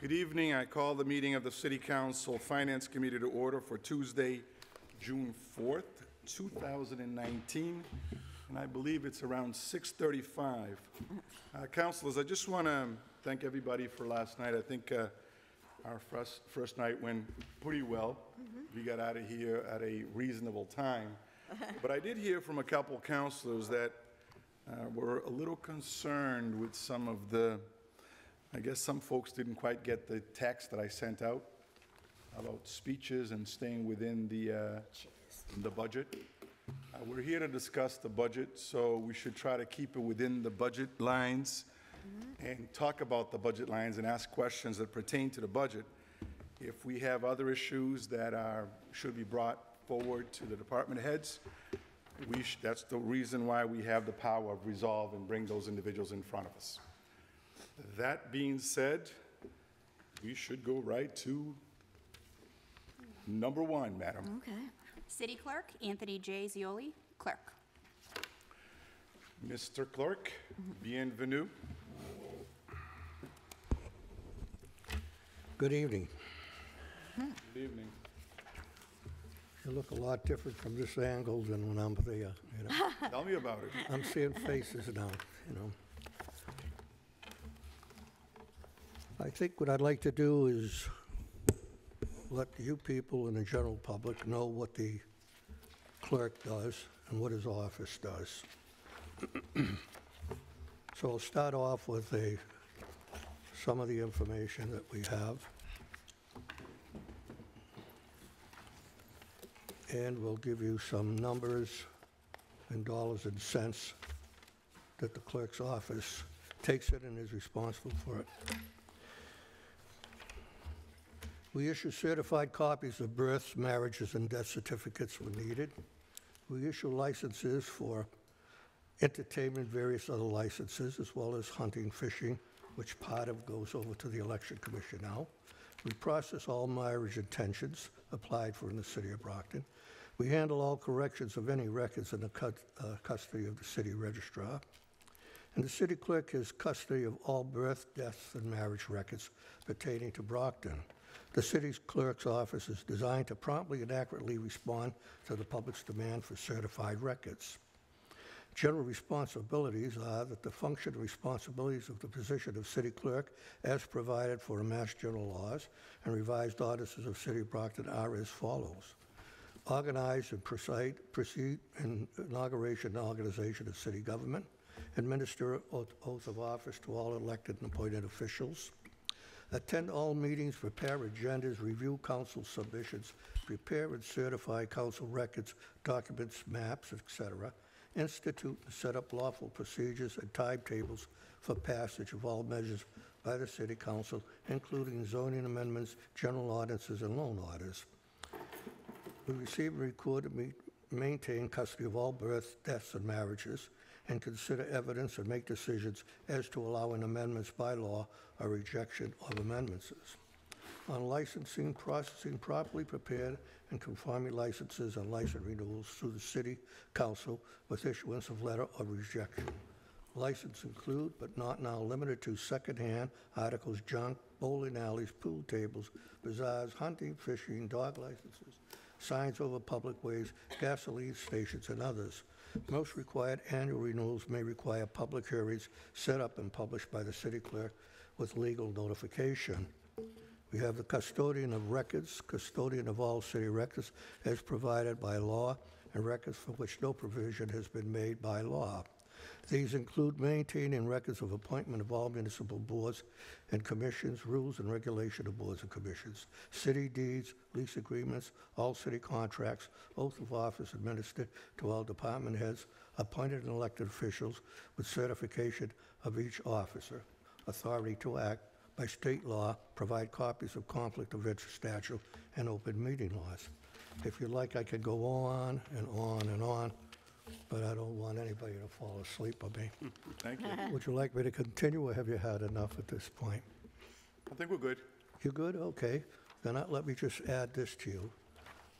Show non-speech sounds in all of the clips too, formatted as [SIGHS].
Good evening. I call the meeting of the City Council Finance Committee to order for Tuesday, June 4th, 2019, and I believe it's around 6:35. Uh, Councilors, I just want to thank everybody for last night. I think uh, our first, first night went pretty well. We got out of here at a reasonable time. [LAUGHS] But I did hear from a couple councilors that uh, were a little concerned with some of the, I guess some folks didn't quite get the text that I sent out about speeches and staying within the, uh, the budget. Uh, We're here to discuss the budget, so we should try to keep it within the budget lines and talk about the budget lines and ask questions that pertain to the budget. If we have other issues that are, should be brought forward to the department heads, we, sh- that's the reason why we have the power of resolve and bring those individuals in front of us. That being said, we should go right to number one, madam. Okay. City Clerk, Anthony J. Zeoli, Clerk. Mr. Clerk, bienvenue. Good evening. Good evening. You look a lot different from this angle than when I'm there, you know. [LAUGHS] Tell me about it. I'm seeing faces now, you know. I think what I'd like to do is let you people and the general public know what the clerk does and what his office does. [CLEARS THROAT] So I'll start off with a, some of the information that we have. And we'll give you some numbers and dollars and cents that the clerk's office takes it and is responsible for it. We issue certified copies of births, marriages, and death certificates when needed. We issue licenses for entertainment, various other licenses, as well as hunting, fishing, which part of goes over to the Election Commission now. We process all marriage intentions applied for in the city of Brockton. We handle all corrections of any records in the cut- uh, custody of the city registrar. And the city clerk has custody of all birth, deaths, and marriage records pertaining to Brockton. The city's clerk's office is designed to promptly and accurately respond to the public's demand for certified records. General responsibilities are that the function and responsibilities of the position of city clerk, as provided for in Mass General laws and revised ordinances of City of Brockton, are as follows. Organize and proceed, in inauguration and organization of city government, administer oath of office to all elected and appointed officials, attend all meetings, prepare agendas, review council submissions, prepare and certify council records, documents, maps, etc., institute and set up lawful procedures and timetables for passage of all measures by the city council, including zoning amendments, general ordinances, and loan orders. We receive and record and maintain custody of all births, deaths, and marriages, and consider evidence and make decisions as to allowing amendments by law or rejection of amendments. On licensing, processing properly prepared and conforming licenses and license renewals through the city council with issuance of letter of rejection. License include, but not now limited to, secondhand articles, junk, bowling alleys, pool tables, bazaars, hunting, fishing, dog licenses, signs over public ways, gasoline stations, and others. Most required annual renewals may require public hearings set up and published by the city clerk with legal notification. We have the custodian of records, custodian of all city records as provided by law, and records for which no provision has been made by law. These include maintaining records of appointment of all municipal boards and commissions, rules and regulation of boards and commissions, city deeds, lease agreements, all city contracts, oath of office administered to all department heads, appointed and elected officials with certification of each officer, authority to act by state law, provide copies of conflict of interest statute and open meeting laws. If you like, I could go on and on and on, but I don't want anybody to fall asleep on me. [LAUGHS] Thank you. Would you like me to continue, or have you had enough at this point? I think we're good. You're good? Okay. Then I- let me just add this to you.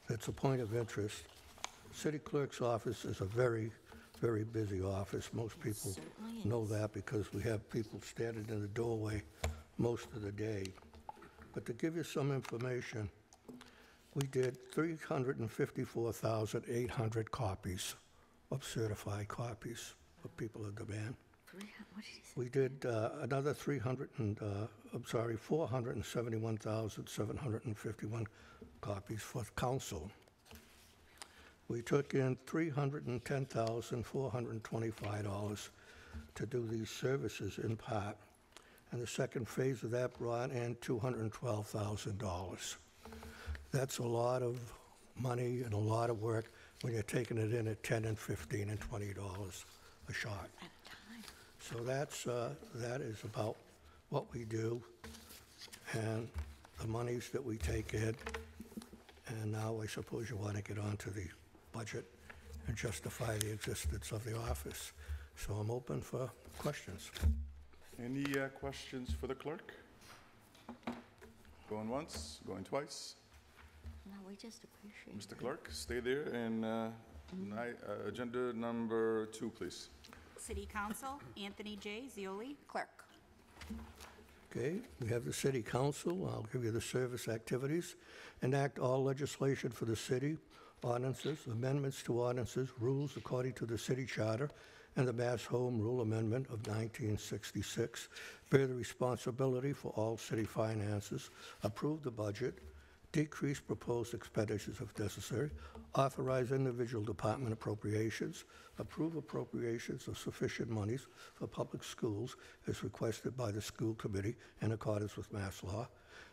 It's a point of interest. City Clerk's office is a very, very busy office. Most people Certainly know is. that because we have people standing in the doorway most of the day. But to give you some information, we did 354,800 copies of certified copies for people in demand. Three hun- What did he say? We did uh, another 300 and, uh, I'm sorry, 471,751 copies for council. We took in $310,425 to do these services in part. And the second phase of that brought in $212,000. That's a lot of money and a lot of work when you're taking it in at 10 and 15 and $20 a shot. At a time. So that's, uh, that is about what we do and the monies that we take in. And now I suppose you want to get on to the budget and justify the existence of the office. So I'm open for questions. Any uh, questions for the clerk? Going once, going twice? No, we just appreciate Mr. Clerk, stay there, and uh, ni- uh, agenda number two, please. City Council, Anthony J. Zeoli, Clerk. Okay, we have the city council, I'll give you the service activities. Enact all legislation for the city, ordinances, amendments to ordinances, rules according to the city charter and the Mass Home Rule Amendment of 1966. Bear the responsibility for all city finances, approve the budget, decrease proposed expenditures if necessary, authorize individual department appropriations, approve appropriations of sufficient monies for public schools as requested by the school committee in accordance with mass law,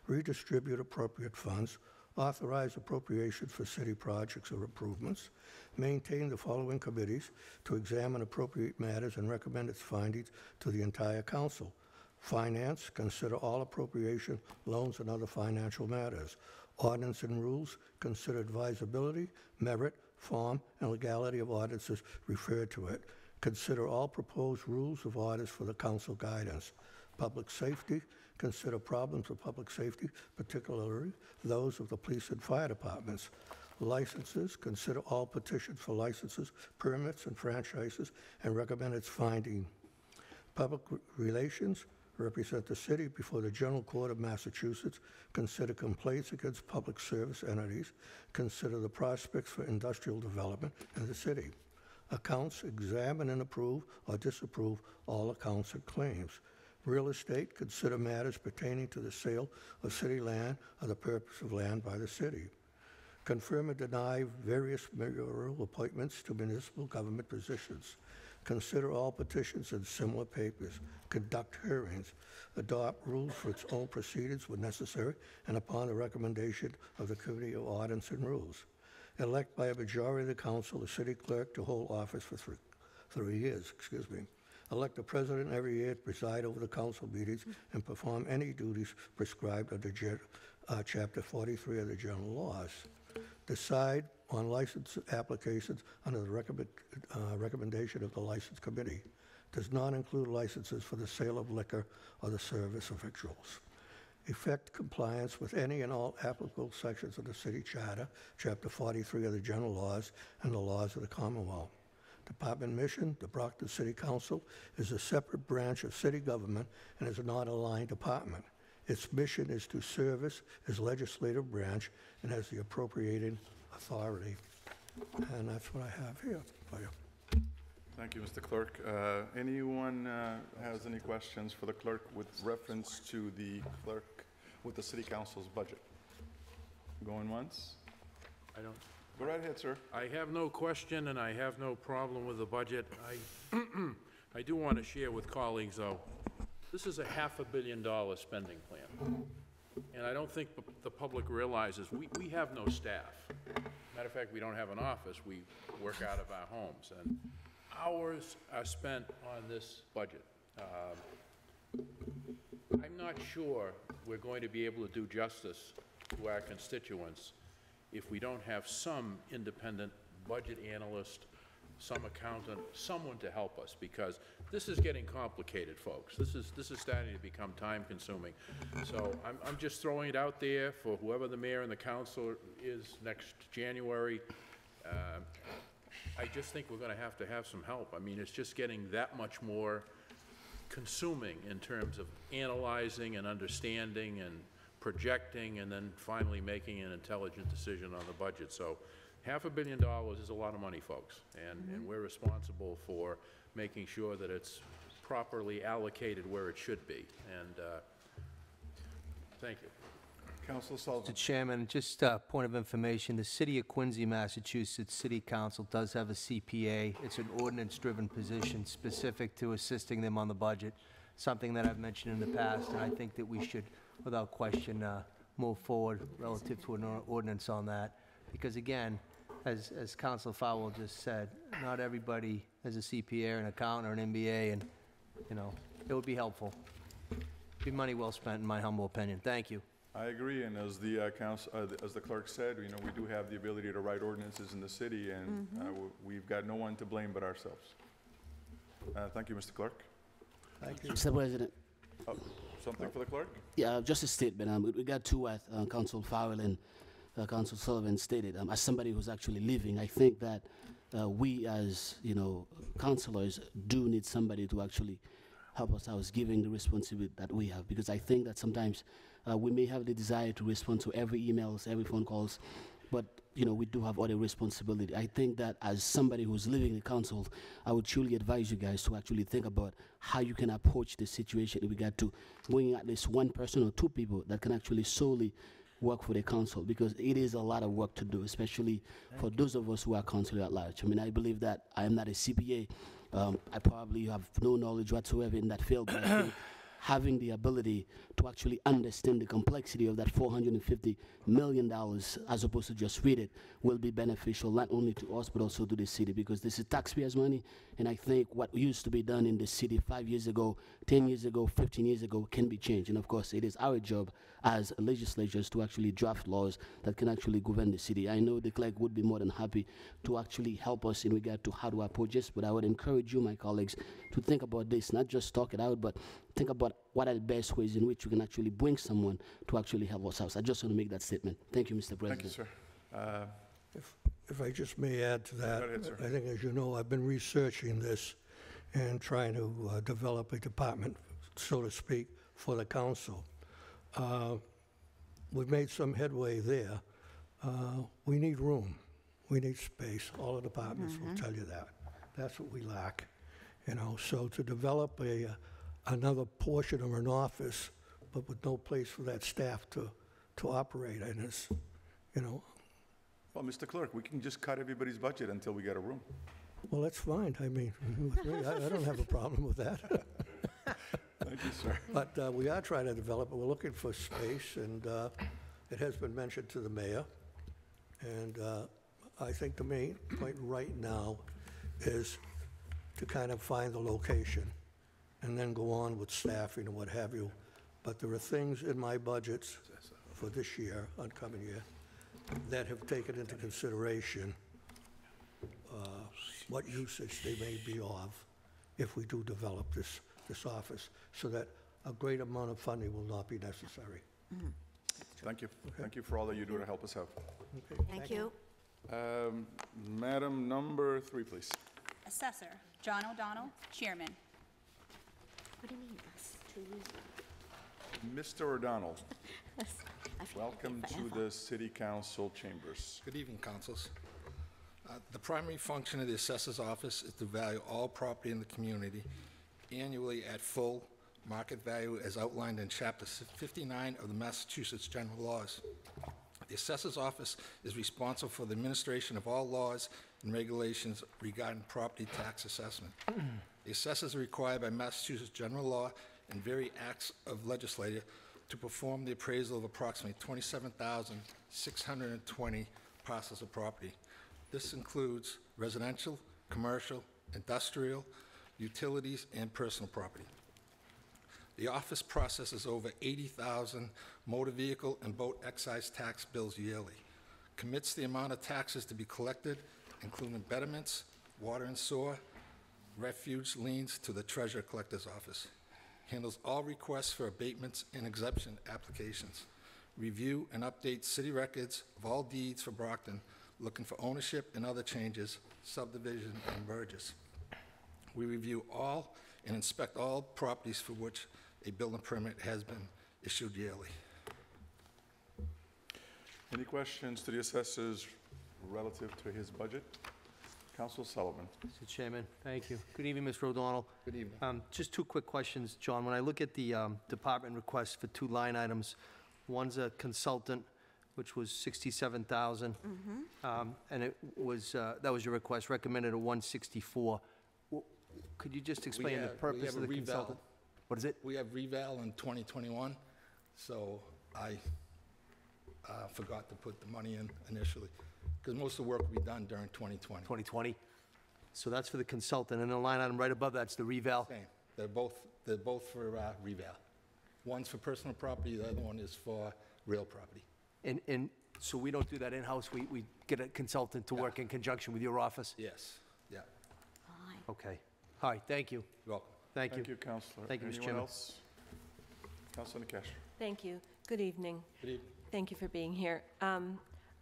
redistribute appropriate funds, authorize appropriation for city projects or improvements, maintain the following committees to examine appropriate matters and recommend its findings to the entire council. Finance, consider all appropriation, loans, and other financial matters. Ordinance and rules, consider advisability, merit, form, and legality of ordinances referred to it. Consider all proposed rules of orders for the council guidance. Public safety, consider problems of public safety, particularly those of the police and fire departments. Licenses, consider all petitions for licenses, permits, and franchises, and recommend its finding. Public relations represent the city before the General Court of Massachusetts, consider complaints against public service entities, consider the prospects for industrial development in the city. Accounts, examine and approve or disapprove all accounts and claims. Real estate, consider matters pertaining to the sale of city land or the purpose of land by the city confirm and deny various mayoral appointments to municipal government positions, consider all petitions and similar papers, conduct hearings, adopt rules for its own proceedings when necessary and upon the recommendation of the Committee of Ordinance and Rules, elect by a majority of the council the city clerk to hold office for three, three years, excuse me. Elect a president every year to preside over the council meetings and perform any duties prescribed under uh, Chapter 43 of the general laws. Decide on license applications under the recommend- uh, recommendation of the license committee. Does not include licenses for the sale of liquor or the service of victuals. Effect compliance with any and all applicable sections of the city charter, Chapter 43 of the general laws, and the laws of the Commonwealth. Department mission, the Brockton City Council is a separate branch of city government and is not a line department. Its mission is to service as legislative branch and has the appropriating authority. And that's what I have here for you. Thank you, Mr. Clerk. Uh, Anyone uh, has any questions for the clerk with reference to the clerk, with the city council's budget? Going once? I don't, Go right ahead, sir. I have no question and I have no problem with the budget. I, [CLEARS THROAT] I do want to share with colleagues, though, this is a half a billion dollar spending plan. And I don't think the public realizes, we, we have no staff. Matter of fact, we don't have an office, we work out of our homes. And hours are spent on this budget. Um, I'm not sure we're going to be able to do justice to our constituents if we don't have some independent budget analyst, some accountant, someone to help us, because this is getting complicated, folks. This is, this is starting to become time-consuming. So I'm, I'm just throwing it out there for whoever the mayor and the council is next January. Uh, I just think we're gonna have to have some help. I mean, it's just getting that much more consuming in terms of analyzing and understanding and projecting and then finally making an intelligent decision on the budget. So half a billion dollars is a lot of money, folks, and, and we're responsible for making sure that it's properly allocated where it should be. And, uh, thank you. Counselor Sullivan. Mr. Chairman, just a point of information, the City of Quincy, Massachusetts City Council does have a CPA. It's an ordinance-driven position specific to assisting them on the budget, something that I've mentioned in the past, and I think that we should, without question, uh, move forward relative to an or- ordinance on that. Because again, as, as Council Farwell just said, not everybody has a CPA or an accountant or an MBA, and, you know, it would be helpful. Be money well spent, in my humble opinion. Thank you. I agree, and as the uh, council, uh, as the clerk said, you know, we do have the ability to write ordinances in the city, and uh, w- we've got no one to blame but ourselves. Uh, Thank you, Mr. Clerk. Thank you. Mr. President, Oh, Something for the clerk? yeah, just a statement. Um, with regard to what uh, Council Farwell and uh, Council Sullivan stated, um, as somebody who's actually living, I think that uh, we as, you know, councilors do need somebody to actually help us out giving the responsibility that we have. Because I think that sometimes uh, we may have the desire to respond to every emails, every phone calls, but you know we do have other responsibility. I think that as somebody who's living in the council, I would truly advise you guys to actually think about how you can approach the situation in regard to bringing at least one person or two people that can actually solely work for the council because it is a lot of work to do, especially for those of us who are council at large. I mean, I believe that I am not a CPA. Um, I probably have no knowledge whatsoever in that field, but I think [COUGHS] having the ability to actually understand the complexity of that 450 million dollars as opposed to just read it will be beneficial not only to us but also to the city because this is taxpayers money and i think what used to be done in the city five years ago 10 years ago 15 years ago can be changed and of course it is our job as legislators to actually draft laws that can actually govern the city i know the clerk would be more than happy to actually help us in regard to how to approach this but i would encourage you my colleagues to think about this not just talk it out but think about what are the best ways in which we can actually bring someone to actually help us out. I just want to make that statement. Thank you, Mr. President. Thank you, sir. Uh, If if I just may add to that. Ahead. I think, as you know, I've been researching this and trying to uh, develop a department, so to speak, for the council. Uh, We've made some headway there. Uh, We need room. We need space. All the departments will tell you that. That's what we lack, you know? So to develop a, uh, another portion of an office, but with no place for that staff to, to operate in is, you know, Well, Mr. Clerk, we can just cut everybody's budget until we get a room. Well, that's fine. I mean, [LAUGHS] with me, I I don't have a problem with that. [LAUGHS] Thank you, sir. But uh, we are trying to develop, we're looking for space, and uh, it has been mentioned to the mayor. And uh, I think the main point right now is to kind of find the location and then go on with staffing and what have you. But there are things in my budgets for this year, oncoming year, that have taken into consideration what usage they may be of if we do develop this, this office, so that a great amount of funding will not be necessary. Thank you. Thank you for all that you do to help us out. Okay, Thank you. Um, Madam number three, please. Assessor, John O'Donnell, Chairman. What do you mean, us, two? Mr. O'Donnell, [LAUGHS] Us- I feel like welcome to forever. the city council chambers. Good evening, councils. Uh, The primary function of the assessor's office is to value all property in the community annually at full market value as outlined in Chapter 59 of the Massachusetts General Laws. The assessor's office is responsible for the administration of all laws and regulations regarding property tax assessment. The assessors are required by Massachusetts general law and various acts of legislature to perform the appraisal of approximately 27,620 parcels of property. This includes residential, commercial, industrial, utilities, and personal property. The office processes over 80,000 motor vehicle and boat excise tax bills yearly, commits the amount of taxes to be collected, including betterments, water and sewer, refuge liens to the treasurer collector's office, handles all requests for abatements and exemption applications, review and update city records of all deeds for Brockton, looking for ownership and other changes, subdivision and mergers. We review all and inspect all properties for which a building permit has been issued yearly. Any questions to the assessors relative to his budget? Council Sullivan. Mr. Chairman, thank you. Good evening, Mr. O'Donnell. Good evening. Um, Just two quick questions, John. When I look at the um, department requests for two line items, one's a consultant, which was 67,000. Um, And it was, uh, that was your request, recommended a 164. W- Could you just explain the have- we purpose have of a the reval. consultant? What is it? We have reval in 2021, so I uh, forgot to put the money in initially, because most of the work will be done during 2020. 2020? So that's for the consultant, and the line item right above that's the reval. Same. They're both, they're both for uh, reval. One's for personal property, the other one is for real property. And, and so we don't do that in-house, we, we get a consultant to work in conjunction with your office? Yes, yeah. Fine. Okay. All right, thank you. You're welcome. Thank you. Thank you, Counselor. Thank you, Mr. Anyone Chairman. else? Counselor Nakash. Thank you. Good evening. Good evening. Thank you for being here. Um,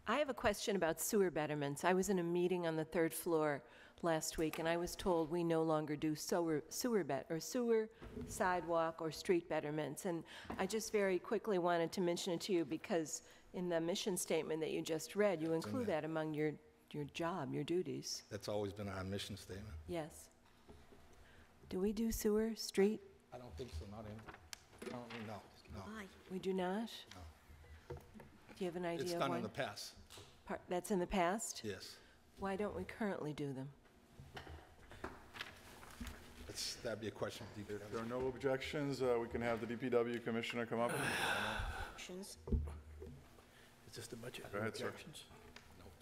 I have a question about sewer betterments. I was in a meeting on the third floor last week, and I was told we no longer do sewer, sewer bet, or sewer, sidewalk, or street betterments. And I just very quickly wanted to mention it to you because in the mission statement that you just read, you include that among your, your job, your duties. That's always been our mission statement. Yes. Do we do sewer, street? I don't think so, not in, currently, no, no. Why? We do not? Do you have an idea It's of done in when? the past, Par- That's in the past? yes. Why don't we currently do them? It's, that'd be a question for If there are no objections, uh, we can have the DPW Commissioner come up. [SIGHS] Actions? Is this the budget? Go ahead, sir.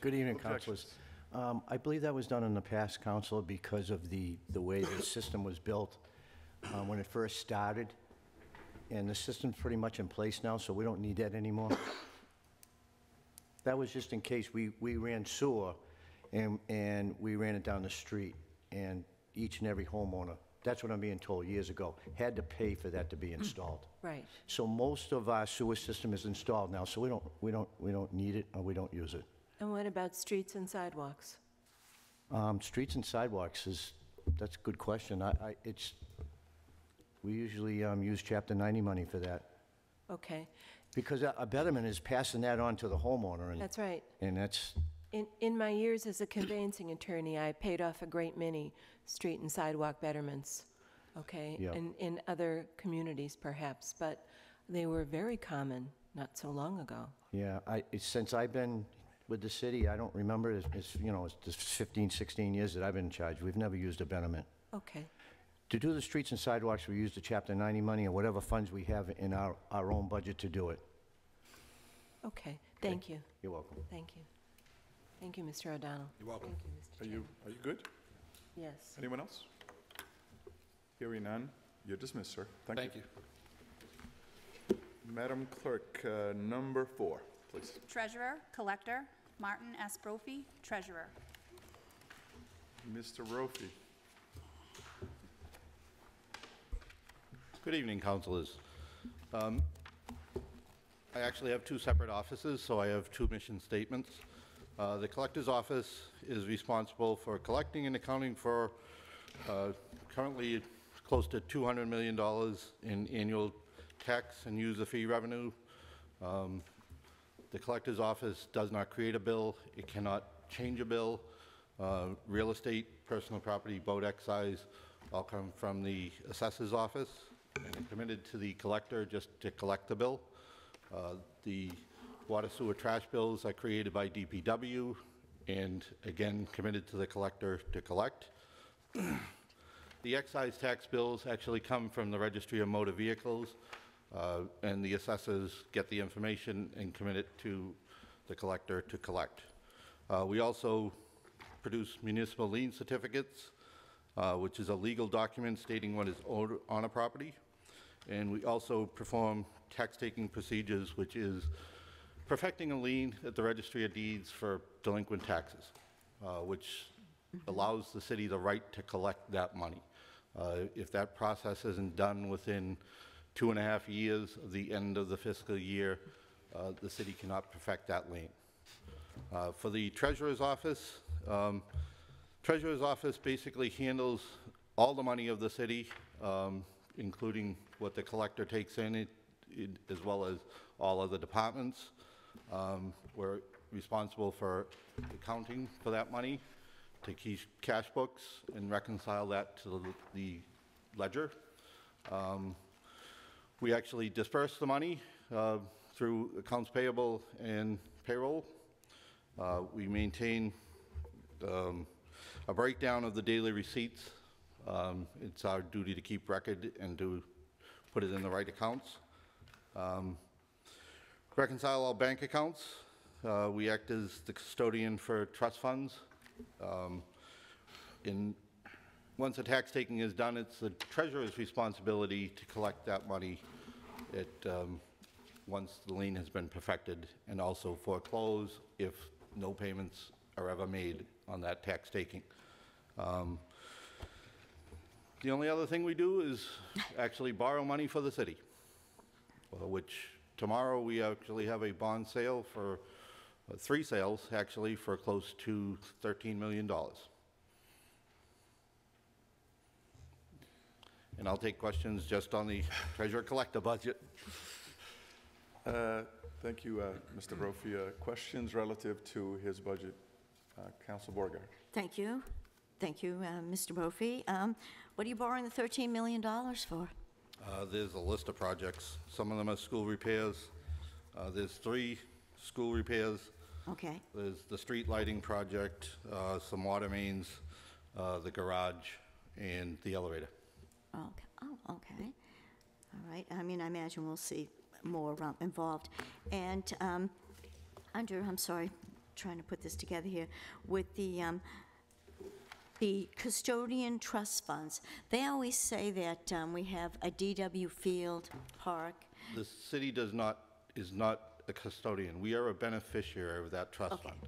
Good evening, Objections. councilors. Um, I believe that was done in the past, council, because of the, the way the [COUGHS] system was built uh, when it first started. And the system's pretty much in place now, so we don't need that anymore. That was just in case we, we ran sewer and, and we ran it down the street. And each and every homeowner, that's what I'm being told years ago, had to pay for that to be installed. Right. So most of our sewer system is installed now, so we don't, we don't, we don't need it or we don't use it. And what about streets and sidewalks? Um, streets and sidewalks is, that's a good question. I, I, it's, we usually, um, use chapter ninety money for that. Okay, Because a a betterment is passing that on to the homeowner and, that's right. and that's, In, in my years as a conveyancing attorney, I paid off a great many street and sidewalk betterments, okay? Yeah. In, in other communities perhaps, but they were very common not so long ago. yeah, I, since I've been with the city, I don't remember, it's, it's, you know, it's just 15, 16 years that I've been in charge. We've never used a betterment. Okay, To do the streets and sidewalks, we use the chapter ninety money or whatever funds we have in our, our own budget to do it. okay, thank you, You're welcome. thank you. Thank you, Mr. O'Donnell. You're welcome. Thank you, Mr. Are Chairman. you, are you good? Yes. Anyone else? Hearing none, you're dismissed, sir. Thank you. Thank you. Madam Clerk, uh, number four, please. Treasurer, Collector, Martin S. Brophy, Treasurer. Mr. Brophy. Good evening, councilors. Um, I actually have two separate offices, so I have two mission statements. Uh, The Collector's Office is responsible for collecting and accounting for uh, currently close to $200 million in annual tax and user fee revenue. Um, The Collector's Office does not create a bill, it cannot change a bill. Uh, Real estate, personal property, boat excise, all come from the Assessor's Office, and committed to the collector just to collect the bill. Uh, The water sewer trash bills are created by DPW, and again, committed to the collector to collect. The excise tax bills actually come from the Registry of Motor Vehicles, uh, and the assessors get the information and commit it to the collector to collect. Uh, We also produce municipal lien certificates, uh, which is a legal document stating what is owed on a property. And we also perform tax-taking procedures, which is perfecting a lien at the Registry of Deeds for delinquent taxes, uh, which allows the city the right to collect that money. Uh, If that process isn't done within two and a half years of the end of the fiscal year, uh, the city cannot perfect that lien. Uh, For the treasurer's office, um, treasurer's office basically handles all the money of the city, um, including what the collector takes in, it- it- as well as all other departments. Um, We're responsible for accounting for that money, to keep cash books and reconcile that to the- the ledger. Um, We actually disperse the money uh, through accounts payable and payroll. Uh, We maintain um, a breakdown of the daily receipts. Um, It's our duty to keep record and to put it in the right accounts. Um, Reconcile all bank accounts. Uh, We act as the custodian for trust funds. Um, In, once the tax taking is done, it's the treasurer's responsibility to collect that money at, um, once the lien has been perfected, and also foreclose if no payments are ever made on that tax taking. Um, The only other thing we do is actually borrow money for the city, uh, which tomorrow we actually have a bond sale for, uh, three sales, actually, for close to $13 million. And I'll take questions just on the treasurer collector budget. Uh, Thank you, uh, Mr. Brophy. Uh, Questions relative to his budget? Uh, Counsel Beauregard. Thank you. Thank you, uh, Mr. Brophy. Um, What are you borrowing the $13 million for? Uh, There's a list of projects. Some of them are school repairs. Uh, There's three school repairs. Okay, There's the street lighting project, uh, some water mains, uh, the garage, and the elevator. okay, oh, okay. All right, I mean, I imagine we'll see more um, involved. And um, under, I'm sorry, trying to put this together here, with the, um, the custodian trust funds, they always say that um, we have a DW Field Park. The city does not, is not a custodian. We are a beneficiary of that trust Okay. fund.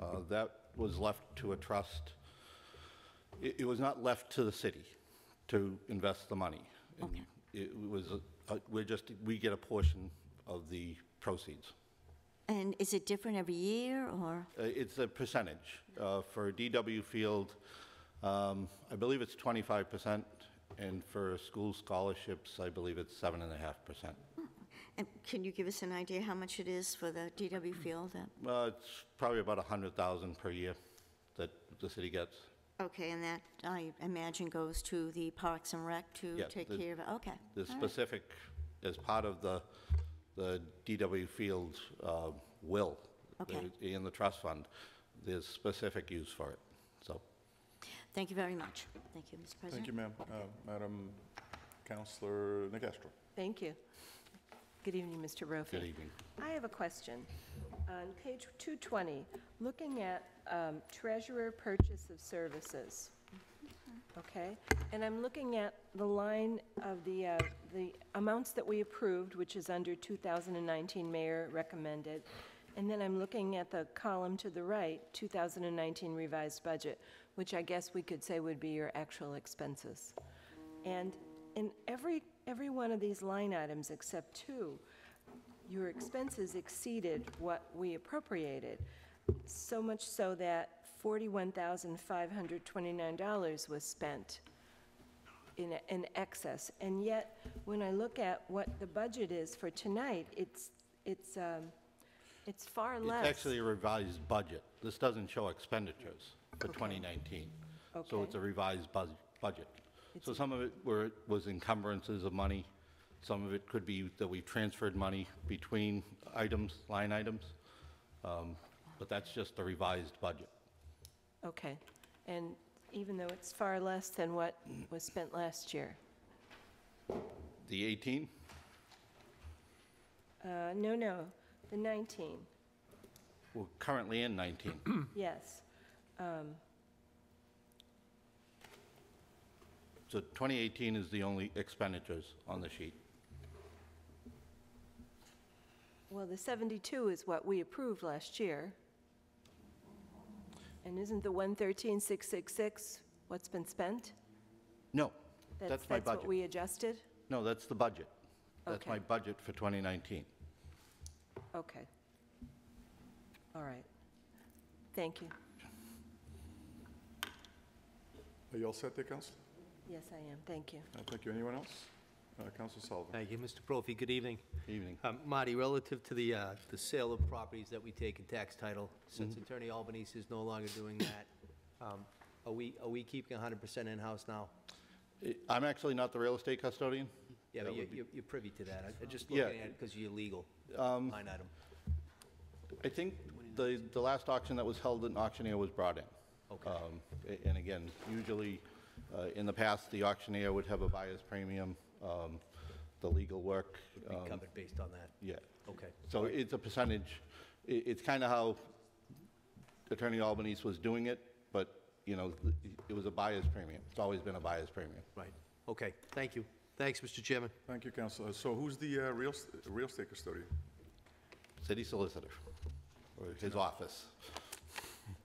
Uh, That was left to a trust. It, it was not left to the city to invest the money. And Okay. It was, a- a- we're just, we get a portion of the proceeds. And is it different every year, or? Uh, It's a percentage. Uh, For DW Field, um, I believe it's 25%, and for school scholarships, I believe it's 7.5%. And can you give us an idea how much it is for the DW Field? Uh, Uh, It's probably about 100,000 per year that the city gets. Okay, and that, I imagine, goes to the Parks and Rec to Yeah, take the- care of it? Okay. The all right. specific, as part of the, the DW Field uh, will. Okay. there- In the trust fund, there's specific use for it. Thank you very much. Thank you, Mr. President. Thank you, ma'am. Uh, Madam Counselor Nicastro. Thank you. Good evening, Mr. Brophy. Good evening. I have a question. On page 220, looking at um, treasurer purchase of services, okay? And I'm looking at the line of the, uh, the amounts that we approved, which is under 2019 mayor recommended, and then I'm looking at the column to the right, 2019 revised budget, which I guess we could say would be your actual expenses. And in every, every one of these line items except two, your expenses exceeded what we appropriated, so much so that $41,529 was spent in, in excess. And yet, when I look at what the budget is for tonight, it's, it's, um, it's far less. It's actually a revised budget. This doesn't show expenditures for Okay. 2019. So Okay. it's a revised budget. So some of it were, was encumbrances of money. Some of it could be that we transferred money between items, line items. Um, But that's just the revised budget. Okay. And even though it's far less than what was spent last year? The 18, Uh, No, no, the 19, we're currently in 19. yes. Um, so 2018 is the only expenditures on the sheet. Well, the 72 is what we approved last year. And isn't the 113,666 what's been spent? No, that's my That's what budget. we adjusted? No, that's the budget. That's my budget for 2019. Okay. All right. Thank you. Are you all set there, Counselor? Yes, I am, thank you. Uh, Thank you. Anyone else? Uh, Counsel Sullivan. Thank you, Mr. Brophy, good evening. Evening. Um, Marty, relative to the, uh, the sale of properties that we take in tax title, since Mm-hmm. Attorney Albanese is no longer doing that, um, are we, are we keeping 100% in-house now? I- I'm actually not the real estate custodian. Yeah, That but you- would be- you're you're privy to that. I- I'm just Yeah. looking at it because you're legal Um, line item. I think the, the last auction that was held, an auctioneer was brought in. Okay. Um, a- And again, usually, uh, in the past, the auctioneer would have a buyer's premium, um, the legal work. Be um, covered based on that. Yeah. Okay. So it's a percentage, i- it's kind of how Attorney Albanese was doing it, but, you know, it was a buyer's premium. It's always been a buyer's premium. Right. Okay, thank you. Thanks, Mr. Chairman. Thank you, Counselor. So who's the uh, real, est- real estate custodian? City solicitor, or his office.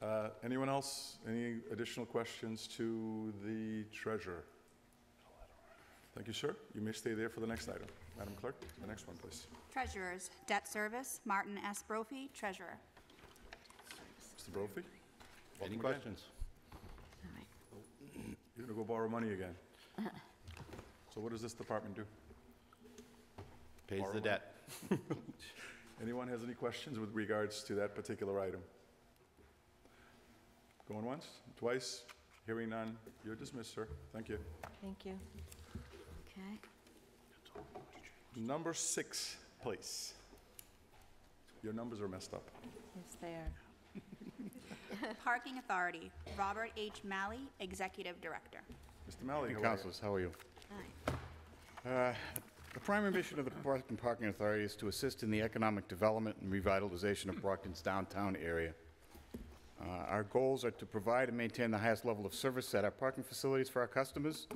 Uh, Anyone else? Any additional questions to the treasurer? Thank you, sir. You may stay there for the next item. Madam Clerk, the next one, please. Treasurers, debt service, Martin S. Brophy, treasurer. Mr. Brophy? Any Welcome again. questions? All right. You're going to go borrow money again. So what does this department do? Pays Borrow the money. debt. [LAUGHS] Anyone has any questions with regards to that particular item? Going once, twice, hearing none, you're dismissed, sir. Thank you. Thank you. Okay. Number six, please. Your numbers are messed up. Yes, they are. [LAUGHS] Parking Authority, Robert H. Malley, executive director. Mr. Malley, Hey, how are you? Councilors, how are you? Hi. Uh, The primary mission of the Brockton Parking Authority is to assist in the economic development and revitalization of Brockton's downtown area. Uh, Our goals are to provide and maintain the highest level of service at our parking facilities for our customers,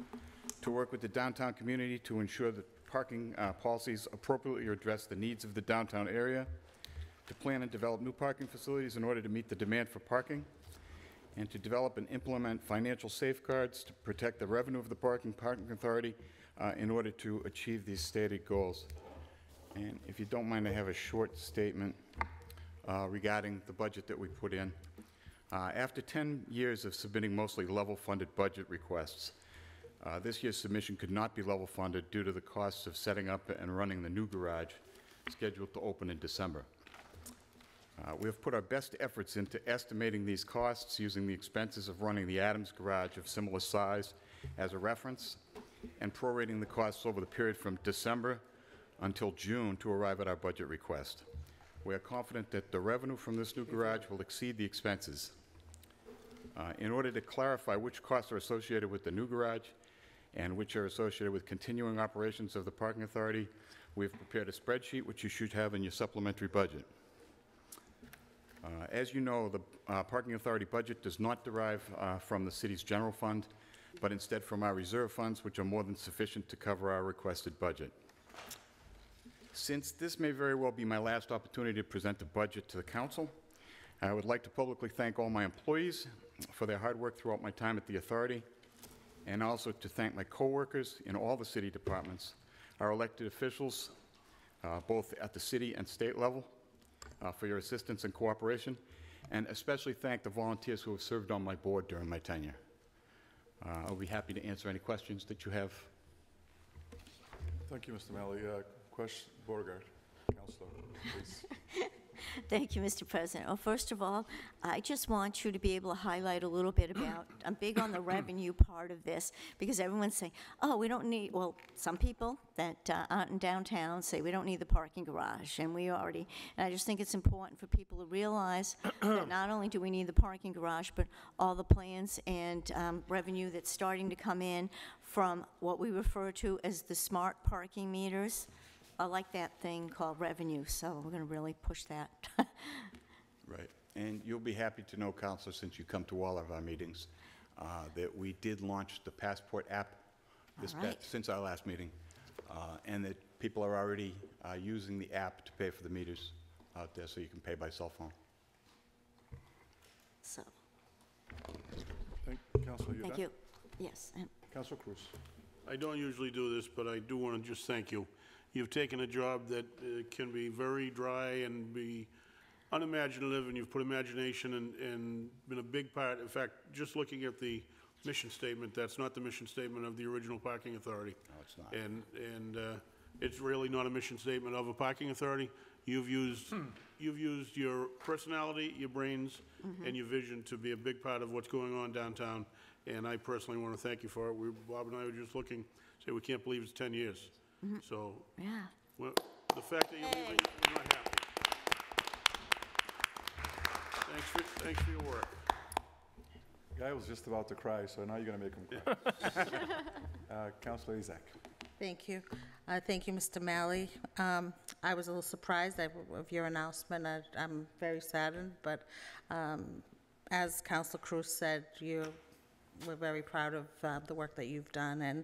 to work with the downtown community to ensure that parking uh, policies appropriately address the needs of the downtown area, to plan and develop new parking facilities in order to meet the demand for parking, and to develop and implement financial safeguards to protect the revenue of the parking, parking authority uh, in order to achieve these stated goals. And if you don't mind, I have a short statement uh, regarding the budget that we put in. Uh, After 10 years of submitting mostly level-funded budget requests, uh, this year's submission could not be level-funded due to the costs of setting up and running the new garage scheduled to open in December. Uh, We have put our best efforts into estimating these costs using the expenses of running the Adams Garage of similar size as a reference and prorating the costs over the period from December until June to arrive at our budget request. We are confident that the revenue from this new garage will exceed the expenses. Uh, In order to clarify which costs are associated with the new garage and which are associated with continuing operations of the parking authority, we have prepared a spreadsheet which you should have in your supplementary budget. Uh, As you know, the uh, Parking Authority budget does not derive uh, from the city's general fund, but instead from our reserve funds, which are more than sufficient to cover our requested budget. Since this may very well be my last opportunity to present the budget to the council, I would like to publicly thank all my employees for their hard work throughout my time at the authority, and also to thank my coworkers in all the city departments, our elected officials, uh, both at the city and state level, uh, for your assistance and cooperation, and especially thank the volunteers who have served on my board during my tenure. Uh, I'll be happy to answer any questions that you have. Thank you, Mr. Malley. Uh, Question, Beauregard, Counselor, please. Thank you, Mr. President. Well, first of all, I just want you to be able to highlight a little bit about, I'm big on the revenue part of this, because everyone's saying, oh, we don't need, well, some people that uh, aren't in downtown say, we don't need the parking garage, and we already, and I just think it's important for people to realize that not only do we need the parking garage, but all the plans and um, revenue that's starting to come in from what we refer to as the smart parking meters. I like that thing called revenue, so we're going to really push that. [LAUGHS] Right. And you'll be happy to know, Counselor, since you come to all of our meetings, uh, that we did launch the Passport app this All pa- right. since our last meeting, uh, and that people are already uh, using the app to pay for the meters out there, so you can pay by cell phone. So, Thank, Counselor, you done? thank you. Yes, and Counselor Cruise. I don't usually do this, but I do want to just thank you. You've taken a job that uh, can be very dry and be unimaginative, and you've put imagination and, and been a big part. In fact, just looking at the mission statement. That's not the mission statement of the original parking authority. No, it's not. And, and uh, it's really not a mission statement of a parking authority. You've used, you've used your personality, your brains, and your vision to be a big part of what's going on downtown, and I personally want to thank you for it. We, Bob and I were just looking, say, we can't believe it's 10 years. So, Yeah. well, the fact that you're leaving, we're not happy. Thanks for, thanks for your work. Guy was just about to cry, so now you're going to make him cry. [LAUGHS] Uh, Counselor Asack. Thank you. Uh, Thank you, Mr. Malley. Um, I was a little surprised of of your announcement. I- I'm very saddened, but um, as Council Cruise said, you, we're very proud of uh, the work that you've done and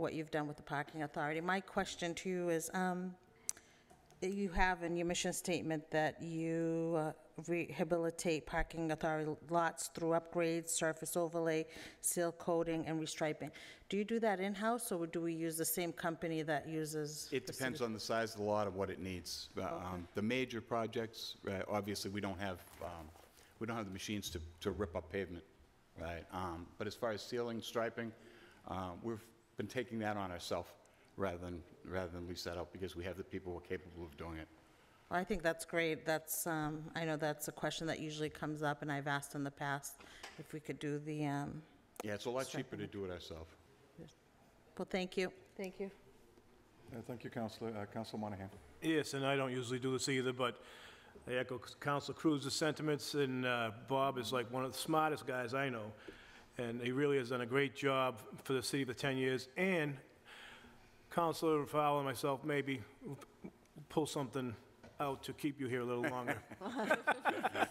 what you've done with the parking authority. My question to you is, um, you have in your mission statement that you uh, rehabilitate parking authority lots through upgrades, surface overlay, seal coating, and restriping. Do you do that in-house, or do we use the same company that uses? It depends on the size of the lot of what it needs. Uh, um, The major projects, right, obviously, we don't have, um, we don't have the machines to, to rip up pavement, right? Um, But as far as sealing, striping, uh, we've been taking that on ourselves rather than, rather than lease that out because we have the people who are capable of doing it. Well, I think that's great. That's, um, I know that's a question that usually comes up, and I've asked in the past if we could do the, um, Yeah, it's a lot cheaper to do it ourselves. well, thank you. Thank you. Uh, Thank you, Counselor. Uh, Counselor Monahan. Yes, and I don't usually do this either, but I echo Council Cruise's sentiments, and uh, Bob is like one of the smartest guys I know, and he really has done a great job for the city for 10 years, and Councilor Farwell and myself maybe pull something out to keep you here a little longer. [LAUGHS]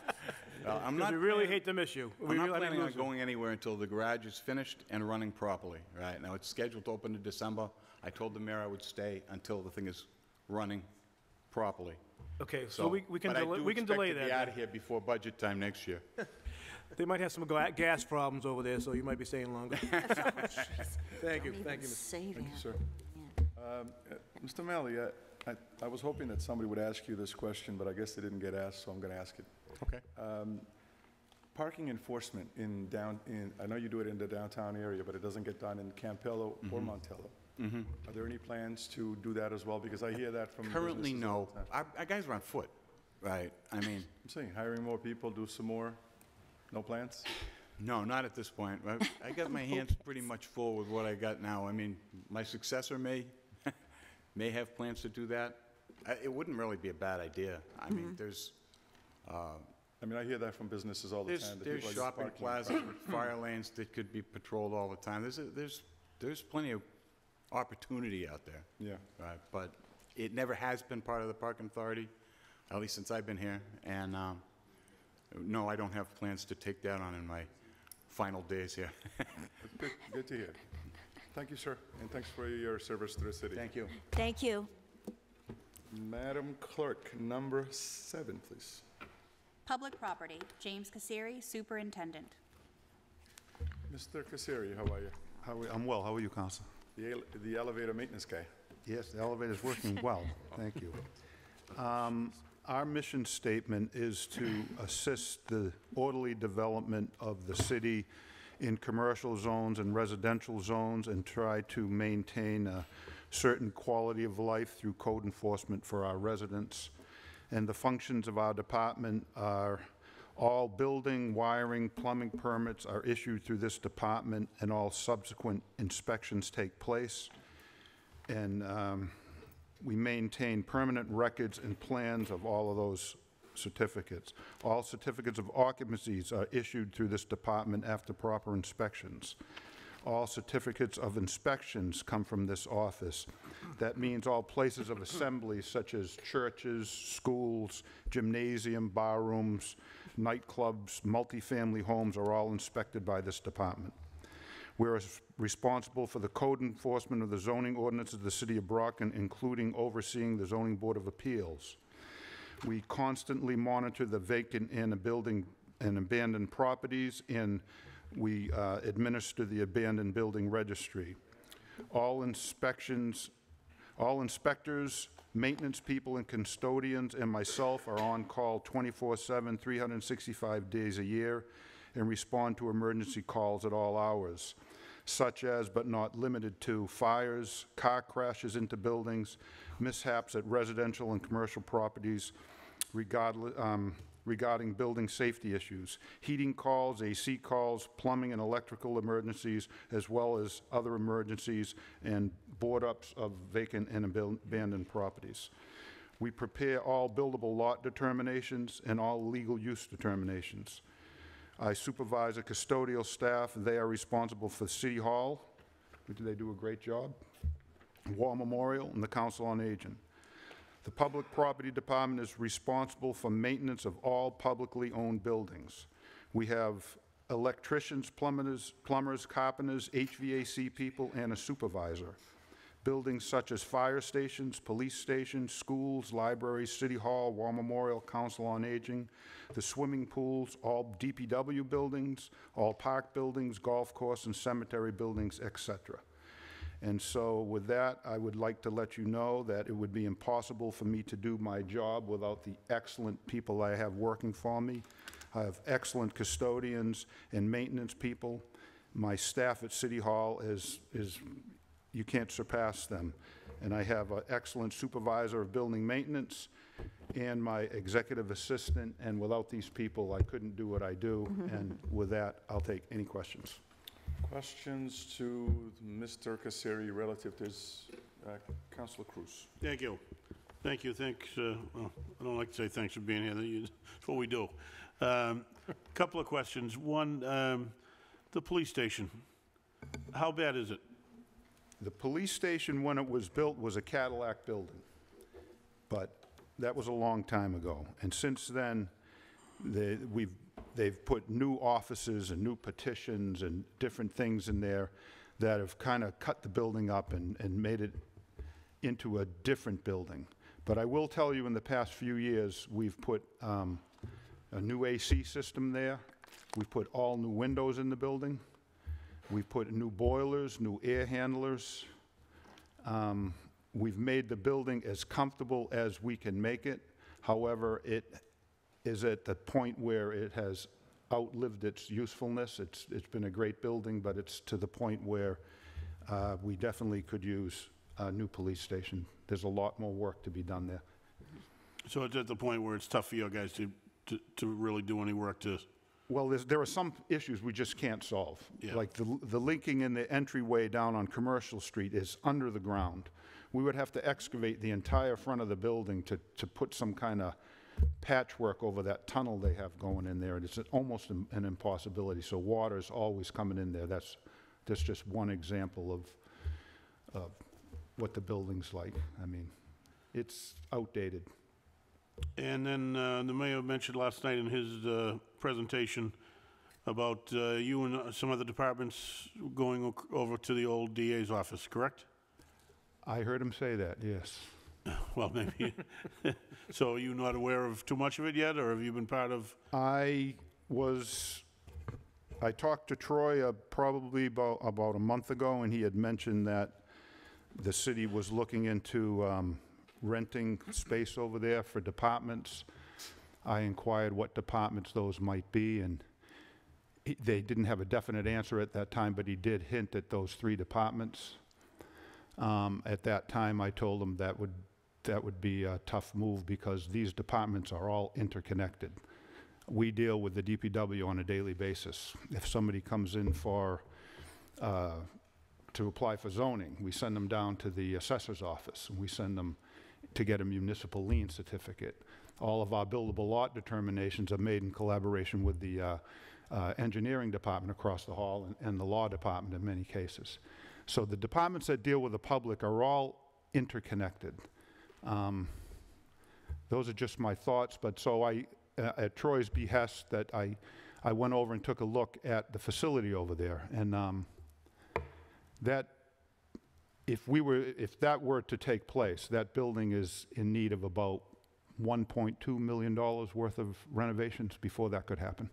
Well, I'm not we really planning- hate to miss you. We I'm not really- I planning on going anywhere until the garage is finished and running properly, right? Now, it's scheduled to open in December. I told the mayor I would stay until the thing is running properly. Okay, so we we can but I delay do we can delay expect to be out of here before budget time next year. [LAUGHS] They might have some gla- gas problems over there, so you might be staying longer. [LAUGHS] Thank you, Don't thank you. Mr. say Thank you, that. sir. Um, Mr. Malley, uh, I I was hoping that somebody would ask you this question, but I guess they didn't get asked, so I'm going to ask it. Okay. Parking enforcement in down, in, I know you do it in the downtown area, but it doesn't get done in Campello or Mm-hmm. Montello. Are there any plans to do that as well? Because I hear that from Currently, businesses all no. the time. Our our guys are on foot, right? I mean, I'm saying, hiring more people, do some more, no plans? no, not at this point. I- I got my [LAUGHS] hands pretty much full with what I got now. I mean, my successor may, [LAUGHS] may have plans to do that. I- It wouldn't really be a bad idea. I Mm-hmm. mean, there's, I mean, I hear that from businesses all the There's, time. that there's people are just shopping parking. plazas with [COUGHS] fire lanes that could be patrolled all the time. There's, a- there's, there's plenty of opportunity out there. Yeah. Right, but it never has been part of the parking authority, at least since I've been here. And, um, no, I don't have plans to take that on in my final days here. [LAUGHS] Good, good to hear. Thank you, sir, and thanks for your service to the city. Thank you. Thank you. Madam Clerk, number seven, please. Public Property, James Casieri, Superintendent. Mr. Casieri, how are you? How are- I'm well. How are you, Council? The ele- The elevator maintenance guy. Yes, the elevator's working well. [LAUGHS] Thank you. [LAUGHS] Um, Our mission statement is to assist the orderly development of the city in commercial zones and residential zones and try to maintain a certain quality of life through code enforcement for our residents. And the functions of our department are all building, wiring, plumbing permits are issued through this department, and all subsequent inspections take place. And um, we maintain permanent records and plans of all of those certificates. All certificates of occupancies are issued through this department after proper inspections. All certificates of inspections come from this office. That means all places of assembly such as churches, schools, gymnasium, bar rooms, nightclubs, multifamily homes are all inspected by this department. We're responsible for the code enforcement of the zoning ordinances of the city of Brockton, including overseeing the zoning board of appeals. We constantly monitor the vacant and building and abandoned properties, and we uh, administer the abandoned building registry. All inspections, all inspectors, maintenance people, and custodians, and myself are on call 24/7, 365 days a year, and respond to emergency calls at all hours, such as but not limited to fires, car crashes into buildings, mishaps at residential and commercial properties, um, regarding building safety issues, heating calls, AC calls, plumbing and electrical emergencies, as well as other emergencies and board-ups of vacant and abandoned properties. We prepare all buildable lot determinations and all legal use determinations. I supervise a custodial staff. They are responsible for City Hall. They do a great job. War Memorial and the Council on Aging. The Public Property Department is responsible for maintenance of all publicly owned buildings. We have electricians, plumbers, plumbers, carpenters, HVAC people, and a supervisor. Buildings such as fire stations, police stations, schools, libraries, City Hall, War Memorial, Council on Aging, the swimming pools, all DPW buildings, all park buildings, golf course and cemetery buildings, etc. And so with that, I would like to let you know that it would be impossible for me to do my job without the excellent people I have working for me. I have excellent custodians and maintenance people. My staff at City Hall is, is, you can't surpass them. And I have an excellent supervisor of building maintenance and my executive assistant, and without these people, I couldn't do what I do. And with that, I'll take any questions. Questions to Mr. Casieri relative to his, uh, Councilor Cruise? Thank you. Thank you, thanks, uh, well, I don't like to say thanks for being here, You- it's what we do. Um, Couple of questions. One, um, the police station, how bad is it? The police station, when it was built, was a Cadillac building, but that was a long time ago. And since then, they, we've, they've put new offices and new petitions and different things in there that have kind of cut the building up and, and made it into a different building. But I will tell you, in the past few years, we've put um, a new AC system there. We've put all new windows in the building. We've put new boilers, new air handlers. Um, We've made the building as comfortable as we can make it. However, it is at the point where it has outlived its usefulness. It's, it's been a great building, but it's to the point where uh, we definitely could use a new police station. There's a lot more work to be done there. So it's at the point where it's tough for you guys to, to, to really do any work to, Well, there are some issues we just can't solve. Yeah. Like the, the linking in the entryway down on Commercial Street is under the ground. We would have to excavate the entire front of the building to, to put some kind of patchwork over that tunnel they have going in there, and it's almost an an impossibility. So water's always coming in there. That's, that's just one example of, of what the building's like. I mean, it's outdated. And then uh, the mayor mentioned last night in his uh, presentation about uh, you and uh, some other departments going o- over to the old DA's office, correct? I heard him say that, yes. [LAUGHS] Well, maybe. [LAUGHS] So are you not aware of too much of it yet, or have you been part of? I was, I talked to Troy uh, probably about, about a month ago, and he had mentioned that the city was looking into um, renting space over there for departments. I inquired what departments those might be, and he- they didn't have a definite answer at that time, but he did hint at those three departments. Um, At that time, I told him that would, that would be a tough move because these departments are all interconnected. We deal with the DPW on a daily basis. If somebody comes in for, uh, to apply for zoning, we send them down to the assessor's office, and we send them to get a municipal lien certificate. All of our buildable lot determinations are made in collaboration with the uh, uh, engineering department across the hall and- and the law department in many cases. So the departments that deal with the public are all interconnected. Um, Those are just my thoughts, but so I, uh, at Troy's behest, that I, I went over and took a look at the facility over there, and um, that, if we were, if that were to take place, that building is in need of about $1.2 million worth of renovations before that could happen.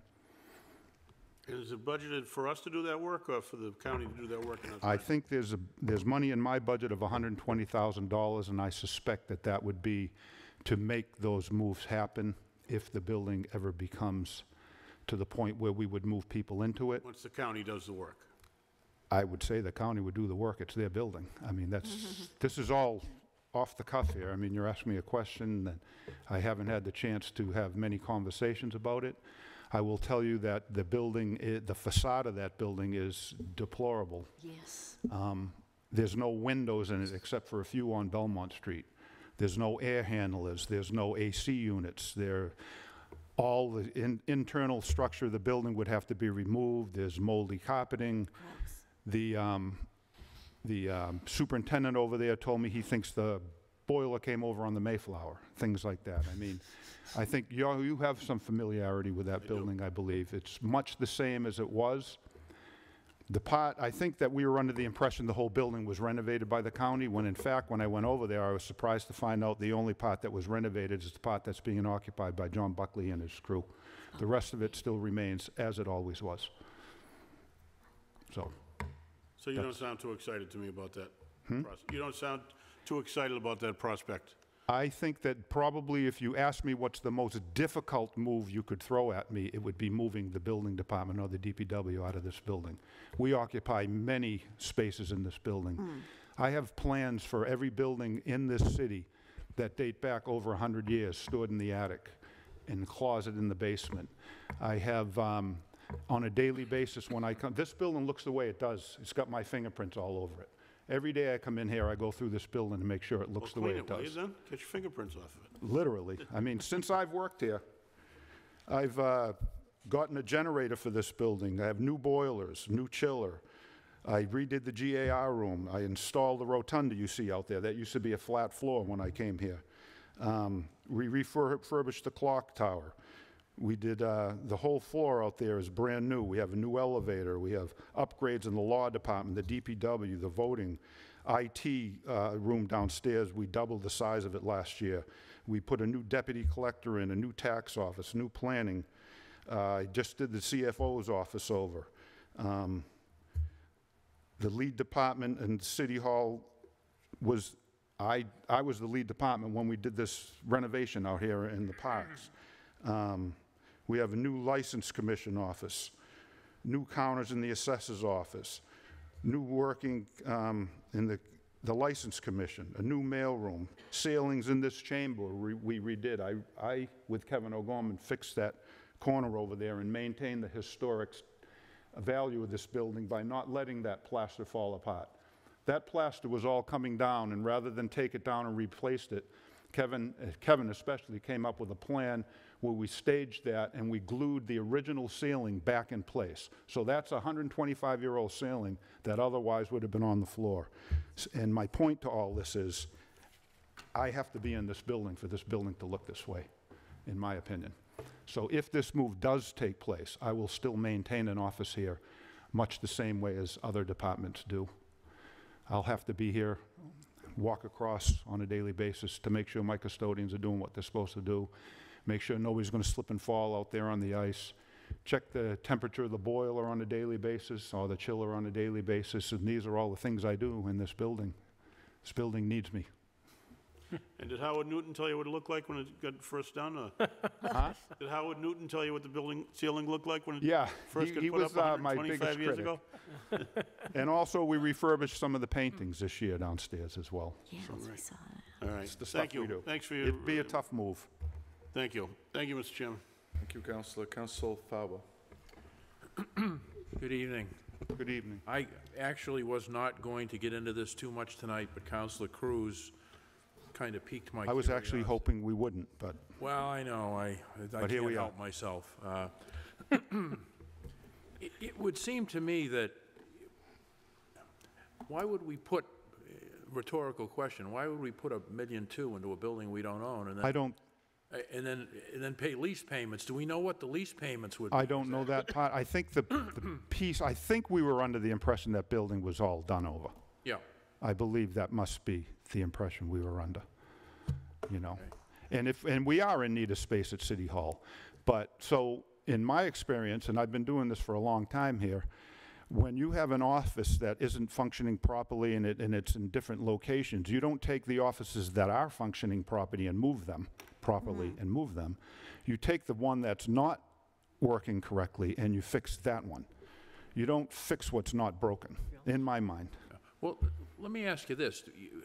Is it budgeted for us to do that work, or for the county to do that work? in I budget? think there's a, there's money in my budget of $120,000, and I suspect that that would be to make those moves happen if the building ever becomes to the point where we would move people into it. Once the county does the work. I would say the county would do the work, it's their building. I mean, that's, this is all off the cuff here. I mean, you're asking me a question, that I haven't had the chance to have many conversations about it. I will tell you that the building, i- the facade of that building is deplorable. Yes. Um, There's no windows in it except for a few on Belmont Street. There's no air handlers, there's no AC units, there, all the in- internal structure of the building would have to be removed, there's moldy carpeting. The, um, the um, superintendent over there told me he thinks the boiler came over on the Mayflower, things like that. I mean, I think you you have some familiarity with that building, I believe. It's much the same as it was. The part, I think that we were under the impression the whole building was renovated by the county, when in fact, when I went over there, I was surprised to find out the only part that was renovated is the part that's being occupied by John Buckley and his crew. The rest of it still remains as it always was. So, So you don't sound too excited to me about that. Hmm? pros- You don't sound too excited about that prospect. I think that probably if you asked me what's the most difficult move you could throw at me, it would be moving the building department or the DPW out of this building. We occupy many spaces in this building. I have plans for every building in this city that date back over 100 years, stored in the attic, in the closet in the basement. I have, um, on a daily basis, when I come, this building looks the way it does. It's got my fingerprints all over it. Every day I come in here, I go through this building to make sure it looks the way clean it it, will you does. then? Get your fingerprints off of it. Literally. I mean, since I've worked here, I've uh, gotten a generator for this building. I have new boilers, new chiller. I redid the GAR room. I installed the rotunda you see out there. That used to be a flat floor when I came here. Um, We refurbished the clock tower. We did, uh, the whole floor out there is brand new. We have a new elevator. We have upgrades in the law department, the DPW, the voting, IT uh, room downstairs. We doubled the size of it last year. We put a new deputy collector in, a new tax office, new planning. Uh, I just did the CFO's office over. Um, The lead department and City Hall was, I, I was the lead department when we did this renovation out here in the parks. Um, We have a new license commission office, new counters in the assessor's office, new working um, in the, the license commission, a new mailroom, ceilings in this chamber we we redid. I, I, with Kevin O'Gorman, fixed that corner over there and maintained the historic value of this building by not letting that plaster fall apart. That plaster was all coming down, and rather than take it down and replace it, Kevin, Kevin especially, came up with a plan where we staged that and we glued the original ceiling back in place. So that's a 125-year-old ceiling that otherwise would have been on the floor. And my point to all this is, I have to be in this building for this building to look this way, in my opinion. So if this move does take place, I will still maintain an office here, much the same way as other departments do. I'll have to be here, walk across on a daily basis to make sure my custodians are doing what they're supposed to do, make sure nobody's going to slip and fall out there on the ice, check the temperature of the boiler on a daily basis, or the chiller on a daily basis, and these are all the things I do in this building. This building needs me. [LAUGHS] And did Howard Newton tell you what it looked like when it got first done? or- [LAUGHS] Huh? Did Howard Newton tell you what the building ceiling looked like when it Yeah, first he- got he put was, up uh, my biggest years critic. ago? [LAUGHS] And also, we refurbished some of the paintings this year downstairs as well. Yes, I saw that. All right, the stuff thank we you. do. Thanks for your, It'd be a tough move. Thank you. Thank you, Mr. Chairman. Thank you, Counselor. Counsel Farwell. Good evening. Good evening. I actually was not going to get into this too much tonight, but Counselor Cruise kind of piqued my I was actually curiosity. hoping we wouldn't, but Well, I know, I, I But here can't we are. help myself. Uh, [CLEARS THROAT] It, it would seem to me that, why would we put, uh, rhetorical question, why would we put a million two into a building we don't own? and then- I don't, a- And then, and then pay lease payments? Do we know what the lease payments would be? I don't know that part. I think the, the [CLEARS THROAT] piece, I think we were under the impression that building was all done over. Yeah. I believe that must be the impression we were under, you know? And if, and we are in need of space at City Hall. But, so, in my experience, and I've been doing this for a long time here, when you have an office that isn't functioning properly and it, and it's in different locations, you don't take the offices that are functioning properly and move them, properly mm-hmm. and move them. You take the one that's not working correctly, and you fix that one. You don't fix what's not broken, in my mind. Well, let me ask you this. You-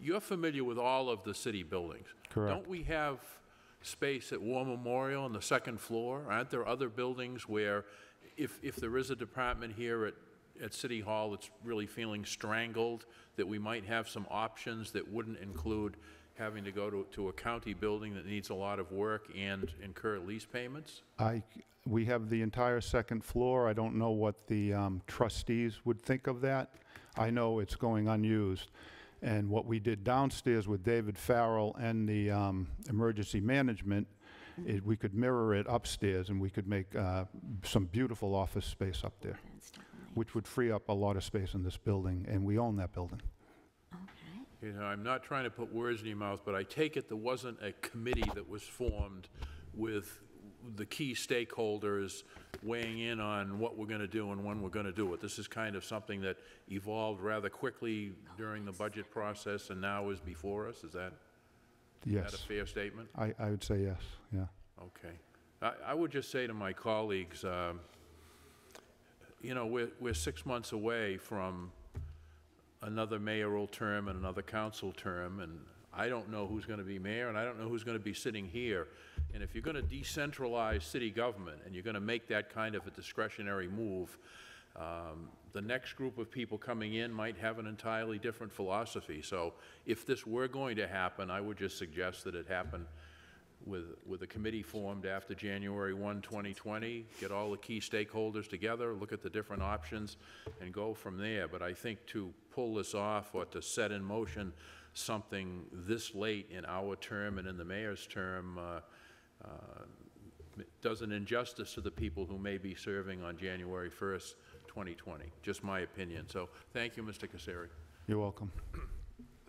You're familiar with all of the city buildings. Correct. Don't we have space at War Memorial on the second floor? Aren't there other buildings where, if, if there is a department here at, at City Hall that's really feeling strangled, that we might have some options that wouldn't include having to go to, to a county building that needs a lot of work and incur lease payments? I, we have the entire second floor. I don't know what the um, trustees would think of that. I know it's going unused. And what we did downstairs with David Farrell and the um, emergency management, it, we could mirror it upstairs and we could make uh, some beautiful office space up there, which would free up a lot of space in this building, and we own that building. You know, I'm not trying to put words in your mouth, but I take it there wasn't a committee that was formed with the key stakeholders weighing in on what we're going to do and when we're going to do it. This is kind of something that evolved rather quickly during the budget process and now is before us, is that? Is Yes. that a fair statement? I, I would say yes, yeah. Okay. I, I would just say to my colleagues, um, you know, we're, we're six months away from another mayoral term and another council term, and I don't know who's going to be mayor, and I don't know who's going to be sitting here. And if you're going to decentralize city government, and you're going to make that kind of a discretionary move, um, the next group of people coming in might have an entirely different philosophy. So if this were going to happen, I would just suggest that it happen with, with a committee formed after January 1, 2020, get all the key stakeholders together, look at the different options, and go from there. But I think to pull this off or to set in motion something this late in our term and in the mayor's term uh, uh, does an injustice to the people who may be serving on January 1st, 2020. Just my opinion. So thank you, Mr. Casieri. You're welcome.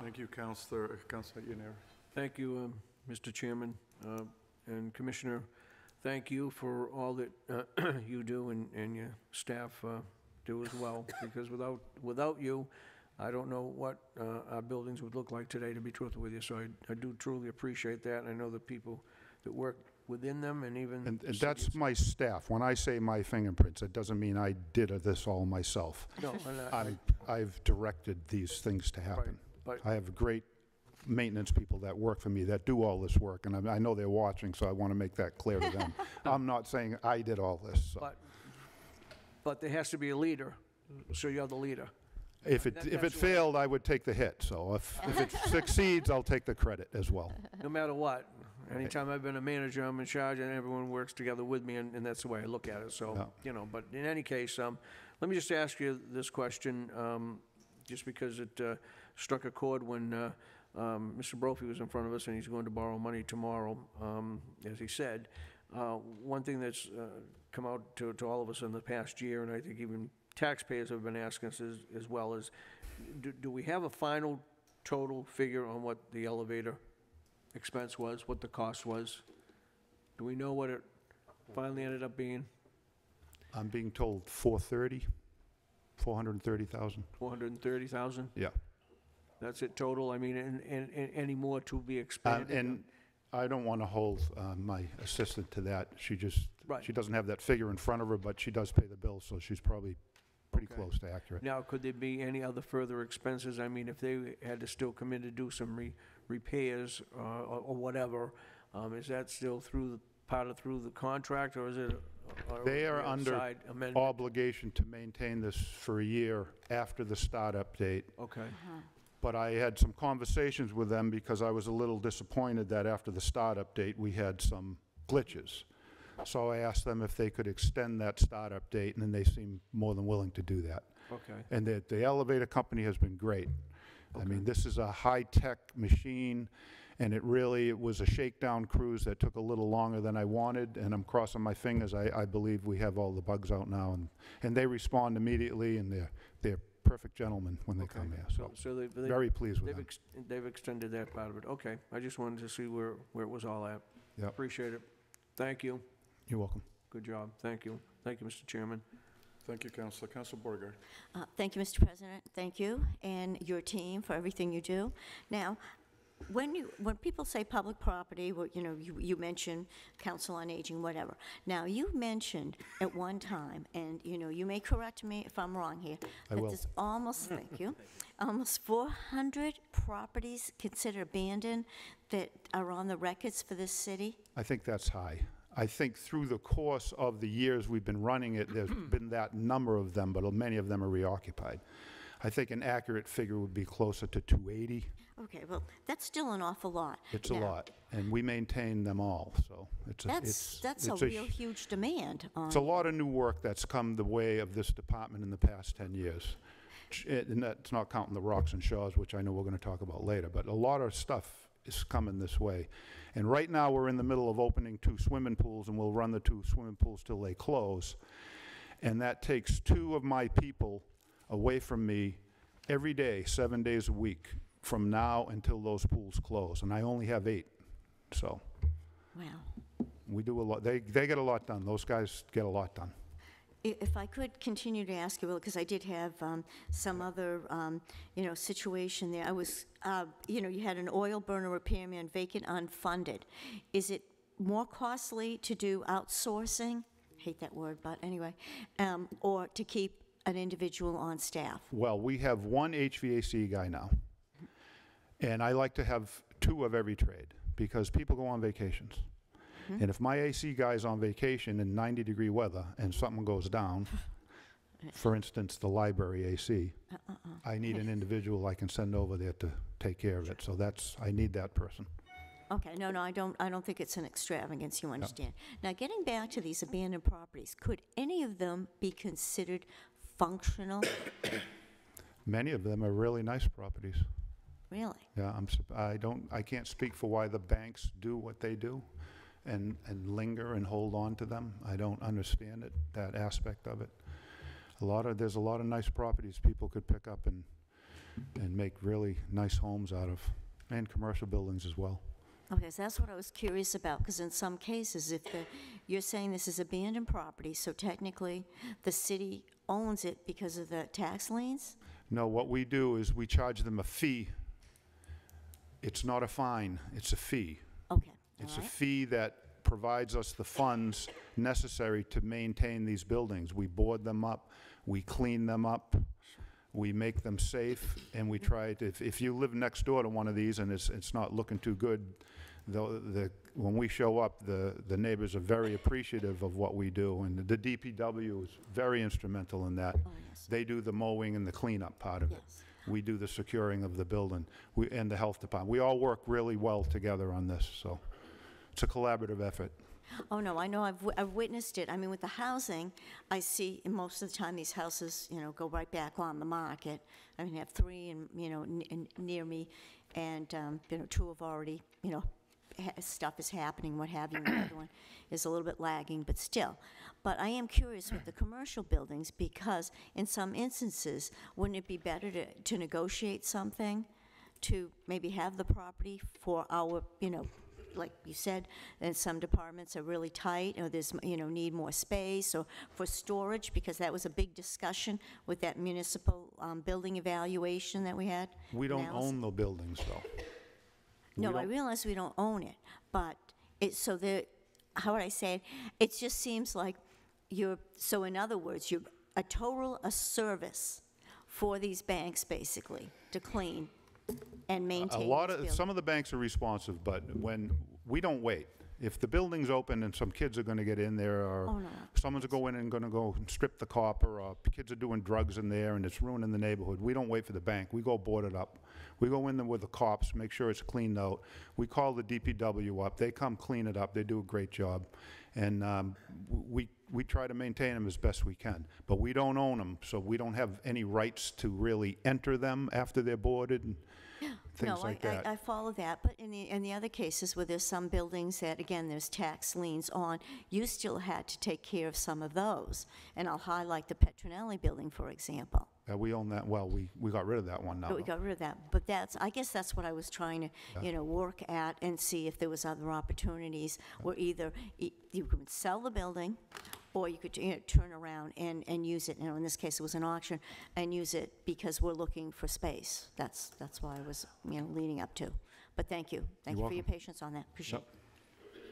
Thank you, Counselor, Counselor Eaniri. Thank you, um, Mr. Chairman. Uh, And Commissioner, thank you for all that uh, [CLEARS THROAT] you do and and your staff uh, do as well, because without, without you, I don't know what uh, our buildings would look like today, to be truthful with you. So I I do truly appreciate that, and I know the people that work within them and even... And and that's my staff. When I say my fingerprints, it doesn't mean I did this all myself. No, and I- I'm- I've directed these things to happen. but- I have great maintenance people that work for me that do all this work, and I I know they're watching, so I want to make that clear to them. [LAUGHS] I'm not saying I did all this, so. But, but there has to be a leader, so you're the leader. If it, That- if it that's what- failed, I would take the hit, so if, if it [LAUGHS] succeeds, I'll take the credit as well. no matter what. Anytime I've been a manager, I'm in charge, and everyone works together with me, and, and that's the way I look at it, so, you know, but in any case, um, let me just ask you this question, um, just because it, uh, struck a chord when, uh, um, Mr. Brophy was in front of us, and he's going to borrow money tomorrow, um, as he said. Uh, one thing that's, uh, come out to, to all of us in the past year, and I think even taxpayers have been asking us as, as well, is, do, do we have a final total figure on what the elevator expense was, what the cost was? Do we know what it finally ended up being? I'm being told 430, 430,000. 430,000? Yeah. That's it total? I mean, and, and, and any more to be expanded? And I don't want to hold uh, my assistant to that. She just, Right. she doesn't have that figure in front of her, but she does pay the bill, so she's probably pretty Okay. close to accurate. Now, could there be any other further expenses? I mean, if they had to still come in to do some re- repairs uh, or or whatever, um, is that still through, the part of through the contract, or is it? a- a- They are under side amendment? obligation to maintain this for a year after the startup date. Okay. But I had some conversations with them because I was a little disappointed that after the startup date, we had some glitches. So I asked them if they could extend that startup date, and then they seemed more than willing to do that. Okay. And the, the elevator company has been great. I mean, this is a high-tech machine, and it really, it was a shakedown cruise that took a little longer than I wanted, and I'm crossing my fingers. I, I believe we have all the bugs out now, and, and they respond immediately, and they're, they're perfect gentlemen when they come here, so. So they- they- Very pleased with they've them. ex- They've extended that part of it. Okay, I just wanted to see where, where it was all at. Yep. Appreciate it. Thank you. You're welcome. Good job. Thank you. Thank you, Mr. Chairman. Thank you, Counselor. Counselor Beauregard. Uh, Thank you, Mr. President. Thank you and your team for everything you do. Now, when you, when people say public property, well, you know, you, you mention council on aging, whatever. Now, you mentioned at one time, and, you know, you may correct me if I'm wrong here. I that will. there's almost, [LAUGHS] thank you, almost 400 properties considered abandoned that are on the records for this city? I think that's high. I think through the course of the years we've been running it, there's [CLEARS THROAT] been that number of them, but many of them are reoccupied. I think an accurate figure would be closer to 280. Okay, well, that's still an awful lot. It's a Now, lot, and we maintain them all, so it's a, That's, it's... that's a it's real hu- huge demand on. It's a lot of new work that's come the way of this department in the past 10 years. Ch- eh, And that's not counting the rocks and shaws, which I know we're going to talk about later, but a lot of stuff is coming this way. And right now, we're in the middle of opening two swimming pools, and we'll run the two swimming pools till they close. And that takes two of my people away from me every day, seven days a week, from now until those pools close. And I only have eight, so Wow. we do a lot, they, they get a lot done. Those guys get a lot done. I- If I could continue to ask you, because I did have um, some other, um, you know, situation there. I was, uh, you know, you had an oil burner repairman vacant unfunded. Is it more costly to do outsourcing? Hate that word, but anyway, um, or to keep an individual on staff? Well, we have one HVAC guy now. And I like to have two of every trade because people go on vacations. Mm-hmm. And if my AC guy's on vacation in 90 degree weather and something goes down, [LAUGHS] for instance, the library AC, I need an [LAUGHS] individual I can send over there to take care of it. So that's, I need that person. Okay, no, no, I don't, I don't think it's an extravagance, you understand. Now, getting back to these abandoned properties, could any of them be considered functional? [COUGHS] Many of them are really nice properties. Really? Yeah, I'm, sup- I don't, I can't speak for why the banks do what they do and, and linger and hold on to them. I don't understand it, that aspect of it. A lot of, there's a lot of nice properties people could pick up and, and make really nice homes out of, and commercial buildings as well. Okay, so that's what I was curious about, because in some cases, if the, you're saying this is abandoned property, so technically, the city owns it because of the tax liens? No, what we do is we charge them a fee. It's not a fine, it's a fee. Okay, It's all a right. fee that provides us the funds necessary to maintain these buildings. We board them up, we clean them up, we make them safe, and we try to, if, if you live next door to one of these and it's, it's not looking too good, the, the, when we show up, the, the neighbors are very appreciative of what we do, and the DPW is very instrumental in that. Oh, they do the mowing and the cleanup part of it. We do the securing of the building, we, and the health department. We all work really well together on this, so it's a collaborative effort. Oh, no, I know, I've, wi- I've witnessed it. I mean, with the housing, I see, most of the time, these houses, you know, go right back on the market. I mean, I have three and, you know, n- near me, and, um, you know, two have already, you know, ha- stuff is happening, what have you, and the other one is a little bit lagging, but still. But I am curious with the commercial buildings, because in some instances, wouldn't it be better to, to negotiate something? To maybe have the property for our, you know, like you said, and some departments are really tight, or there's, you know, need more space, or for storage, because that was a big discussion with that municipal um, building evaluation that we had. We don't analysis. own the buildings, though. No, I realize we don't own it, but it's so the, how would I say it? It just seems like you're, so in other words, you're a total, a service for these banks, basically, to clean and A maintain lot of, some of the banks are responsive, but when, we don't wait. If the building's open and some kids are gonna get in there, or Oh, no. someone's going in and gonna go and strip the copper, or kids are doing drugs in there and it's ruining the neighborhood, we don't wait for the bank, we go board it up. We go in there with the cops, make sure it's cleaned out. We call the DPW up, they come clean it up, they do a great job. And um, we, we try to maintain them as best we can. But we don't own them, so we don't have any rights to really enter them after they're boarded and things like No, I- that. I, I follow that, but in the, in the other cases where there's some buildings that, again, there's tax liens on, you still had to take care of some of those. And I'll highlight the Petronelli building, for example. Uh, we own that, well, we, we got rid of that one now. But we got rid of that. But that's, I guess that's what I was trying to, you know, work at and see if there was other opportunities where either y- you could sell the building, or you could, you know, turn around and, and use it, you know, in this case, it was an auction, and use it because we're looking for space. That's, that's why I was, you know, leading up to. But thank you. Thank You're you for your welcome. patience on that. Appreciate it.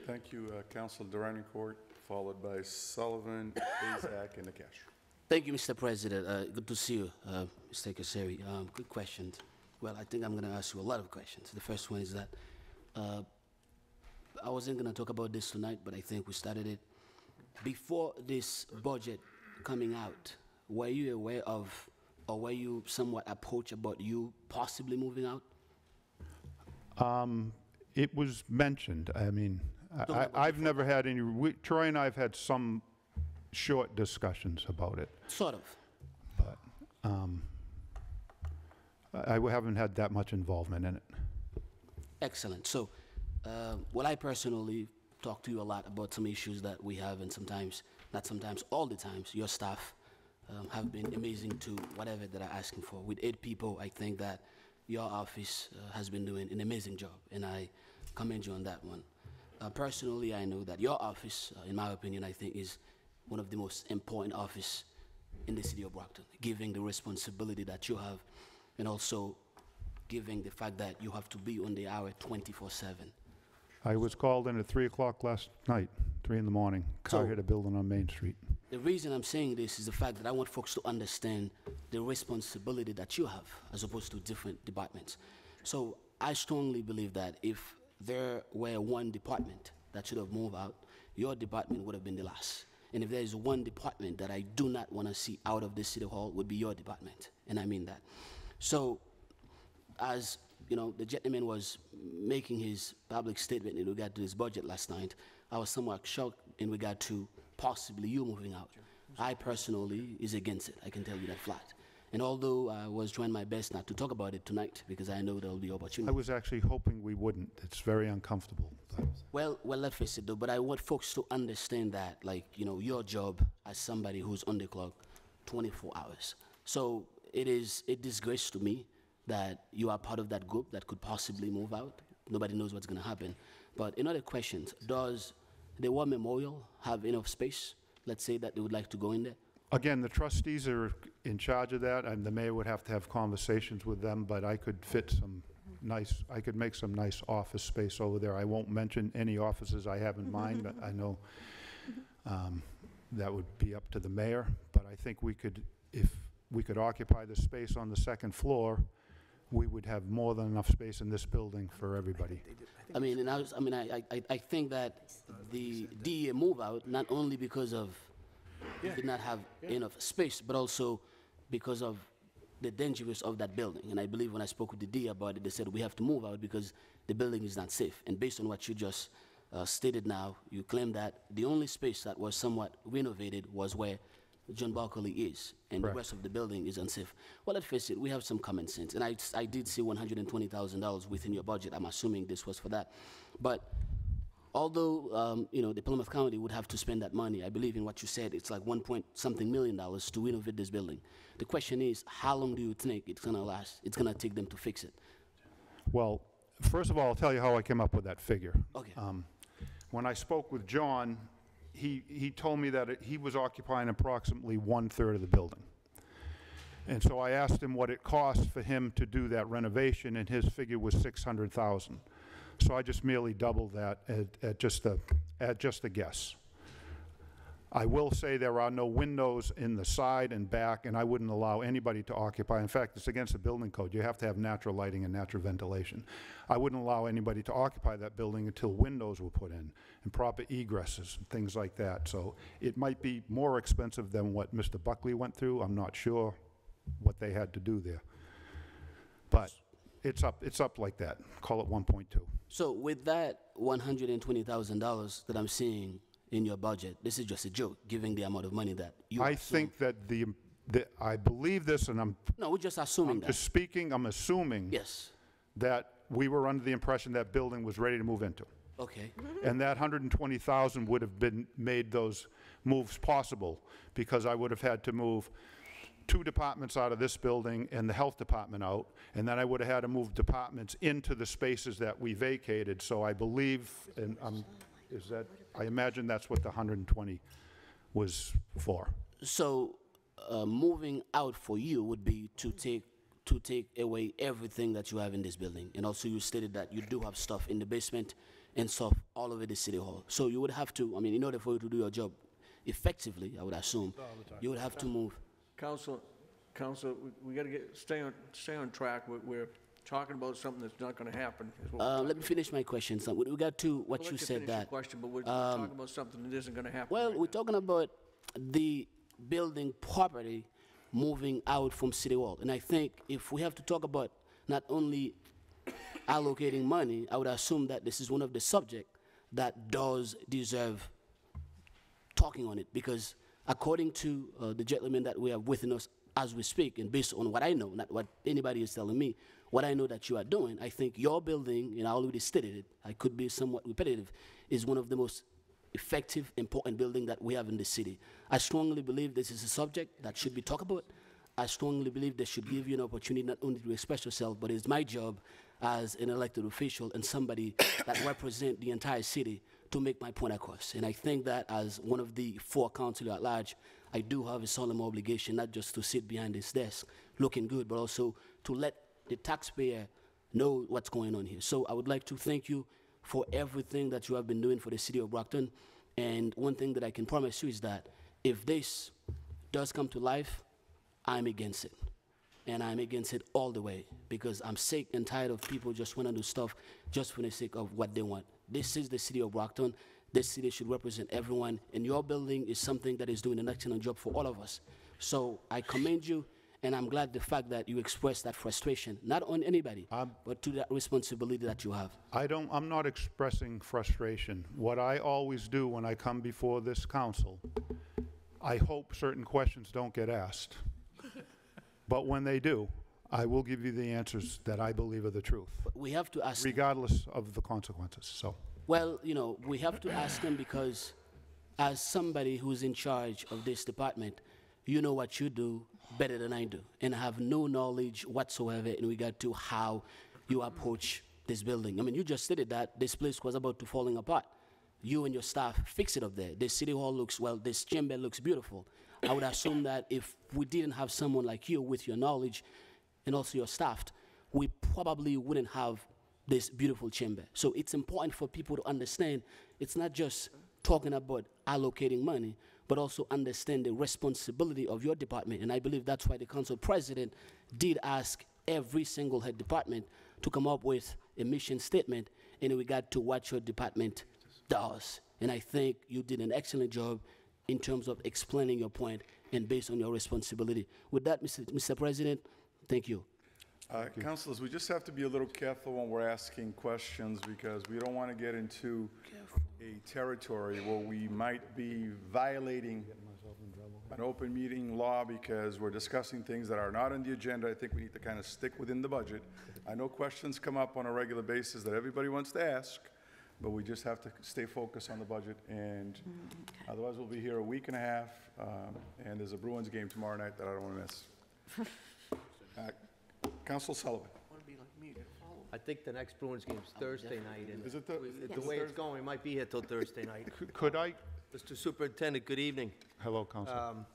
Thank you, uh, Council Court, followed by Sullivan, Asack, and Nakash. Thank you, Mr. President. Uh, Good to see you, uh, Mr. Casieri. Um, Good questions. Well, I think I'm going to ask you a lot of questions. The first one is that uh, I wasn't going to talk about this tonight, but I think we started it. Before this budget coming out, were you aware of, or were you somewhat approached about you possibly moving out? Um, It was mentioned, I mean, I- Talking I- about I've never had any, we- Troy and I have had some short discussions about it, Sort of. but um, I I haven't had that much involvement in it. Excellent. So, uh, well, I personally talk to you a lot about some issues that we have, and sometimes, not sometimes, all the times, your staff um, have been amazing to whatever that are asking for. With eight people, I think that your office uh, has been doing an amazing job, and I commend you on that one. Uh, personally, I know that your office, uh, in my opinion, I think is one of the most important office in the city of Brockton, giving the responsibility that you have, and also giving the fact that you have to be on the hour 24/7. I was called in at 3 o'clock last night, 3 in the morning, car So- hit a building on Main Street. The reason I'm saying this is the fact that I want folks to understand the responsibility that you have as opposed to different departments. So I strongly believe that if there were one department that should have moved out, your department would have been the last. And if there is one department that I do not want to see out of this city hall, would be your department, and I mean that. So as you know, the gentleman was making his public statement in regard to his budget last night, I was somewhat shocked in regard to possibly you moving out. I personally is against it. I can tell you that flat. And although I was trying my best not to talk about it tonight because I know there'll be opportunity. I was actually hoping we wouldn't. It's very uncomfortable. Well, well, let's face it though. But I want folks to understand that, like you know, your job as somebody who's on the clock, 24 hours. So it is a disgrace to me that you are part of that group that could possibly move out. Nobody knows what's going to happen. But another question: Does the War Memorial have enough space? Let's say that they would like to go in there. Again, the trustees are in charge of that, and the mayor would have to have conversations with them, but I could fit some nice, I could make some nice office space over there. I won't mention any offices I have in [LAUGHS] mind, but I know um, that would be up to the mayor, but I think we could, if we could occupy the space on the second floor, we would have more than enough space in this building for everybody. I mean, and I, was, I mean, I, I, I think that the DEA move out not only because of we did not have enough space, but also because of the dangerous of that building. And I believe when I spoke with the D about it, they said we have to move out because the building is not safe. And based on what you just uh, stated now, you claim that the only space that was somewhat renovated was where John Buckley is, and Correct. the rest of the building is unsafe. Well, let's face it, we have some common sense. And I, I did see $120,000 within your budget. I'm assuming this was for that. But although, um, you know, the Plymouth County would have to spend that money, I believe in what you said, it's like one point something million dollars to renovate this building. The question is, how long do you think it's gonna last, it's gonna take them to fix it? Well, first of all, I'll tell you how I came up with that figure. Okay. Um, When I spoke with John, he, he told me that it- he was occupying approximately one-third of the building. And so I asked him what it cost for him to do that renovation, and his figure was 600,000. So I just merely doubled that at, at just a, at just a guess. I will say there are no windows in the side and back, and I wouldn't allow anybody to occupy. In fact, it's against the building code. You have to have natural lighting and natural ventilation. I wouldn't allow anybody to occupy that building until windows were put in and proper egresses and things like that. So it might be more expensive than what Mr. Buckley went through. I'm not sure what they had to do there. But it's up, it's up like that. Call it 1.2. So with that $120,000 that I'm seeing in your budget, this is just a joke, given the amount of money that you I assume. think that the, that I believe this, and I'm No, we're just assuming I'm that. just speaking, I'm assuming Yes, that we were under the impression that building was ready to move into. okay. Mm-hmm. And that 120,000 would have been, made those moves possible, because I would have had to move two departments out of this building and the health department out, and then I would have had to move departments into the spaces that we vacated, so I believe, and I'm, is that, I imagine that's what the 120 was for. So uh, moving out for you would be to take to take away everything that you have in this building. And also, you stated that you do have stuff in the basement and stuff all over the city hall. So you would have to, I mean, in order for you to do your job effectively, I would assume, you would have to move. Council, Council, we- we gotta get, stay on, stay on track. We're- We're talking about something that's not gonna happen. is what Uh, let me finish my question. So with regard to what you let said finish your that. question, but we're um, talking about something that isn't gonna happen. Well, right we're now. talking about the building property moving out from City Hall. And I think if we have to talk about not only allocating money, I would assume that this is one of the subject that does deserve talking on it because according to uh, the gentleman that we have within us as we speak, and based on what I know, not what anybody is telling me, what I know that you are doing, I think your building, and I already stated it, I could be somewhat repetitive, is one of the most effective, important building that we have in the city. I strongly believe this is a subject that should be talked about. I strongly believe they should give you an opportunity not only to express yourself, but it's my job as an elected official and somebody [COUGHS] that represent the entire city to make my point across. And I think that as one of the four councilors at large, I do have a solemn obligation not just to sit behind this desk looking good, but also to let the taxpayer know what's going on here. So I would like to thank you for everything that you have been doing for the city of Brockton. And one thing that I can promise you is that if this does come to life, I'm against it. And I'm against it all the way because I'm sick and tired of people just wanting to do stuff just for the sake of what they want. This is the city of Brockton. This city should represent everyone, and your building is something that is doing an excellent job for all of us. So I commend you, and I'm glad the fact that you expressed that frustration, not on anybody, but to that responsibility that you have. I don't, I'm not expressing frustration. What I always do when I come before this council, I hope certain questions don't get asked. But when they do, I will give you the answers that I believe are the truth, But we have to ask. regardless of the consequences, so. Well, you know, we have to ask them because, as somebody who's in charge of this department, you know what you do better than I do, and I have no knowledge whatsoever in regard to how you approach this building. I mean, you just stated that this place was about to falling apart. You and your staff fix it up there. The city hall looks well. This chamber looks beautiful. I would assume that if we didn't have someone like you with your knowledge and also your staff, we probably wouldn't have this beautiful chamber. So it's important for people to understand it's not just talking about allocating money, but also understand the responsibility of your department. And I believe that's why the council president did ask every single head department to come up with a mission statement in regard to what your department does. And I think you did an excellent job in terms of explaining your point and based on your responsibility. With that, Mr. Mr. President, thank you. Uh, Councilors, we just have to be a little careful when we're asking questions because we don't want to get into a territory where we might be violating an open meeting law because we're discussing things that are not on the agenda. I think we need to kind of stick within the budget. I know questions come up on a regular basis that everybody wants to ask, but we just have to stay focused on the budget, and otherwise we'll be here a week and a half, um, and there's a Bruins game tomorrow night that I don't want to miss. [LAUGHS] Uh, Counsel Sullivan. I think the next Bruins game's Thursday night, and Is it the- we- the it way it's going, we might be here till Thursday night. [LAUGHS] Could I, Mr. Superintendent, good evening. hello, Council. Um,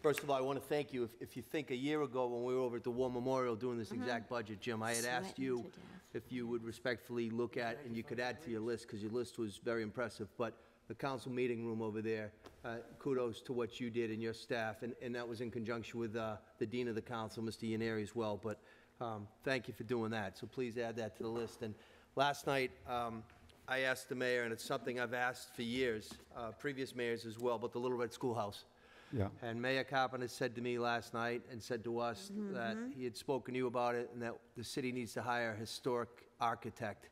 First of all, I want to thank you. If- If you think a year ago, when we were over at the War Memorial doing this exact budget, Jim, I had asked Sweating you to death. if you would respectfully look at, and you could add to your list, because your list was very impressive, but the council meeting room over there, uh, kudos to what you did and your staff, and and that was in conjunction with uh, the dean of the council, Mr. Eaniri, as well, but um, thank you for doing that, so please add that to the list. And last night, um, I asked the mayor, and it's something I've asked for years, uh, previous mayors as well, but the Little Red Schoolhouse. Yeah. And Mayor Carpenter said to me last night and said to us that he had spoken to you about it and that the city needs to hire a historic architect.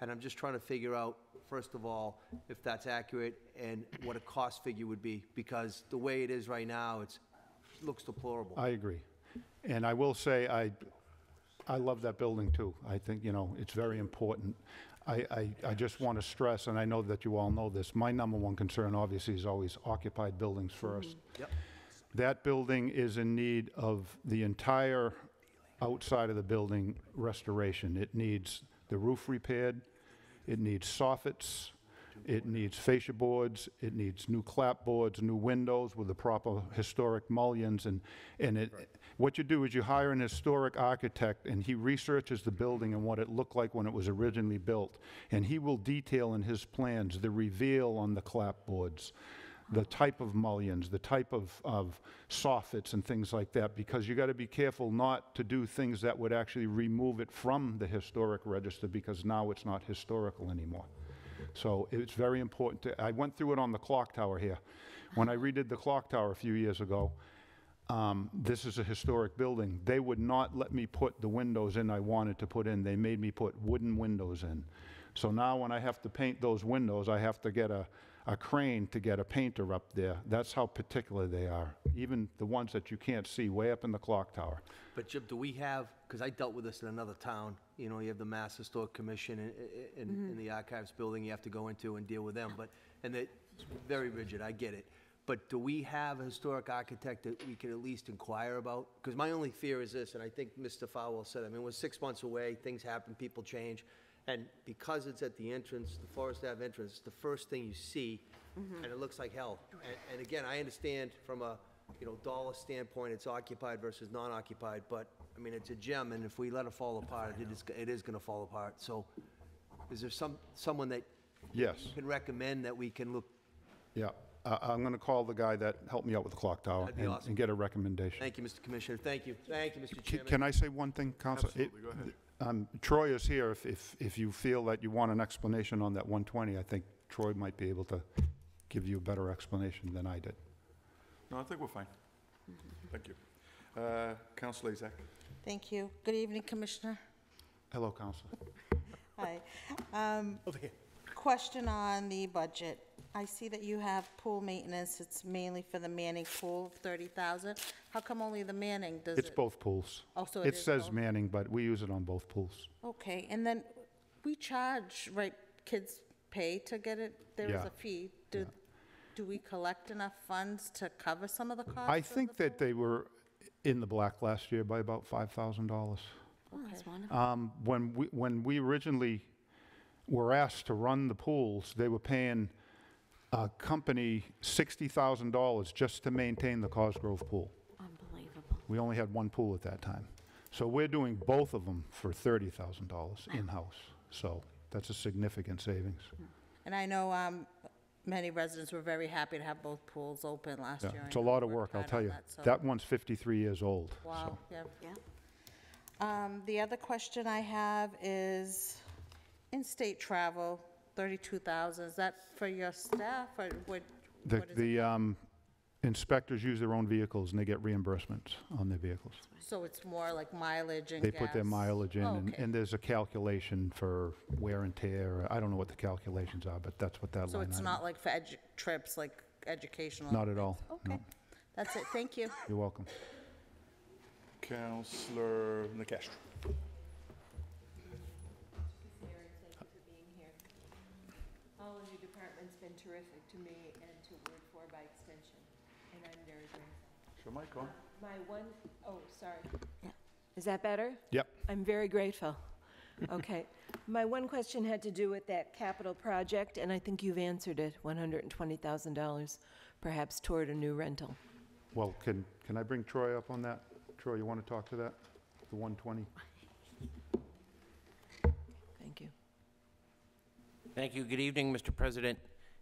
And I'm just trying to figure out, first of all, if that's accurate and what a cost figure would be, because the way it is right now, it's, looks deplorable. I agree. And I will say, I, I love that building too. I think, you know, it's very important. I, I, I just want to stress, and I know that you all know this, my number one concern obviously is always occupied buildings first. Mm-hmm. Yep. That building is in need of the entire outside of the building restoration. It needs the roof repaired, it needs soffits, it needs fascia boards, it needs new clapboards, new windows with the proper historic mullions, and, and it, What you do is you hire an historic architect, and he researches the building and what it looked like when it was originally built. And he will detail in his plans the reveal on the clapboards, the type of mullions, the type of, of soffits and things like that, because you got to be careful not to do things that would actually remove it from the historic register, because now it's not historical anymore. So it's very important to, I went through it on the clock tower here. When I redid the clock tower a few years ago, um, this is a historic building. They would not let me put the windows in I wanted to put in. They made me put wooden windows in. So now when I have to paint those windows, I have to get a, a crane to get a painter up there. That's how particular they are, even the ones that you can't see way up in the clock tower. But Jim, do we have, because I dealt with this in another town, you know, you have the Mass Historic Commission in, in, mm-hmm. in the archives building you have to go into and deal with them, but, and they, it's very rigid, I get it. But do we have a historic architect that we can at least inquire about? Because my only fear is this, and I think Mr. Farwell said, I mean, we're six months away, things happen, people change. And because it's at the entrance, the Forest Ave entrance, it's the first thing you see, mm-hmm. and it looks like hell. And, and again, I understand from a, you know, dollar standpoint, it's occupied versus non-occupied, but, I mean, it's a gem, and if we let it fall apart, it is, it is gonna fall apart. So, is there some, someone that Yes, you can recommend that we can look, yeah. I- I'm going to call the guy that helped me out with the clock tower That'd be and awesome. and get a recommendation. thank you, Mr. Commissioner, thank you, thank you, Mr. Ca- Chairman. Can I say one thing, Counsel? Absolutely, go ahead. Um, Troy is here. If, if, if you feel that you want an explanation on that 120, I think Troy might be able to give you a better explanation than I did. No, I think we're fine. Thank you. Uh, Counselor Asack? Thank you. Good evening, Commissioner. Hello, Counselor. Hi. Um, Question on the budget. I see that you have pool maintenance, it's mainly for the Manning pool, 30,000. How come only the Manning? Does It's it? both pools. Oh, so it It is says both? Manning, but we use it on both pools. Okay, and then we charge, right, kids pay to get it? There is Yeah. a fee. Do, do we collect enough funds to cover some of the costs? I of think the that they were in the black last year by about $5,000. Oh, that's wonderful. Um, When we, when we originally were asked to run the pools, they were paying a company $60,000 just to maintain the Cosgrove pool. Unbelievable. We only had one pool at that time. So we're doing both of them for $30,000 in-house. So that's a significant savings. And I know um, many residents were very happy to have both pools open last Yeah, year. I It's a know lot you of worked work, I'll hard tell on you. that, so- That one's 53 years old. Wow, so. yeah. Yeah. Um, The other question I have is in-state travel, 32,000. Is that for your staff or what? The, what is it? the um, inspectors use their own vehicles and they get reimbursements on their vehicles. So it's more like mileage and They put their gas? mileage in Oh, and, okay. and there's a calculation for wear and tear. I don't know what the calculations are, but that's what that line So it's item- not like for edu, trips, like educational? Not at all, Okay, no. that's it, thank you. You're welcome. Counselor Nicastro? All of your department's been terrific to me and to Ward 4 by extension, and I'm very grateful. Sure, Mike, go on. My one, oh, sorry. Yeah. Is that better? Yep. I'm very grateful. Okay. My one question had to do with that capital project, and I think you've answered it, $120,000, perhaps toward a new rental. Well, can, can I bring Troy up on that? Troy, you want to talk to that? The 120? Thank you. Thank you. Good evening, Mr. President,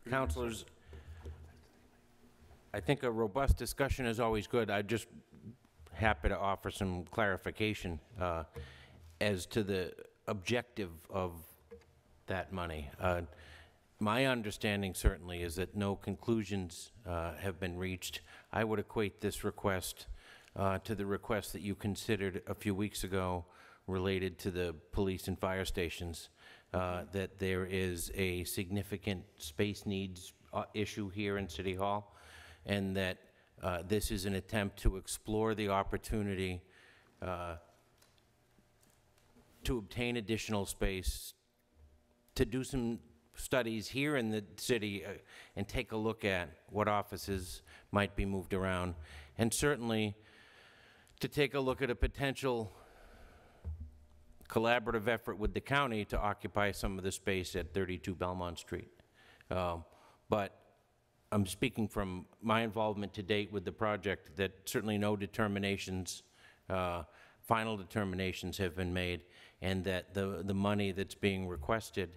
councilors. I think a robust discussion is always good. I'm just happy to offer some clarification uh, as to the objective of that money. Uh, My understanding certainly is that no conclusions uh, have been reached. I would equate this request uh, to the request that you considered a few weeks ago related to the police and fire stations, uh, that there is a significant space needs uh, issue here in City Hall, and that uh, this is an attempt to explore the opportunity uh, to obtain additional space, to do some studies here in the city uh, and take a look at what offices might be moved around, and certainly to take a look at a potential collaborative effort with the county to occupy some of the space at 32 Belmont Street. Um, But I'm speaking from my involvement to date with the project, that certainly no determinations uh, final determinations have been made, and that the, the money that's being requested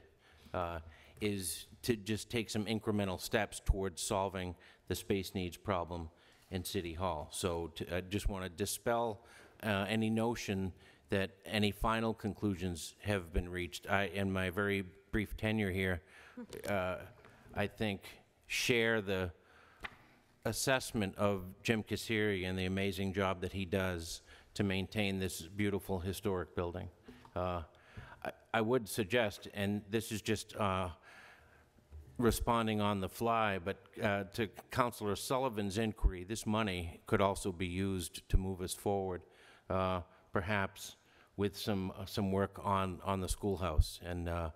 uh, is to just take some incremental steps towards solving the space needs problem in City Hall. So to- I just want to dispel uh, any notion that any final conclusions have been reached. I, in my very brief tenure here, uh, I think, share the assessment of Jim Casieri and the amazing job that he does to maintain this beautiful historic building. Uh, I- I would suggest, and this is just uh, responding on the fly, but uh, to Counselor Sullivan's inquiry, this money could also be used to move us forward, uh, perhaps with some, uh, some work on, on the schoolhouse. And, uh,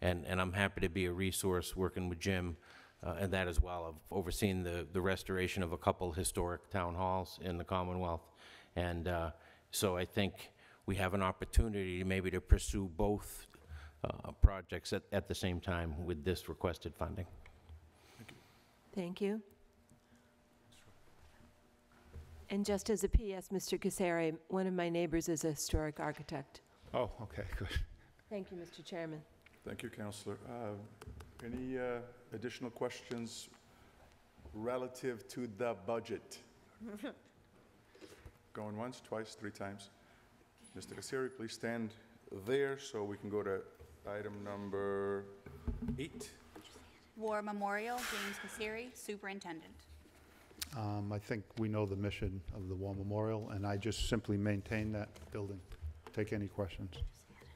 and, and I'm happy to be a resource working with Jim uh, and that as well. I've overseen the, the restoration of a couple historic town halls in the Commonwealth. And uh, so I think we have an opportunity maybe to pursue both uh, projects at, at the same time with this requested funding. Thank you. Thank you. And just as a PS, Mr. Casieri, one of my neighbors is a historic architect. Oh, okay, [LAUGHS] good. Thank you, Mr. Chairman. Thank you, Counselor. Uh, Any uh, additional questions relative to the budget? [LAUGHS] Going once, twice, three times. Mr. Casieri, please stand there so we can go to item number eight. War Memorial, James Casieri, Superintendent. Um, I think we know the mission of the War Memorial, and I just simply maintain that building. Take any questions.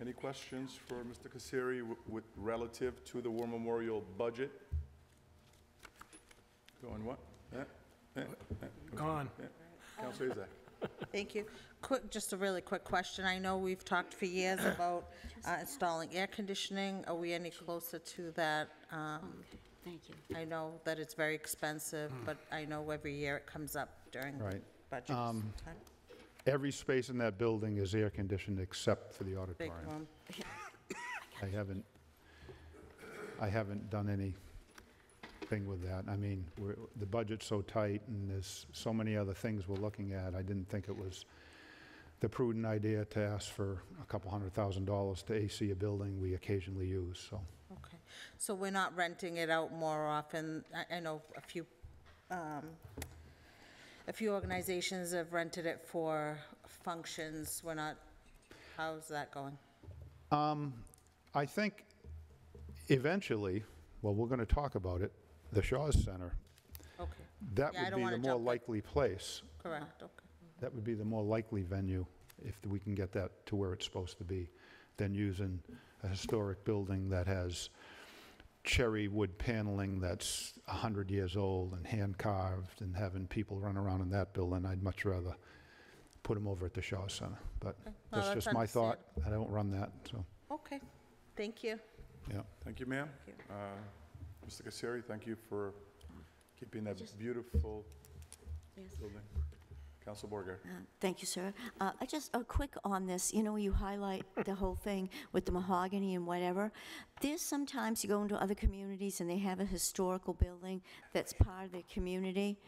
Any questions for Mr. Casieri wi- with relative to the War Memorial budget? Going what? Eh, eh, eh, Gone. eh. Counselor Asack. [LAUGHS] Thank you. Quick, just a really quick question. I know we've talked for years [COUGHS] about uh, installing air conditioning. Are we any closer to that? Um, Thank you. I know that it's very expensive, but I know every year it comes up during Right. budget Um, time. Every space in that building is air-conditioned except for the Big auditorium. I haven't, I haven't done anything with that. I mean, we're, the budget's so tight, and there's so many other things we're looking at, I didn't think it was the prudent idea to ask for a couple hundred thousand dollars to AC a building we occasionally use, so. Okay. So we're not renting it out more often? I, I know a few, um, a few organizations have rented it for functions. We're not, how's that going? Um, I think eventually, well, we're gonna talk about it, the Shaw's Center, Okay, that Yeah, I would don't be wanna the more jump likely place. correct, okay. That would be the more likely venue, if we can get that to where it's supposed to be, than using a historic building that has cherry wood paneling that's 100 years old and hand-carved, and having people run around in that building. I'd much rather put them over at the Shaw Center. But No, that's that's just my thought. I don't run that, so, Okay, thank you. yeah. Thank you, ma'am. Thank Uh, Mr. Casieri, thank you for keeping that beautiful Yes. building. Council Beauregard. Uh, Thank you, sir. Uh, I just, a quick on this, you know, you highlight the whole thing with the mahogany and whatever. There's sometimes you go into other communities and they have a historical building that's part of their community.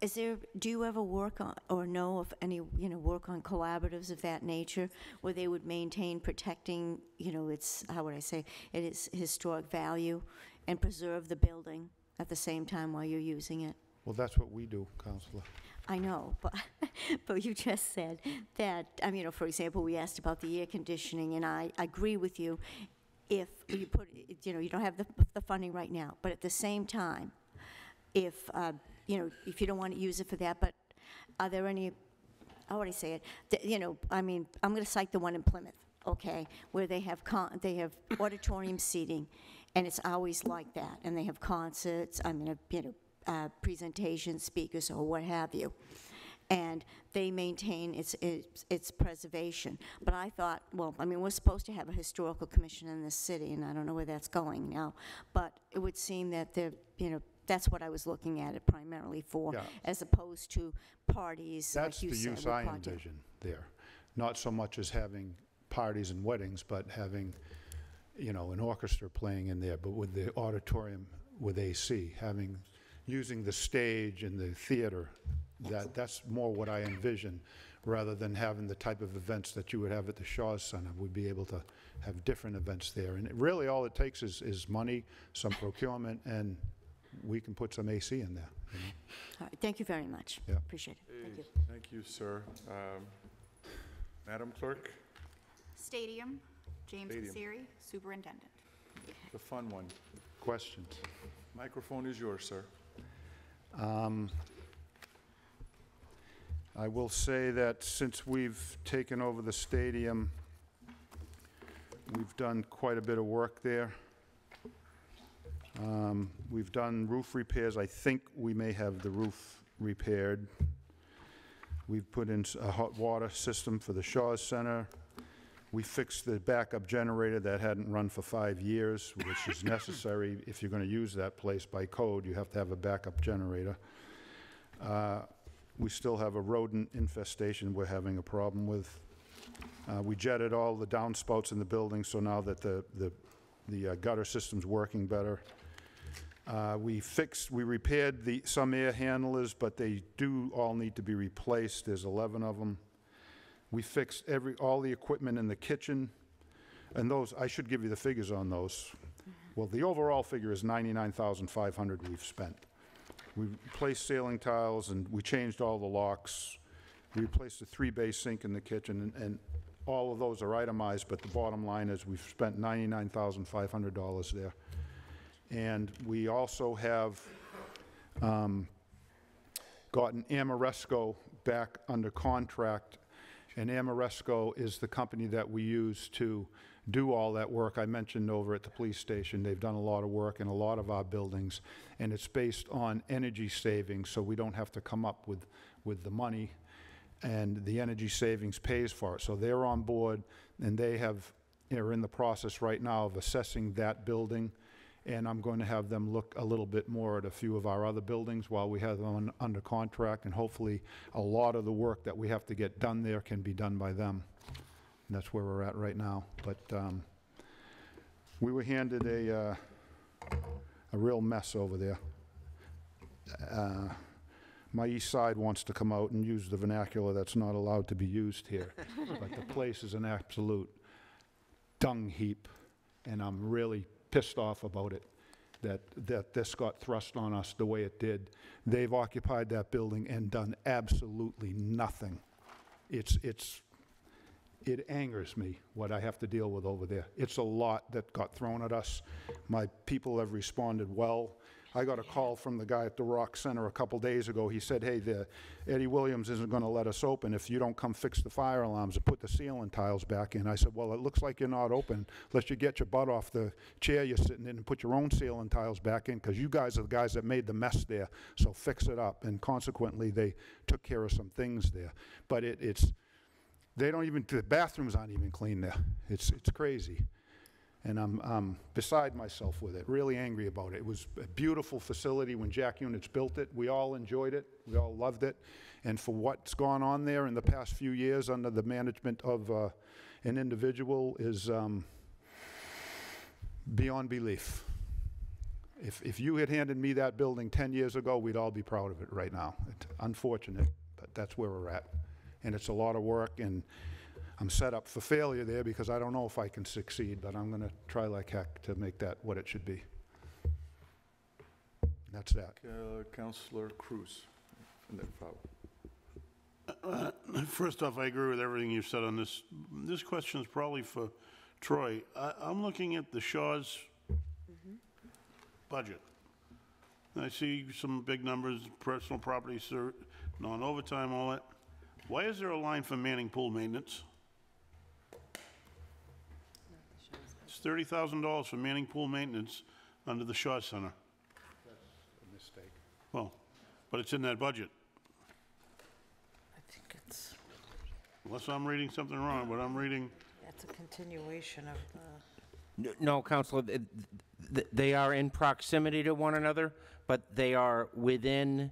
Is there, do you ever work on, or know of any, you know, work on collaboratives of that nature where they would maintain protecting, you know, its, how would I say, it is historic value and preserve the building at the same time while you're using it? Well, that's what we do, Counselor. I know, but, [LAUGHS] but you just said that, I mean, you know, for example, we asked about the air conditioning, and I agree with you. If you put, you know, you don't have the, the funding right now, but at the same time, if, uh, you know, if you don't want to use it for that, but are there any, how would I say it? You know, I mean, I'm going to cite the one in Plymouth, okay, where they have con, they have auditorium seating, and it's always like that, and they have concerts, I mean, you know, uh, presentations, speakers, or what have you. And they maintain its, its, its preservation. But I thought, well, I mean, we're supposed to have a historical commission in this city, and I don't know where that's going now. But it would seem that they're, you know, that's what I was looking at it primarily for, Yeah. as opposed to parties, That's like the said. use I envision there. Not so much as having parties and weddings, but having, you know, an orchestra playing in there, but with the auditorium with AC, having, using the stage and the theater, that, that's more what I envision, rather than having the type of events that you would have at the Shaw's Center. We'd be able to have different events there. And it- really, all it takes is, is money, some procurement, and we can put some AC in there. you know? All right, thank you very much. Yeah. Appreciate it. Thank you. Thank you, sir. Um, Madam Clerk, Stadium, James Stadium. Casieri, Superintendent. the fun one. Questions? Microphone is yours, sir. Um, I will say that since we've taken over the stadium, we've done quite a bit of work there. Um, We've done roof repairs. I think we may have the roof repaired. We've put in a hot water system for the Shaw's Center. We fixed the backup generator that hadn't run for five years, which is [LAUGHS] necessary if you're going to use that place by code. You have to have a backup generator. Uh, We still have a rodent infestation we're having a problem with. Uh, We jetted all the downspouts in the building, so now that the, the the uh, gutter system's working better. Uh, We fixed, we repaired the, some air handlers, but they do all need to be replaced. There's 11 of them. We fixed every, all the equipment in the kitchen, and those, I should give you the figures on those. Well, the overall figure is 99,500 we've spent. We replaced ceiling tiles, and we changed all the locks. We replaced the three-bay sink in the kitchen, and- and all of those are itemized, but the bottom line is we've spent $99,500 there. And we also have um, gotten Ameresco back under contract, and Ameresco is the company that we use to do all that work I mentioned over at the police station. They've done a lot of work in a lot of our buildings, and it's based on energy savings, so we don't have to come up with, with the money, and the energy savings pays for it. So they're on board, and they have, are in the process right now of assessing that building, and I'm going to have them look a little bit more at a few of our other buildings while we have them un- under contract, and hopefully, a lot of the work that we have to get done there can be done by them. And that's where we're at right now. But um, we were handed a, uh, a real mess over there. Uh, My east side wants to come out and use the vernacular that's not allowed to be used here. [LAUGHS] But the place is an absolute dung heap, and I'm really pissed off about it, that, that this got thrust on us the way it did. They've occupied that building and done absolutely nothing. It's, it's, it angers me what I have to deal with over there. It's a lot that got thrown at us. My people have responded well. I got a call from the guy at the Rock Center a couple days ago. He said, hey, the, Eddie Williams isn't going to let us open if you don't come fix the fire alarms and put the ceiling tiles back in. I said, well, it looks like you're not open unless you get your butt off the chair you're sitting in and put your own ceiling tiles back in, because you guys are the guys that made the mess there, so fix it up. And consequently, they took care of some things there. But it, it's, they don't even, the bathrooms aren't even clean there. It's, it's crazy. And I'm, I'm beside myself with it, really angry about it. It was a beautiful facility when Jack Yunits built it. We all enjoyed it. We all loved it. And for what's gone on there in the past few years under the management of uh, an individual is um, beyond belief. If, if you had handed me that building 10 years ago, we'd all be proud of it right now. It's unfortunate, but that's where we're at. And it's a lot of work, and I'm set up for failure there because I don't know if I can succeed, but I'm going to try like heck to make that what it should be. That's that. Uh, Counselor Cruise, and then Farwell. [CLEARS THROAT] Uh, First off, I agree with everything you've said on this. This question is probably for Troy. I, I'm looking at the Shaw's budget. I see some big numbers, personal property, ser- non-overtime, all that. Why is there a line for Manning Pool maintenance? It's thirty thousand dollars for Manning Pool maintenance under the Shaw Center. That's a mistake. Well, but it's in that budget. I think it's, Unless I'm reading something wrong, but I'm reading, that's a continuation of the. N- No, Counselor, th- th- they are in proximity to one another, but they are within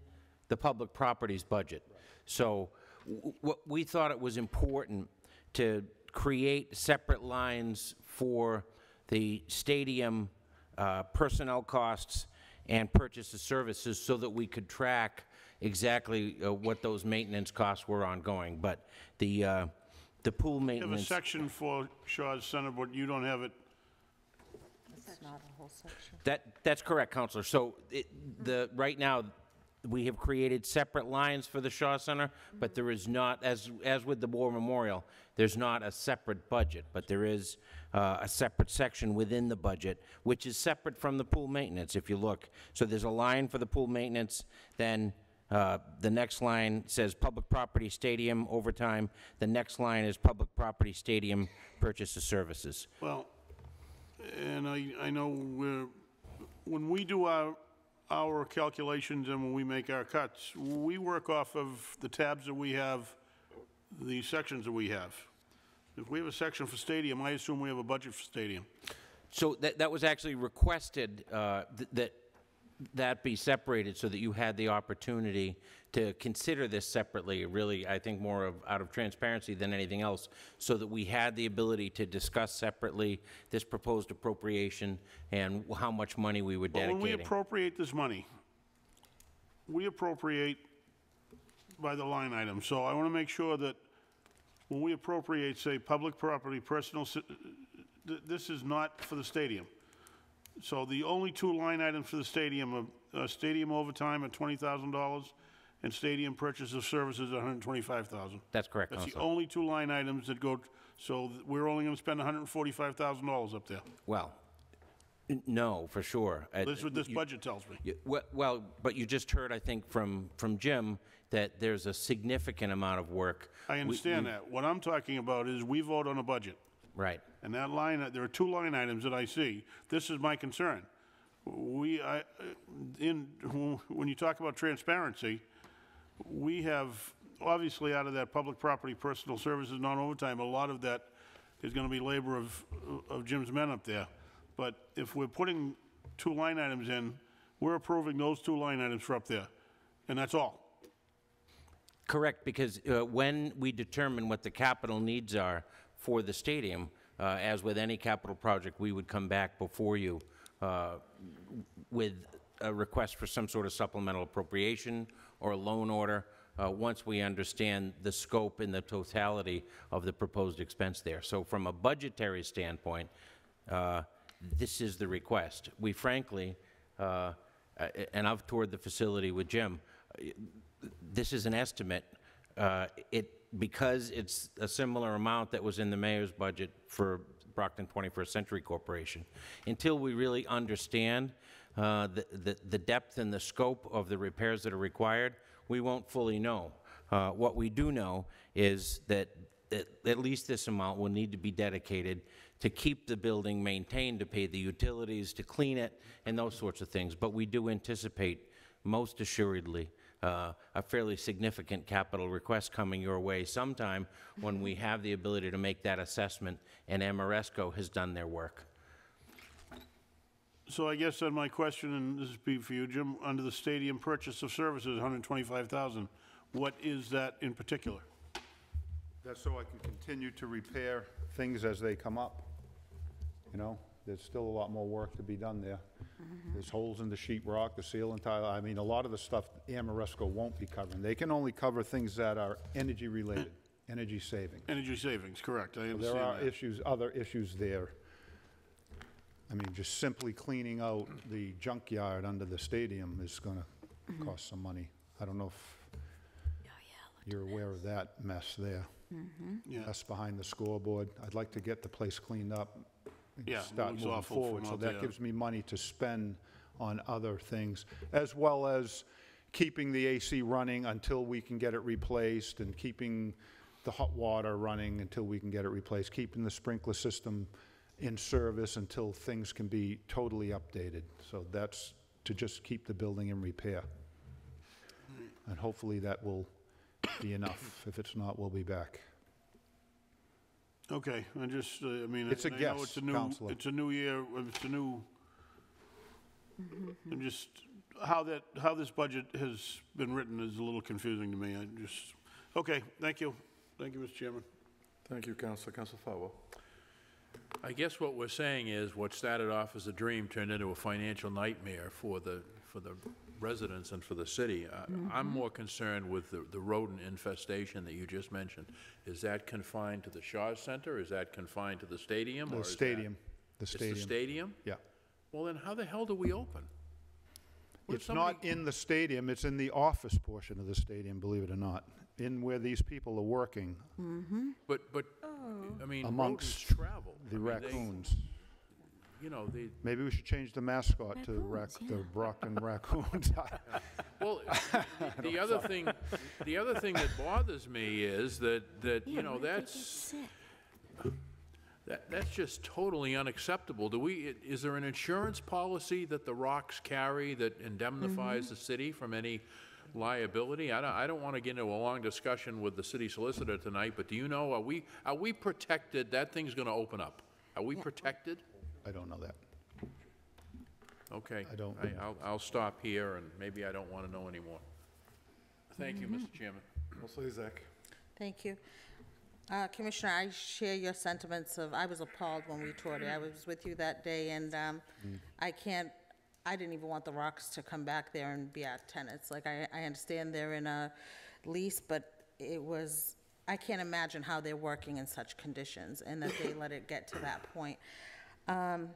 the public properties budget. So w- what, we thought it was important to create separate lines for the stadium uh, personnel costs and purchase of services so that we could track exactly uh, what those maintenance costs were ongoing. But the, uh, the pool You have a maintenance, section for Shaw's Center, but you don't have it, It's not a whole section. that, that's correct, Counselor. So it, the, right now, we have created separate lines for the Shaw Center, but there is not, as, as with the War Memorial, there's not a separate budget, but there is uh, a separate section within the budget, which is separate from the pool maintenance, if you look. So there's a line for the pool maintenance, then uh, the next line says public property stadium overtime, the next line is public property stadium purchase of services. well, and I, I know we're, when we do our, our calculations and when we make our cuts, we work off of the tabs that we have, the sections that we have. If we have a section for stadium, I assume we have a budget for stadium. So that, that was actually requested, uh, th- that, that be separated so that you had the opportunity to consider this separately, really, I think more of, out of transparency than anything else, so that we had the ability to discuss separately this proposed appropriation and how much money we were But when we dedicating. appropriate this money, we appropriate by the line item. So I want to make sure that when we appropriate, say, public property, personal, si- th- this is not for the stadium. So the only two line items for the stadium are uh, stadium overtime at $20,000 and stadium purchase of services at 125,000. That's correct, That's the Counselor. only two line items that go, so th- we're only going to spend $145,000 up there. Well, n- no, for sure. Uh, That's what this you- budget tells me. you- we- Well, but you just heard, I think, from, from Jim, that there's a significant amount of work. I understand that. What I'm talking about is we vote on a budget. Right. And that line, there are two line items that I see. This is my concern. We, I, in, when you talk about transparency, we have, obviously, out of that public property, personal services, non-overtime, a lot of that is gonna be labor of, of Jim's men up there. But if we're putting two line items in, we're approving those two line items for up there, and that's all. Correct, because uh, when we determine what the capital needs are for the stadium, uh, as with any capital project, we would come back before you uh, with a request for some sort of supplemental appropriation or a loan order, uh, once we understand the scope and the totality of the proposed expense there. So from a budgetary standpoint, uh, this is the request. We frankly, uh, and I've toured the facility with Jim, this is an estimate. Uh, It, because it's a similar amount that was in the mayor's budget for Brockton 21st Century Corporation, until we really understand uh, the the the depth and the scope of the repairs that are required, we won't fully know. Uh, What we do know is that that at least this amount will need to be dedicated to keep the building maintained, to pay the utilities, to clean it, and those sorts of things. But we do anticipate, most assuredly, uh, a fairly significant capital request coming your way sometime when we have the ability to make that assessment, and Ameresco has done their work. So I guess then my question, and this is be for you, Jim, under the stadium purchase of services, 125,000, what is that in particular? That's so I can continue to repair things as they come up. You know, there's still a lot more work to be done there. There's holes in the sheet rock, the ceiling tile, I mean, a lot of the stuff Ameresco won't be covering. They can only cover things that are energy-related, energy saving. Energy savings, correct, I There are that. issues, other issues there. I mean, just simply cleaning out the junkyard under the stadium is gonna cost some money. I don't know if you're aware of that mess there. Yeah. That's behind the scoreboard. I'd like to get the place cleaned up and Yeah, start looks moving awful from forward. So out that there. gives me money to spend on other things, as well as keeping the AC running until we can get it replaced, and keeping the hot water running until we can get it replaced, keeping the sprinkler system in service until things can be totally updated. So that's to just keep the building in repair. And hopefully that will be enough. If it's not, we'll be back. Okay, I just, uh, I mean, It's a I know guess, it's a new, Counselor. it's a new year, it's a new, I'm just, how that, how this budget has been written is a little confusing to me, I just, okay, thank you. Thank you, Mr. Chairman. Thank you, Counselor. Counselor Farwell. I guess what we're saying is, what started off as a dream turned into a financial nightmare for the, for the residents and for the city. I- I'm mm-hmm. more concerned with the the rodent infestation that you just mentioned. Is that confined to the Shaw Center? Is that confined to the stadium? or The is that- stadium, the It's stadium. the stadium? Yeah. Well, then how the hell do we open? What if It's not somebody- in the stadium, it's in the office portion of the stadium, believe it or not, in where these people are working mm-hmm. But, but, oh. I mean, rodents amongst travel. I the mean, they- raccoons. You know, they, Maybe we should change the mascot to rac, the Brockton [LAUGHS] Raccoons. [LAUGHS] Well, [LAUGHS] the- the other thing, the other thing that bothers me is that, that, you know, that's, that, that's just totally unacceptable. Do we, i- is there an insurance policy that the Rox carry that indemnifies the city from any liability? I don't, I don't want to get into a long discussion with the city solicitor tonight, but do you know, are we, are we protected? That thing's going to open up. Are we protected? I don't know that. Okay. I don't- I- I'll, I'll stop here, and maybe I don't want to know anymore. Thank you, Mr. Chairman. Mostly Zach. Thank you. Uh, Commissioner, I share your sentiments of, I was appalled when we toured it. I was with you that day, and um, I can't, I didn't even want the Rox to come back there and be our tenants. Like, I, I understand they're in a lease, but it was, I can't imagine how they're working in such conditions, and that they let it get to that point. Um,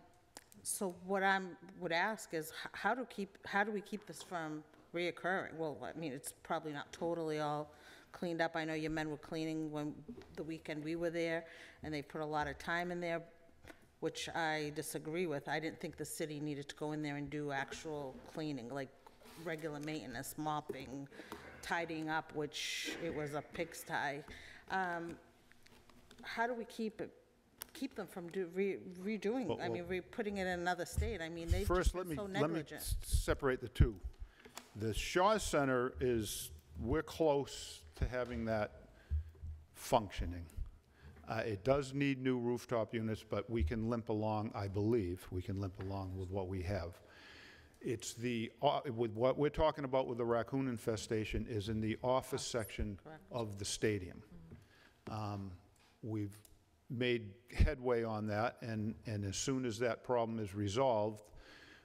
So what I'm, would ask is, how do keep, how do we keep this from reoccurring? Well, I mean, it's probably not totally all cleaned up. I know your men were cleaning when, the weekend we were there, and they put a lot of time in there, which I disagree with. I didn't think the city needed to go in there and do actual cleaning, like regular maintenance, mopping, tidying up, which it was a pigsty. Um, How do we keep it, keep them from do, re- redoing, Well, I mean, well- re, putting it in another state? I mean, they've First, just let been me, so let me negligent. s- separate the two. The Shaw Center is, we're close to having that functioning. Uh, It does need new rooftop units, but we can limp along, I believe, we can limp along with what we have. It's the, o- with what we're talking about with the raccoon infestation is in the office section of the stadium. Um, We've made headway on that, and, and as soon as that problem is resolved,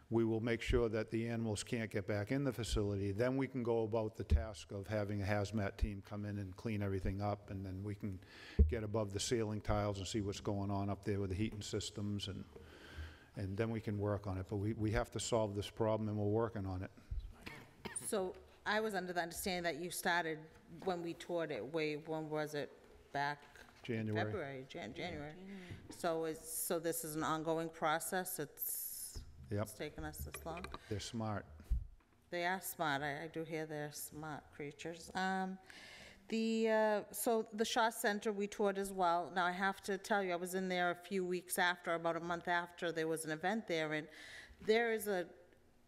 we will make sure that the animals can't get back in the facility. Then we can go about the task of having a hazmat team come in and clean everything up, and then we can get above the ceiling tiles and see what's going on up there with the heating systems, and, and then we can work on it. But we, we have to solve this problem, and we're working on it. So I was under the understanding that you started when we toured it, way, when was it? Back? January. February, Jan, January. So is, so this is an ongoing process? It's, Yep. it's taken us this long? They're smart. They are smart. I, I do hear they're smart creatures. Um, the, uh, so the Shaw Center we toured as well. Now, I have to tell you, I was in there a few weeks after, about a month after, there was an event there, and there is a,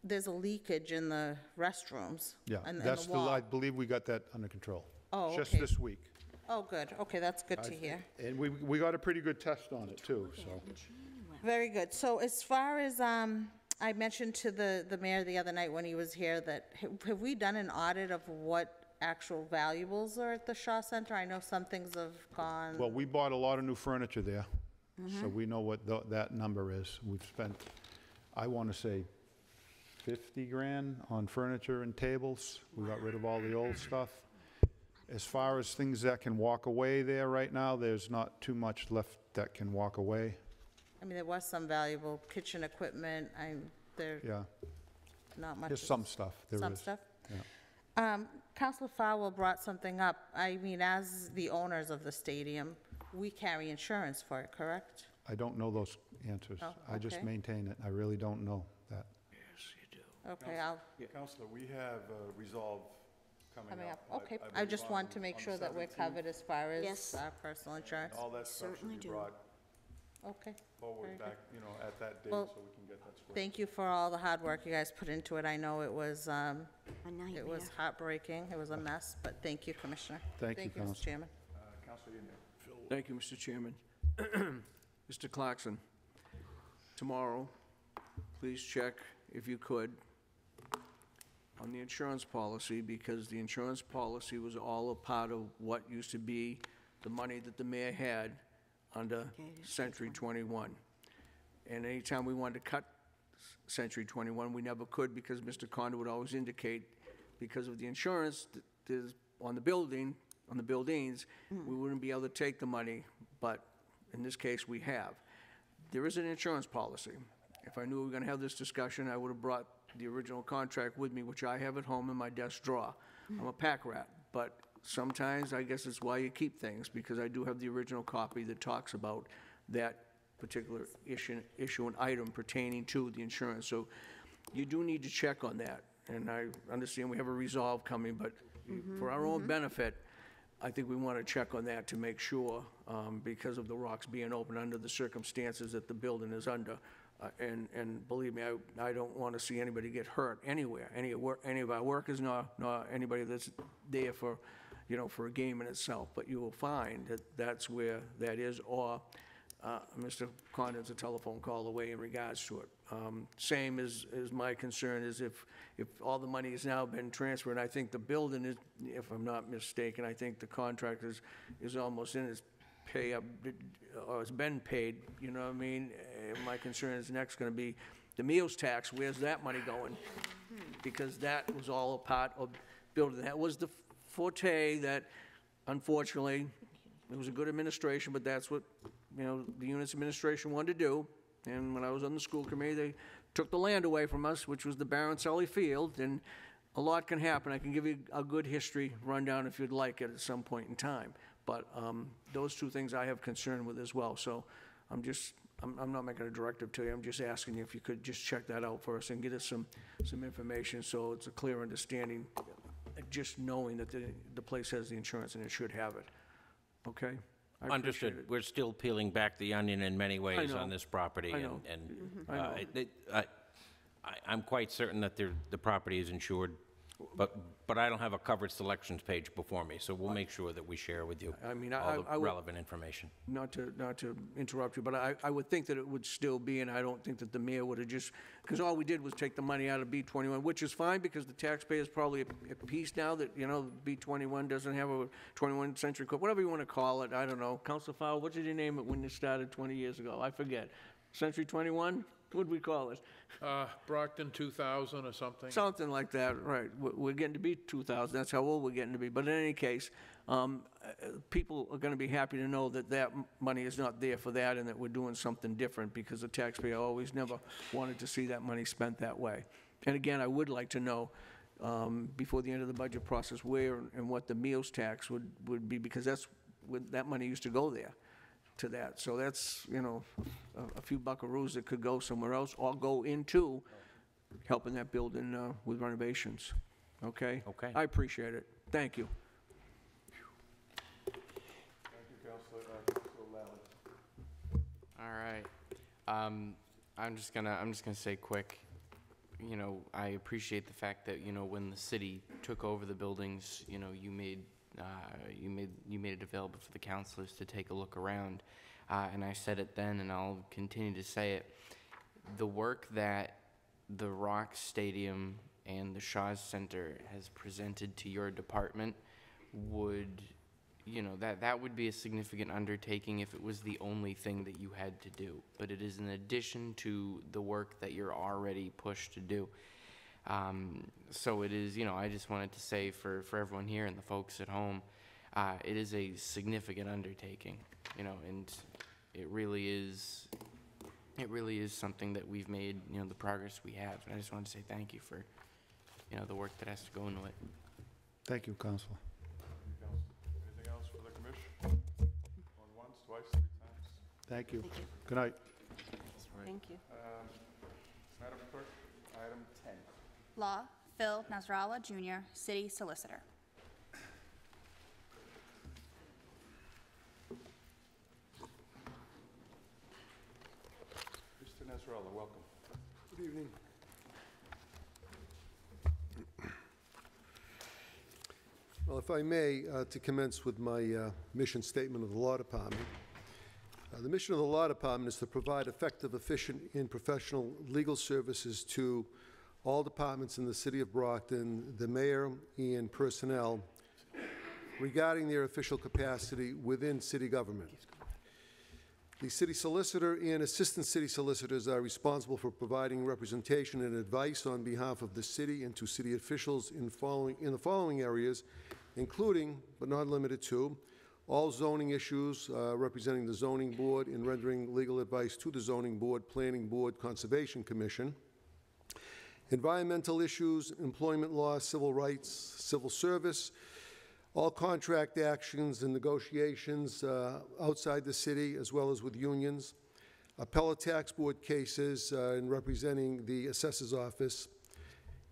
there's a leakage in the restrooms. Yeah, and- and that's the the, I believe we got that under control. Oh, Just okay. this week. Oh, good. Okay, that's good to hear. And we, we got a pretty good test on it, too, so. Very good. So as far as, um, I mentioned to the, the mayor the other night when he was here that, ha- have we done an audit of what actual valuables are at the Shaw Center? I know some things have gone. Well, we bought a lot of new furniture there, so Mhm. we know what tho- that number is. We've spent, I want to say, 50 grand on furniture and tables. We got rid of all the old stuff. As far as things that can walk away there right now, there's not too much left that can walk away. I mean, there was some valuable kitchen equipment. I'm, there, Yeah, not much. there's some stuff, there is. Some stuff? Yeah. Um, Counselor Farwell brought something up. I mean, as the owners of the stadium, we carry insurance for it, correct? I don't know those answers. Oh, I just okay. maintain it. I really don't know that. Yes, you do. Okay, I'll, Counselor, we have uh, Resolve coming coming up. up, okay. I I just want on- to make on the sure that we're 17th. covered as far as Yes. our personal insurance. All that stuff should Certainly be do. brought Okay. very forward good. back, you know, at that date, Well, so we can get that squared. Thank you for all the hard work you guys put into it. I know it was, um, A nightmare. it was heartbreaking. It was a mess, but thank you, Commissioner. Thank you, Thank you, Mr. Counsel. Chairman. Uh, Counselor Enoch. Thank you, Mr. Chairman. [CLEARS THROAT] Mr. Clarkson, tomorrow, please check, if you could, on the insurance policy, because the insurance policy was all a part of what used to be the money that the mayor had under Century 21. And anytime we wanted to cut Century 21, we never could because Mr. Conda would always indicate, because of the insurance that there's on the building, on the buildings, we wouldn't be able to take the money, but in this case, we have. There is an insurance policy. If I knew we were gonna have this discussion, I would have brought the original contract with me, which I have at home in my desk drawer. I'm a pack rat, but sometimes I guess it's why you keep things, because I do have the original copy that talks about that particular issue, issue and item pertaining to the insurance. So you do need to check on that, and I understand we have a resolve coming, but for our own benefit, I think we want to check on that to make sure, um, because of the Rox being open under the circumstances that the building is under. Uh, And, and believe me, I, I don't want to see anybody get hurt anywhere, any, any of our workers, nor, nor anybody that's there for, you know, for a game in itself. But you will find that that's where that is, or uh, Mr. Condon's a telephone call away in regards to it. Um, Same as, as my concern is if, if all the money has now been transferred, and I think the building is, if I'm not mistaken, I think the contract is, is almost in its pay up, or it's been paid, you know what I mean? My concern is next gonna be the meals tax, where's that money going? Because that was all a part of building, that was the forte that unfortunately, it was a good administration, but that's what, you know, the Yunits administration wanted to do. And when I was on the school committee, they took the land away from us, which was the Baron Sully Field, and a lot can happen. I can give you a good history rundown if you'd like it at some point in time. But um, those two things I have concern with as well. So I'm just, I'm, I'm not making a directive to you. I'm just asking you if you could just check that out for us and get us some, some information so it's a clear understanding, just knowing that the, the place has the insurance and it should have it. Okay? I appreciate Understood. it. We're still peeling back the onion in many ways know. on this property. I and- know. And I uh, know. it- I, I- I'm quite certain that there- the property is insured, but, but I don't have a covered selections page before me, so we'll make sure that we share with you I mean, I- all I- I the would- relevant information. not to, not to interrupt you, but I, I would think that it would still be, and I don't think that the mayor would have just, because all we did was take the money out of B twenty-one, which is fine, because the taxpayer's probably at at peace now that, you know, B twenty-one doesn't have a twenty-one century code, whatever you want to call it, I don't know. Council Farwell, what did you name it when you started twenty years ago? I forget. Century twenty-one? What'd we call it? Uh, Brockton 2000 or something? Something like that, right. We're- We're getting to be 2,000, that's how old we're getting to be. But in any case, um, uh, people are going to be happy to know that that m- money is not there for that and that we're doing something different because the taxpayer always never wanted to see that money spent that way. And again, I would like to know, um, before the end of the budget process, where and what the meals tax would, would be, because that's, that money used to go there to that. So that's, you know, a, a few buckaroos that could go somewhere else or go into helping that building uh, with renovations. Okay? Okay. I appreciate it. Thank you. Thank you, Councilor. All right. Um, I'm just gonna, I'm just gonna say quick, you know, I appreciate the fact that, you know, when the city took over the buildings, you know, you made, uh, you made, you made it available for the counselors to take a look around. Uh, and I said it then, and I'll continue to say it. The work that the Rox Stadium and the Shaw's Center has presented to your department would, you know, that, that would be a significant undertaking if it was the only thing that you had to do. But it is in addition to the work that you're already pushed to do. Um, so it is, you know, I just wanted to say for, for everyone here and the folks at home, uh, it is a significant undertaking, you know, and it really is, it really is something that we've made, you know, the progress we have. And I just wanted to say thank you for, you know, the work that has to go into it. Thank you, Counselor. Anything else for the commission? Going once, twice, three times? Thank you. Good night. Thank you. Um, Madam Clerk, item 10. Law, Phil Nessralla Jr., City Solicitor. Mr. Nessralla, welcome. Good evening. Well, if I may, uh, to commence with my uh, mission statement of the Law Department. Uh, The mission of the Law Department is to provide effective, efficient, and professional legal services to all departments in the city of Brockton, the mayor and personnel regarding their official capacity within city government. The city solicitor and assistant city solicitors are responsible for providing representation and advice on behalf of the city and to city officials in following, in the following areas, including, but not limited to, all zoning issues, uh, representing the zoning board and rendering legal advice to the zoning board, planning board, conservation commission, environmental issues, employment law, civil rights, civil service, all contract actions and negotiations uh, outside the city, as well as with unions, appellate tax board cases uh, in representing the assessor's office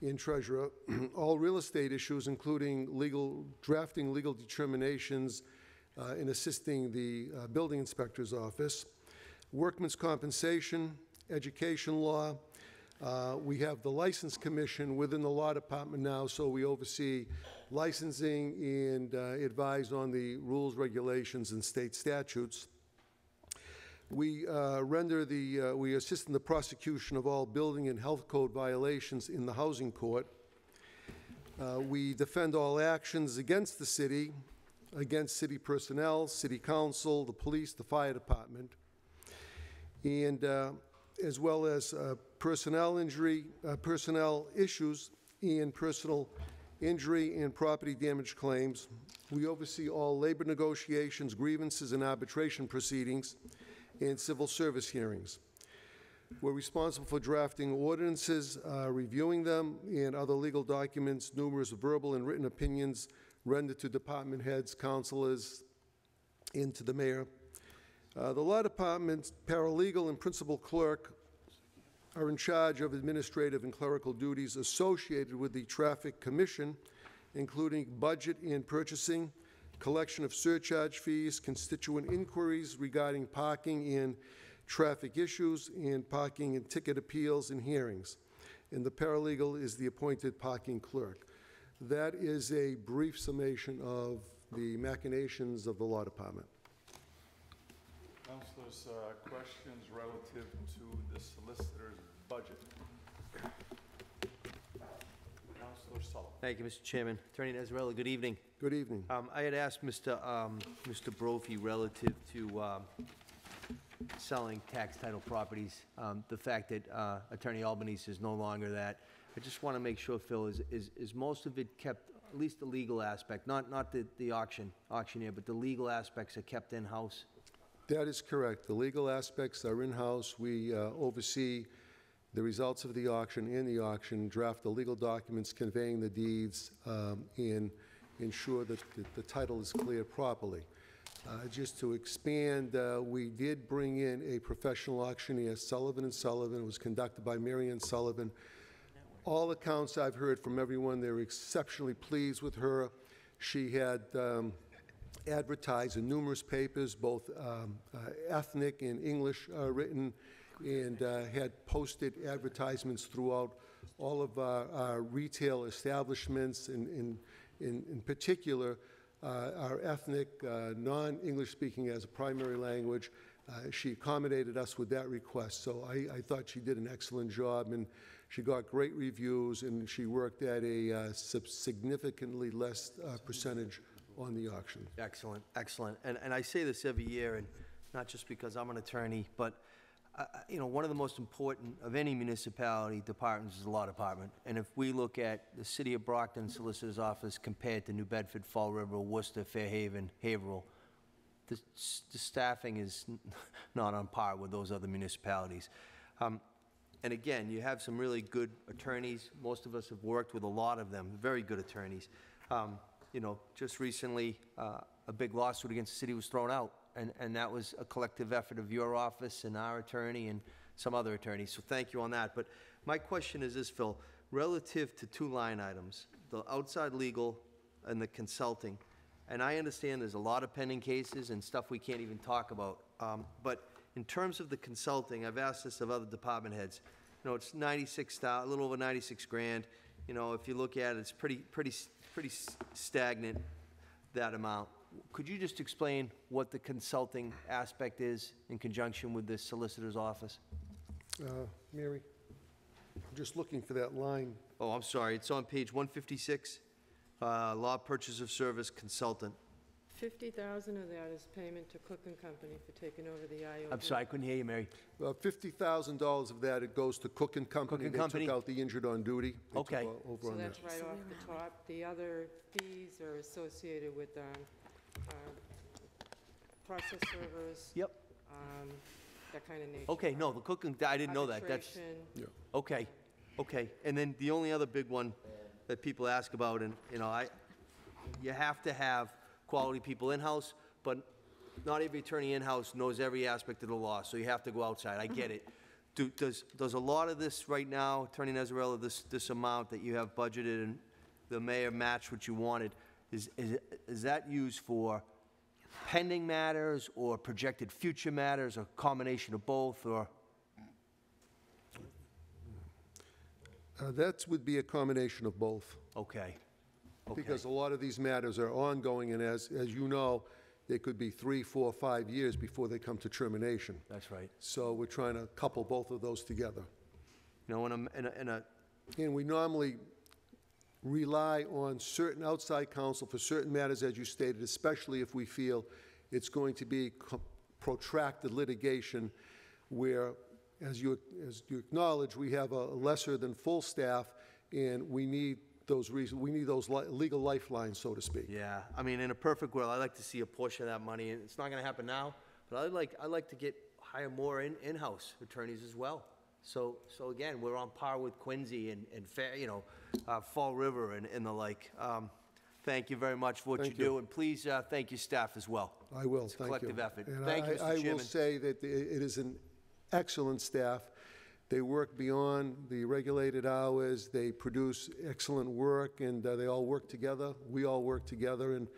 in treasurer, [CLEARS THROAT] all real estate issues, including legal, drafting legal determinations uh, in assisting the uh, building inspector's office, workman's compensation, education law, uh, We have the License Commission within the Law Department now, so we oversee licensing and uh, advise on the rules, regulations, and state statutes. We uh, render the, uh, we assist in the prosecution of all building and health code violations in the Housing Court. Uh, We defend all actions against the city, against city personnel, city council, the police, the fire department, and uh, as well as uh, personnel injury, uh, personnel issues, and personal injury and property damage claims. We oversee all labor negotiations, grievances, and arbitration proceedings, and civil service hearings. We're responsible for drafting ordinances, uh, reviewing them, and other legal documents, numerous verbal and written opinions rendered to department heads, counselors, and to the mayor. Uh, The law department's paralegal and principal clerk are in charge of administrative and clerical duties associated with the Traffic Commission, including budget and purchasing, collection of surcharge fees, constituent inquiries regarding parking and traffic issues, and parking and ticket appeals and hearings. And the paralegal is the appointed parking clerk. That is a brief summation of the machinations of the law department. Councilors, uh, questions relative to the solicitor's budget? Councilor Sullivan. Thank you, Mr. Chairman. Attorney Nessralla, good evening. Good evening. Um, I had asked Mr. um, Mr. Brophy relative to um, selling tax title properties, um, the fact that uh, Attorney Albanese is no longer that. I just want to make sure, Phil, is, is, is most of it kept, at least the legal aspect, not, not the, the auction, auctioneer, but the legal aspects are kept in-house? That is correct. The legal aspects are in-house. We uh, oversee the results of the auction and the auction, draft the legal documents conveying the deeds, um, and ensure that the- the title is cleared properly. Uh, Just to expand, uh, we did bring in a professional auctioneer, Sullivan and Sullivan. It was conducted by Marion Sullivan. All accounts I've heard from everyone, they're exceptionally pleased with her. She had um, advertised in numerous papers, both um, uh, ethnic and English uh, written, and uh, had posted advertisements throughout all of our our retail establishments, in- in in in particular, uh, our ethnic, uh, non-English speaking as a primary language. Uh, She accommodated us with that request, so I I thought she did an excellent job, and she got great reviews, and she worked at a uh, significantly less uh, percentage on the auction. Excellent, excellent. And, and I say this every year, and not just because I'm an attorney, but, uh, uh, you know, one of the most important of any municipality departments is the law department. And if we look at the city of Brockton Solicitor's Office compared to New Bedford, Fall River, Worcester, Fairhaven, Haverhill, the, the staffing is [LAUGHS] not on par with those other municipalities. Um, And again, you have some really good attorneys. Most of us have worked with a lot of them, very good attorneys. Um, You know, just recently, uh, a big lawsuit against the city was thrown out, and, and that was a collective effort of your office and our attorney and some other attorneys, so thank you on that. But my question is this, Phil, relative to two line items, the outside legal and the consulting, and I understand there's a lot of pending cases and stuff we can't even talk about, um, but in terms of the consulting, I've asked this of other department heads, you know, it's 96, thou- a little over 96 grand. You know, if you look at it, it's pretty, pretty, pretty s- stagnant, that amount. Could you just explain what the consulting aspect is in conjunction with the solicitor's office? Uh, Mary, I'm just looking for that line. Oh, I'm sorry, it's on page 156, uh, Law Purchase of Service Consultant, 50,000 of that is payment to Cook and Company for taking over the IOD. I'm sorry, I couldn't hear you, Mary. Uh, $50,000 of that, it goes to Cook and Company. and They Company? took out the injured on duty. They took Okay. o- Over So on that. that's right off the top. The other fees are associated with um, uh, process servers. Yep. um, That kind of nature. Okay, no, the cooking, I didn't know that. That's, Arbitration. okay, okay. And then the only other big one that people ask about, and, you know, I, you have to have quality people in-house, but not every attorney in-house knows every aspect of the law, so you have to go outside. I get it. Do, does, does a lot of this right now, Attorney Nessralla, this, this amount that you have budgeted and the mayor matched what you wanted, is, is, it- is that used for pending matters or projected future matters, or combination of both, or? Uh, That would be a combination of both. Okay. Because a lot of these matters are ongoing, and as, as you know, they could be three, four, five years before they come to termination. That's right. So we're trying to couple both of those together. You know, in a, in a, in a, And we normally rely on certain outside counsel for certain matters, as you stated, especially if we feel it's going to be co- protracted litigation where, as you, as you acknowledge, we have a lesser than full staff, and we need those reasons, we need those li- legal lifelines, so to speak. yeah, I mean, in a perfect world, I'd like to see a portion of that money, and it's not gonna happen now, but I'd like, I'd like to get, hire more in, in-house attorneys as well. So, so again, we're on par with Quincy and, and Fair, you know, uh, Fall River and, and the like. Um, Thank you very much for what you Thank you. do, and please, uh, thank your staff as well. I will, It's a thank you. collective effort. And Thank you, I- Mr. I will Chairman. say that it is an excellent staff. They work beyond the regulated hours, they produce excellent work, and uh, they all work together. We all work together, and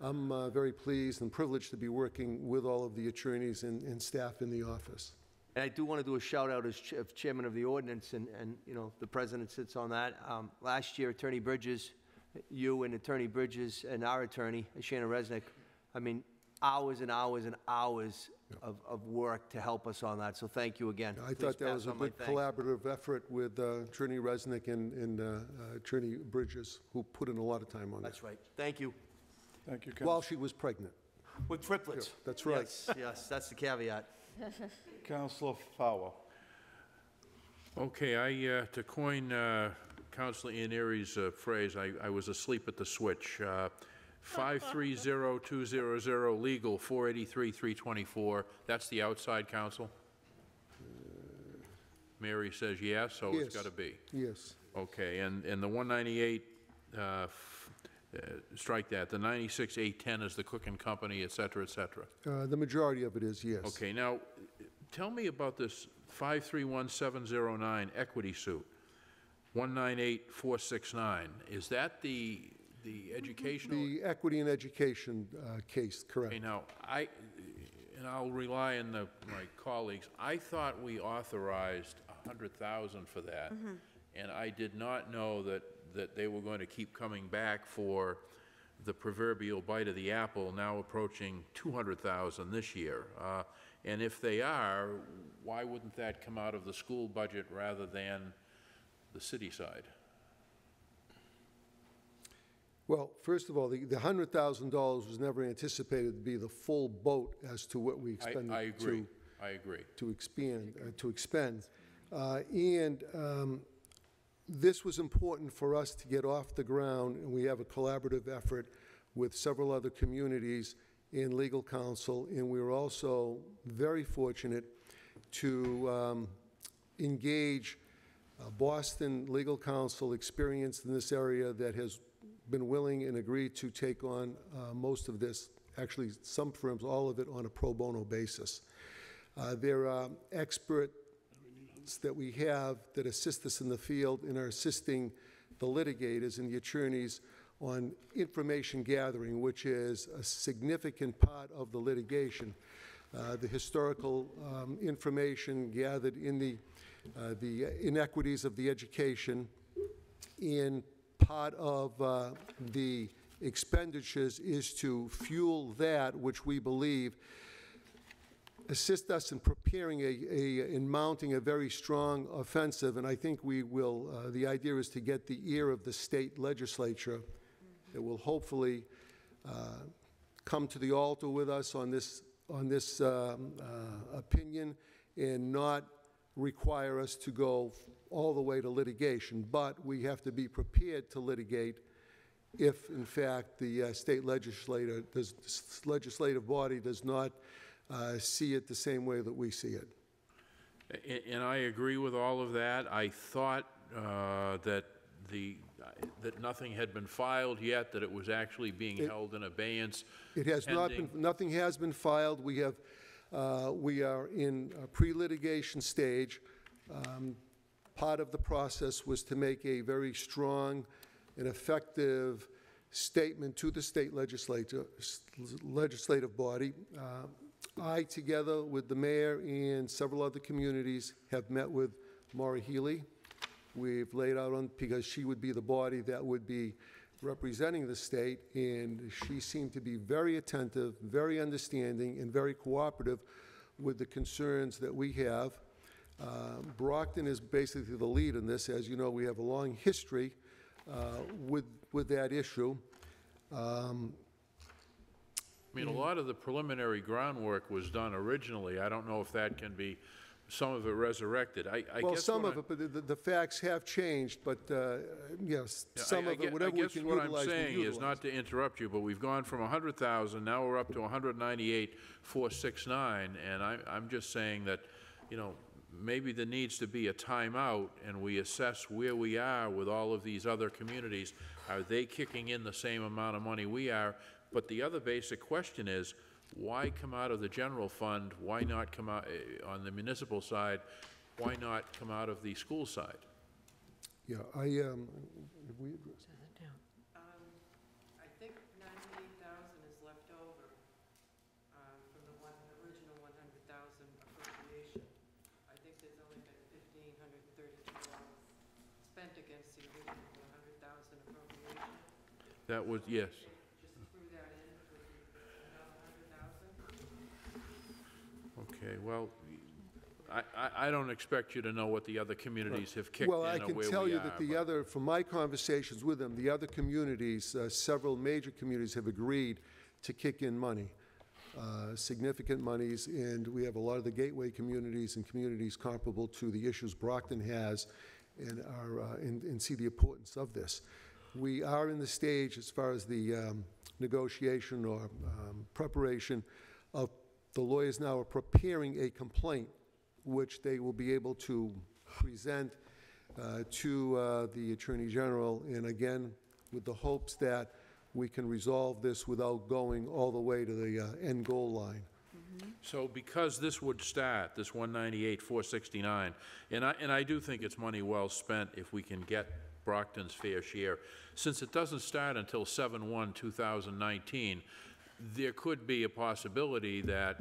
I'm uh, very pleased and privileged to be working with all of the attorneys and and staff in the office. And I do want to do a shout out as ch- chairman of the ordinance, and, and, you know, the president sits on that. Um, Last year, Attorney Bridges, you and Attorney Bridges and our attorney, Shannon Resnick, I mean, hours and hours and hours of, of work to help us on that, so thank you again. I Please thought that pass was a on my good thanks. collaborative effort with uh, Attorney Resnick and and uh, uh, Attorney Bridges, who put in a lot of time on that. That's right. Thank you. Thank you, While she was pregnant. With triplets. Yeah, that's right. Yes, yes, that's the caveat. [LAUGHS] Counselor Farwell. Okay, I, uh, to coin uh, Counselor Eaniri's uh, phrase, I I was asleep at the switch. Uh, 530200, legal, 483-324, that's the outside counsel? Mary says yes, so it's Yes. got to be. Yes. Okay, and, and the 198, uh, f- uh, strike that, the 96-810 is the Cook and Company, et cetera, et cetera. Uh, The majority of it is yes. Okay, now, tell me about this 531709 equity suit, 198469. Is that the, the educational? The equity and education uh, case, correct. Okay, now, I, and I'll rely on the, my colleagues, I thought we authorized 100,000 for that. Mm-hmm. And I did not know that, that they were going to keep coming back for the proverbial bite of the apple, now approaching 200,000 this year. Uh, And if they are, why wouldn't that come out of the school budget rather than the city side? Well, first of all, the the $100,000 was never anticipated to be the full boat as to what we I, expended I agree, to I agree. to expand, uh, to expend. Uh, And um, this was important for us to get off the ground, and we have a collaborative effort with several other communities in legal counsel, and we were also very fortunate to um, engage uh, Boston legal counsel experienced in this area that has been willing and agreed to take on uh, most of this, actually, some firms, all of it on a pro bono basis. Uh, There are experts that we have that assist us in the field and are assisting the litigators and the attorneys on information gathering, which is a significant part of the litigation. Uh, The historical um, information gathered in the, uh, the inequities of the education, and part of uh, the expenditures is to fuel that which we believe assist us in preparing a, a, in mounting a very strong offensive, and I think we will, uh, the idea is to get the ear of the state legislature that will hopefully uh, come to the altar with us on this, on this um, uh, opinion and not require us to go all the way to litigation, but we have to be prepared to litigate if, in fact, the uh, state legislator, does- legislative body does not uh, see it the same way that we see it. A- And I agree with all of that. I thought uh, that the, that nothing had been filed yet, that it was actually being It- held in abeyance. It has not been, nothing has been filed. We have, uh, we are in a pre-litigation stage. Um, Part of the process was to make a very strong and effective statement to the state legislature, legislative body. Uh, I, together with the mayor and several other communities, have met with Maura Healey. We've laid out on, because she would be the body that would be representing the state, and she seemed to be very attentive, very understanding, and very cooperative with the concerns that we have. Uh, Brockton is basically the lead in this. As you know, we have a long history uh, with, with that issue. Um, I mean, a lot of the preliminary groundwork was done originally. I don't know if that can be, some of it resurrected. I, I guess Well, some what of it, but the- the, facts have changed, but, uh, yes, I- some I of gue- it, whatever we can I guess what I'm we saying is, utilize. not to interrupt you, but we've gone from 100,000, now we're up to 198,469, and I, I'm just saying that, you know, maybe there needs to be a timeout, and we assess where we are with all of these other communities. Are they kicking in the same amount of money we are? But the other basic question is, why come out of the general fund? Why not come out, eh, on the municipal side, why not come out of the school side? Yeah, I, um, have we, I think ninety-eight thousand is left over, um, from the one, original one hundred thousand appropriation. I think there's only been fifteen hundred and thirty-two dollars spent against the original one hundred thousand appropriation. That was, yes. Just threw that in for the another hundred thousand. Okay, well, I, I, I don't expect you to know what the other communities have kicked in Well, I can where tell we you are, that the but- other, from my conversations with them, the other communities, uh, several major communities have agreed to kick in money, uh, significant monies, and we have a lot of the gateway communities and communities comparable to the issues Brockton has and are, uh, and and see the importance of this. We are in the stage, as far as the um, negotiation or um, preparation of, the lawyers now are preparing a complaint, which they will be able to present uh, to uh, the Attorney General, and again, with the hopes that we can resolve this without going all the way to the uh, end goal line. So because this would start, this 198, 469, and I, and I do think it's money well spent if we can get Brockton's fair share, since it doesn't start until 7/1, 2019, there could be a possibility that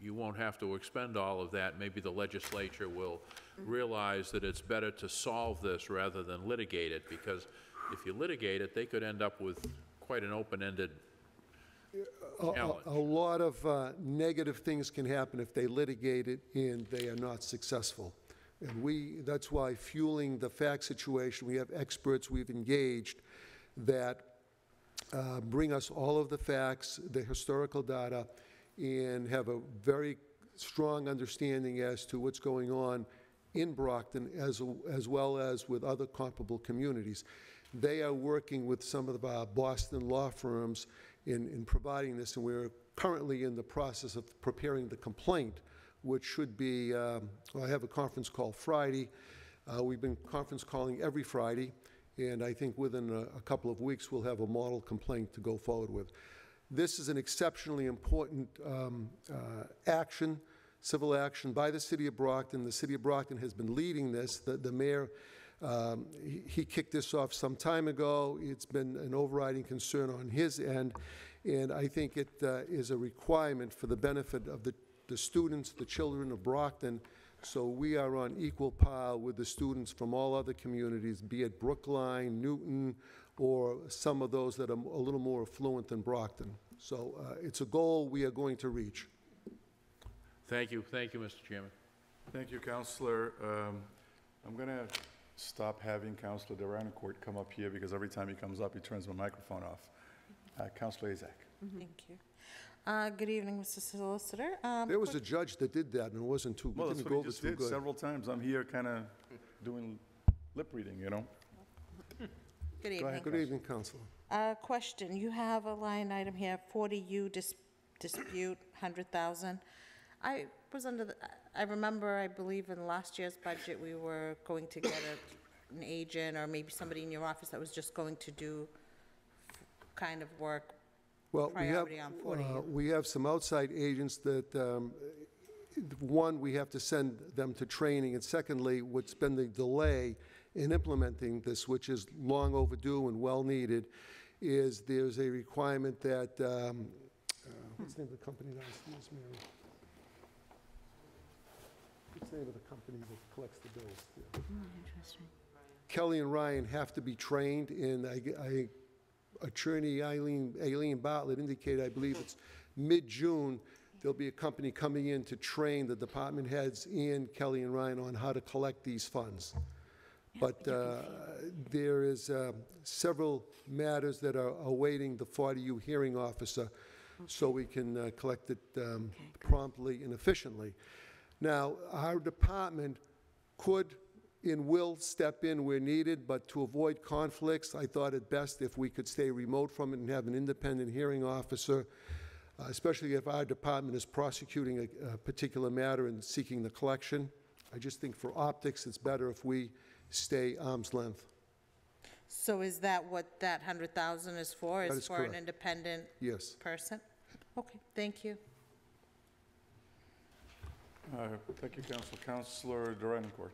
you won't have to expend all of that. Maybe the legislature will realize that it's better to solve this rather than litigate it, because if you litigate it, they could end up with quite an open-ended A- A a lot of uh, negative things can happen if they litigate it and they are not successful. And we, that's why fueling the fact situation, we have experts we've engaged that uh, bring us all of the facts, the historical data, and have a very strong understanding as to what's going on in Brockton as, as well as with other comparable communities. They are working with some of the Boston law firms in, in providing this, and we're currently in the process of preparing the complaint, which should be, um, well, I have a conference call Friday. Uh, We've been conference calling every Friday, and I think within a, a couple of weeks, we'll have a model complaint to go forward with. This is an exceptionally important um, uh, action, civil action by the city of Brockton. The city of Brockton has been leading this. The, the mayor, um, he, he kicked this off some time ago. It's been an overriding concern on his end, and I think it uh, is a requirement for the benefit of the, the students, the children of Brockton. So we are on equal par with the students from all other communities, be it Brookline, Newton, or some of those that are a little more affluent than Brockton. So uh, it's a goal we are going to reach. Thank you, thank you, Mr. Chairman. Thank you, Counselor. Um, I'm going to stop having Counselor Derenoncourt come up here because every time he comes up, he turns my microphone off. Uh, Counselor Asack. Thank you. Uh, Good evening, Mr. Solicitor. Um, There was a judge that did that, and it wasn't too, Well, it that's didn't what go he over just too did good. several times. I'm here kind of doing lip reading, you know? Good evening. Good evening, Counselor. Uh, Question, you have a line item here, 40U dis- dispute, 100,000. I was under, the I remember, I believe in last year's budget, we were going to get a- an agent or maybe somebody in your office that was just going to do kind of work Well, we have, priority on uh, 40U. we have some outside agents that, um, one, we have to send them to training, and secondly, what's been the delay in implementing this, which is long overdue and well-needed, is there's a requirement that, um, uh, what's the name of the company downstairs, Mary? What's the name of the company that collects the bills? Yeah. Interesting. Kelly and Ryan have to be trained, and I, I- Attorney Eileen, Aileen Bartlett indicated, I believe it's mid-June, there'll be a company coming in to train the department heads and Kelly and Ryan on how to collect these funds. But uh, there is uh, several matters that are awaiting the 40U hearing officer, so we can uh, collect it um, promptly and efficiently. Now, our department could and will step in where needed, but to avoid conflicts, I thought it best if we could stay remote from it and have an independent hearing officer, uh, especially if our department is prosecuting a, a particular matter and seeking the collection. I just think for optics, it's better if we stay arm's length. So is that what that 100,000 is for? That Is is for an correct. independent Yes. person? Okay, thank you. Uh, Thank you, Counsel. Counselor Derenoncourt.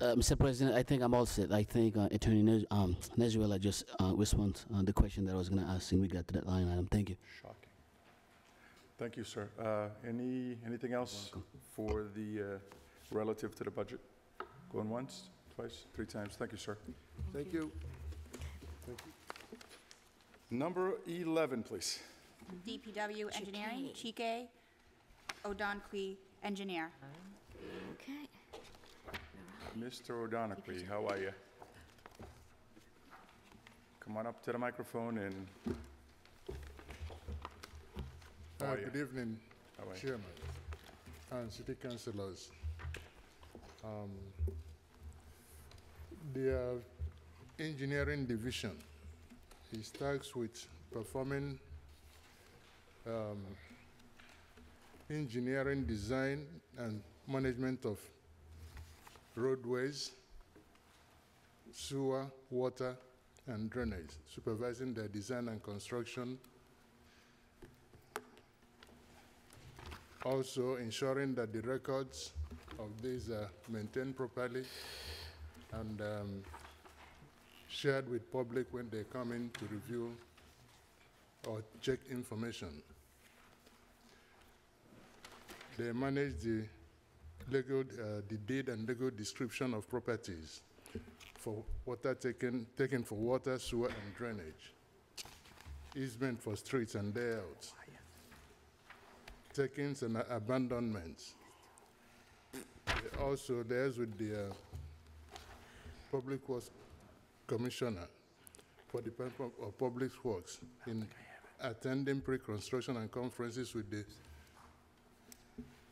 Uh, Mr. President, I think I'm all set. I think uh, Attorney Nez- um, Nessralla just uh, responded uh, the question that I was going to ask and we got to that line item. Thank you. Shocking. Thank you, sir. Uh, Any, anything else for the, uh, relative to the budget? Going once, twice, three times? Thank you, sir. Thank you. Thank you. Number 11, please. DPW Engineering, Chike Odonkwe Engineer. Okay. Mr. O'Donoghue, how are you? Come on up to the microphone and, Uh? Good evening, How are you? Chairman and city councilors. Um, The uh, engineering division is tasked with performing um, engineering design and management of roadways, sewer, water, and drainage, supervising their design and construction Also ensuring that the records of these are maintained properly and um, shared with public when they come in to review or check information. They manage the legal, uh, the deed and legal description of properties for water taken, taken for water, sewer, and drainage, easement for streets and layouts, takings and abandonments. They Also, there's with the uh, Public Works Commissioner for the of Public Works in attending pre-construction and conferences with the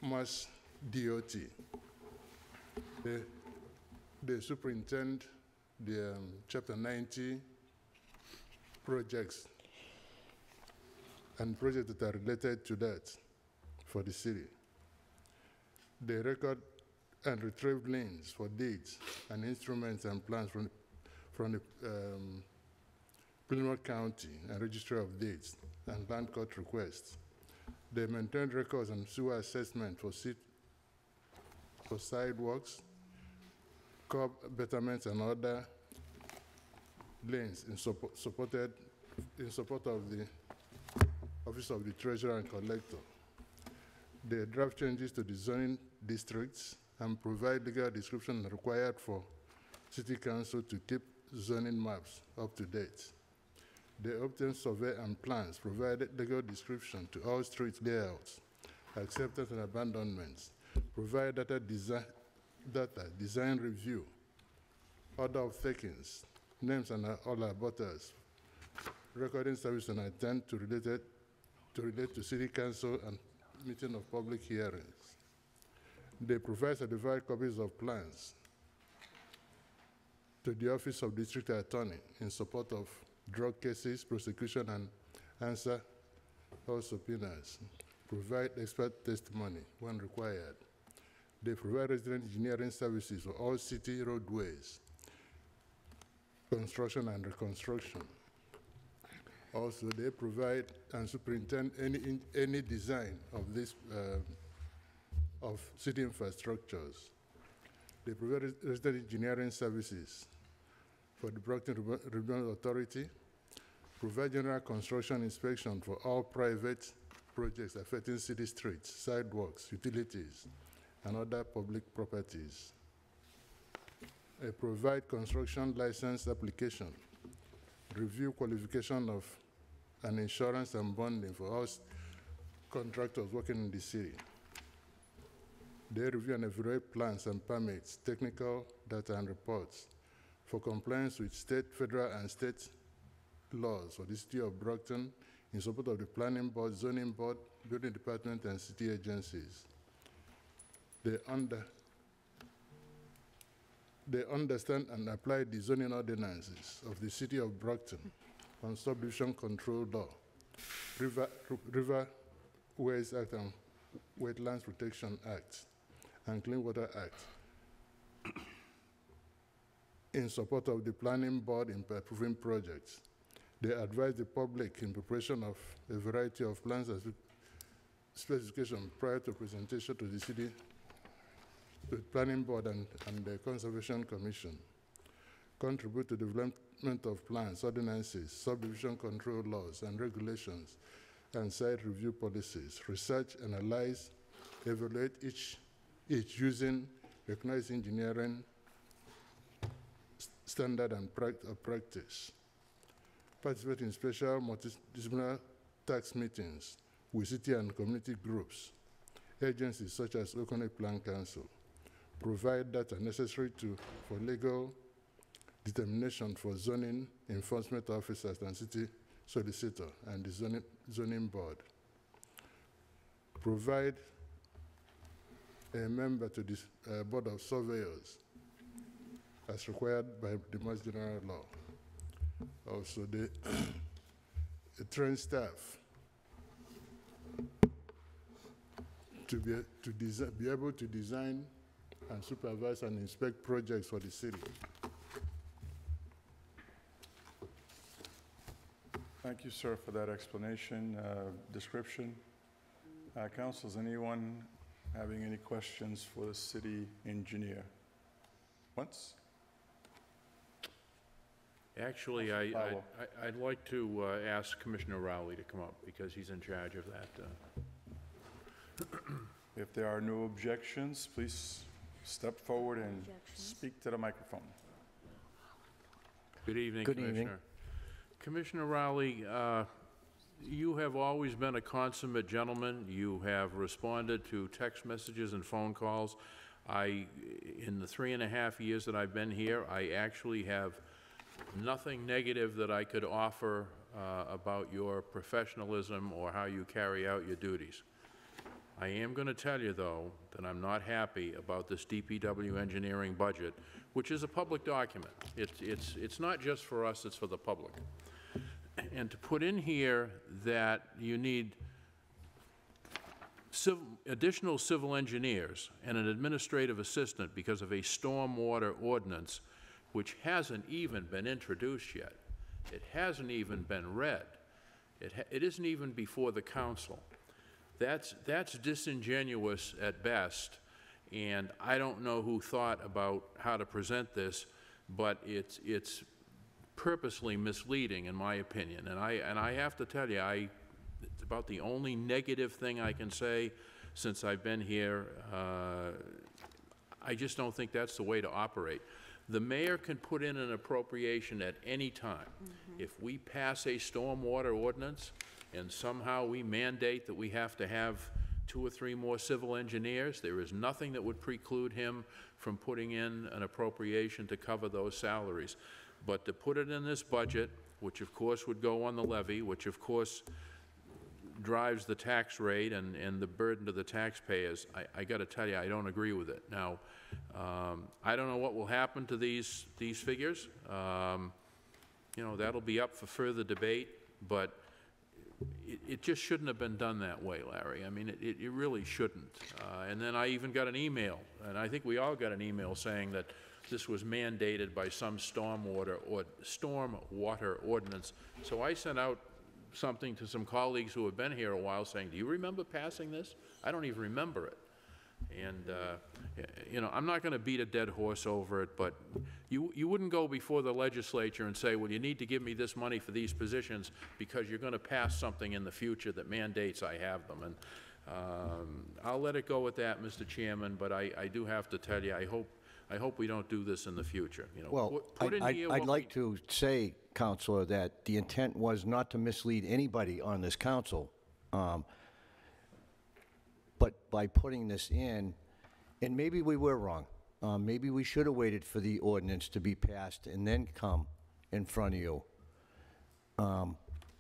Mass DOT. They, they superintend the um, Chapter 90 projects and projects that are related to that for the city. They record and retrieve liens for deeds and instruments and plans from, from the um, Plymouth County and Registry of Deeds and land court requests. They maintain records and sewer assessment for for sidewalks, curb betterments and other lanes in support, supported, in support of the Office of the Treasurer and Collector. They draft changes to the zoning districts and provide legal description required for city council to keep zoning maps up to date. They obtain survey and plans, provide legal description to all street layouts, acceptance and abandonments, provide data design, data design review, order of takings, names and all abutters, recording service and attend to related to relate to city council and meeting of public hearings. They provide certified copies of plans to the Office of District Attorney in support of drug cases, prosecution, and answer all subpoenas. Provide expert testimony when required. They provide resident engineering services for all city roadways, construction and reconstruction. Also, they provide and superintend any, in- any design of this, uh, of city infrastructures. They provide res- resident engineering services for the Brockton Regional Authority, provide general construction inspection for all private projects affecting city streets, sidewalks, utilities, and other public properties. They provide construction license application, review qualification of an insurance and bonding for all s- contractors working in the city. They review and evaluate plans and permits, technical data and reports for compliance with state, federal, and state laws for the city of Brockton in support of the planning board, zoning board, building department, and city agencies. They under, they understand and apply the zoning ordinances of the city of Brockton on subdivision control law, River, River Ways Act and Wetlands Protection Act, and Clean Water Act [CLEARS THROAT] in support of the planning board in approving projects. They advise the public in preparation of a variety of plans and specifications prior to presentation to the city, the planning board and, and the conservation commission. Contribute to development of plans, ordinances, subdivision control laws and regulations, and site review policies. Research, analyze, evaluate each, each using recognized engineering standard and uh, practice. Participate in special multidisciplinary tax meetings with city and community groups, agencies such as Old Colony Plan Council. Provide data necessary to, for legal determination for zoning enforcement officers and city solicitor and the zoning, zoning board. Provide a member to this uh, board of surveyors as required by the Mass General Law. Also, the [COUGHS] the trained staff to be, to be able to design and supervise and inspect projects for the city. Thank you, sir, for that explanation, uh, description. Uh, Councilors, anyone having any questions for the city engineer? Once? Actually, I, I, I'd like to uh, ask Commissioner Rowley to come up, because he's in charge of that. uh, If there are no objections, please step forward and speak to the microphone. Good evening, Good evening. Commissioner. Commissioner Rowley, uh, you have always been a consummate gentleman. You have responded to text messages and phone calls. I, in the three and a half years that I've been here, I actually have nothing negative that I could offer uh, about your professionalism or how you carry out your duties. I am going to tell you, though, that I'm not happy about this DPW engineering budget, which is a public document. It's, it's, it's not just for us, it's for the public. And to put in here that you need civ- additional civil engineers and an administrative assistant because of a stormwater ordinance which hasn't even been introduced yet. It hasn't even been read. It, it isn't even before the council. That's, that's disingenuous at best, and I don't know who thought about how to present this, but it's, it's purposely misleading, in my opinion. And I, and I have to tell you, I, it's about the only negative thing I can say since I've been here. Uh, I just don't think that's the way to operate. The mayor can put in an appropriation at any time. If we pass a stormwater ordinance and somehow we mandate that we have to have two or three more civil engineers, there is nothing that would preclude him from putting in an appropriation to cover those salaries. But to put it in this budget, which of course would go on the levy, which of course drives the tax rate and, and the burden to the taxpayers, I, I gotta tell you, I don't agree with it. Now, um, I don't know what will happen to these, these figures. Um, You know, that'll be up for further debate, but it, it just shouldn't have been done that way, Larry. I mean, it, it really shouldn't. Uh, And then I even got an email, and I think we all got an email saying that this was mandated by some stormwater or storm water ordinance. So I sent out something to some colleagues who have been here a while saying, do you remember passing this? I don't even remember it. And, uh, you know, I'm not going to beat a dead horse over it, but you, you wouldn't go before the legislature and say, well, you need to give me this money for these positions because you're going to pass something in the future that mandates I have them. And um, I'll let it go at that, Mr. Chairman, but I, I do have to tell you, I hope, I hope we don't do this in the future, you know. Well, Put- put I- I'd like to say, Counselor, that the intent was not to mislead anybody on this council. Um, But by putting this in, and maybe we were wrong, uh, maybe we should have waited for the ordinance to be passed and then come in front of you. Um,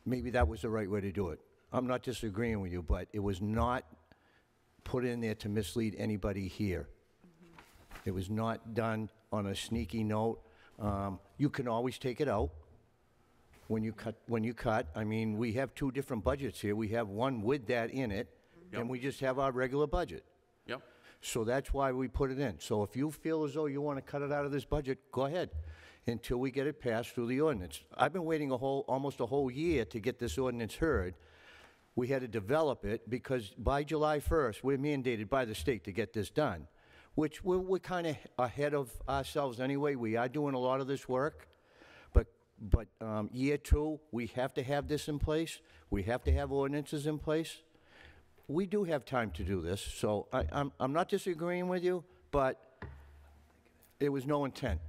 Maybe that was the right way to do it. I'm not disagreeing with you, but it was not put in there to mislead anybody here. It was not done on a sneaky note. Um, You can always take it out when you cut, when you cut. I mean, we have two different budgets here. We have one with that in it, and we just have our regular budget. Yep. So that's why we put it in. So if you feel as though you want to cut it out of this budget, go ahead, until we get it passed through the ordinance. I've been waiting a whole, almost a whole year to get this ordinance heard. We had to develop it because by July 1st, we're mandated by the state to get this done, which we're, we're kind of ahead of ourselves anyway. We are doing a lot of this work. But, but um, year two, we have to have this in place. We have to have ordinances in place. We do have time to do this, so I, I'm, I'm not disagreeing with you, but it was no intent.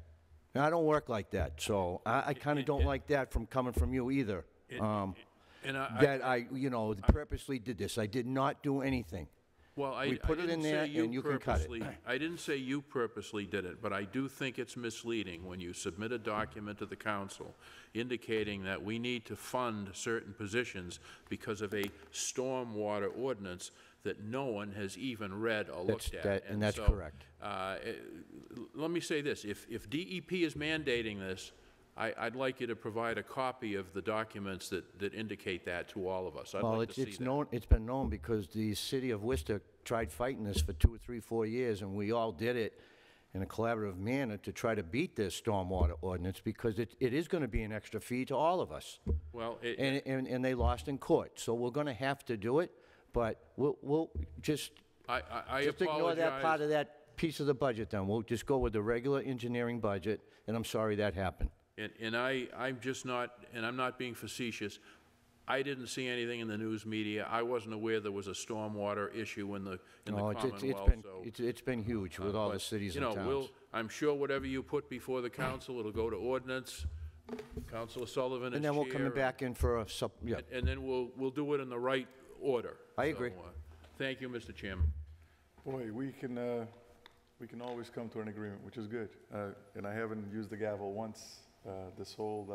And I don't work like that, so I, I kind of don't like that from coming from you either. It- um, And I, I- That I, you know, purposely did this. I did not do anything. Well, I, We put it in didn't say there you and you can cut it. purposely, I didn't say you purposely did it, but I do think it's misleading when you submit a document to the council indicating that we need to fund certain positions because of a stormwater ordinance that no one has even read or That's- looked at. that- and that's so, correct. uh, eh, l- Let me say this, if, if DEP is mandating this, I, I'd like you to provide a copy of the documents that, that indicate that to all of us. I'd Well, like it's, to see it's that. known, it's been known because the city of Worcester tried fighting this for two or three, four years, and we all did it in a collaborative manner to try to beat this stormwater ordinance, because it, it is gonna be an extra fee to all of us. Well, it- And, and, and they lost in court, so we're gonna have to do it, but we'll, we'll just, I, I I just ignore that part apologize. of that piece of the budget then. We'll just go with the regular engineering budget, and I'm sorry that happened. And, and I, I'm just not, and I'm not being facetious, I didn't see anything in the news media. I wasn't aware there was a stormwater issue in the, in the No, it's- it's- it's Commonwealth, been- so. It's, it's been huge with uh, all the but, cities you and know, we'll- towns. I'm sure whatever you put before the council, it'll go to ordinance. Counselor Sullivan is And then we'll come chair, back in for a sup, yeah. And then we'll, we'll do it in the right order. I So, agree. uh, Thank you, Mr. Chairman. Boy, we can, uh, we can always come to an agreement, which is good. Uh, And I haven't used the gavel once uh, this whole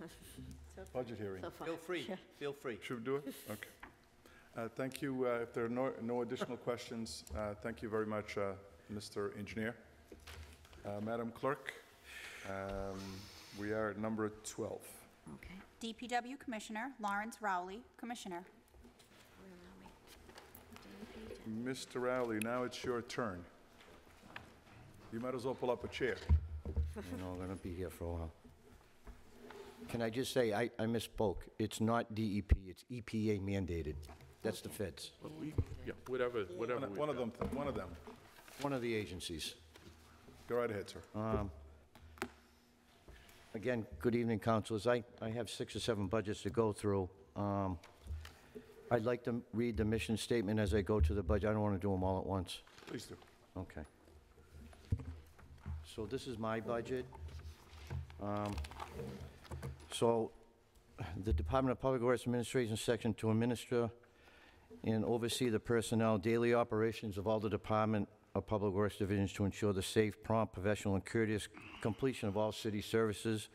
uh, [LAUGHS] budget hearing. So far. Feel free, Yeah. feel free. Should we do it? [LAUGHS] Okay. Uh, Thank you. Uh, If there are no no additional [LAUGHS] questions, uh, thank you very much, uh, Mr. Engineer. Uh, Madam Clerk, um, we are at number 12. Okay. DPW Commissioner Lawrence Rowley, Commissioner. Mr. Rowley, now it's your turn. You might as well pull up a chair. You know, I'm gonna be here for a while. Can I just say, I, I misspoke. It's not DEP, it's EPA mandated. That's the feds, Well, we- Yeah, whatever, whatever. One- we've One of got. them, one of them. one of the agencies. Go right ahead, sir. Um, Again, good evening, councilors. I, I have six or seven budgets to go through. Um, I'd like to read the mission statement as I go to the budget. I don't want to do them all at once. Please do. Okay. So this is my budget. Um, So, the Department of Public Works Administration section to administer and oversee the personnel daily operations of all the Department of Public Works divisions to ensure the safe, prompt, professional, and courteous completion of all city services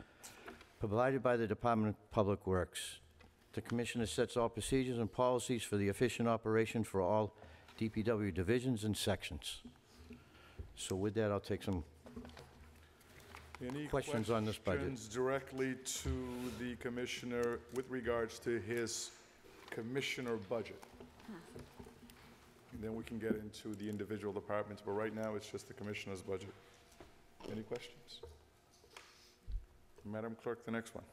provided by the Department of Public Works. The commissioner sets all procedures and policies for the efficient operation for all DPW divisions and sections. So with that, I'll take some Any Questions on this budget? questions directly to the commissioner with regards to his commissioner budget? And Then we can get into the individual departments, but right now, it's just the commissioner's budget. Any questions? Madam Clerk, the next one.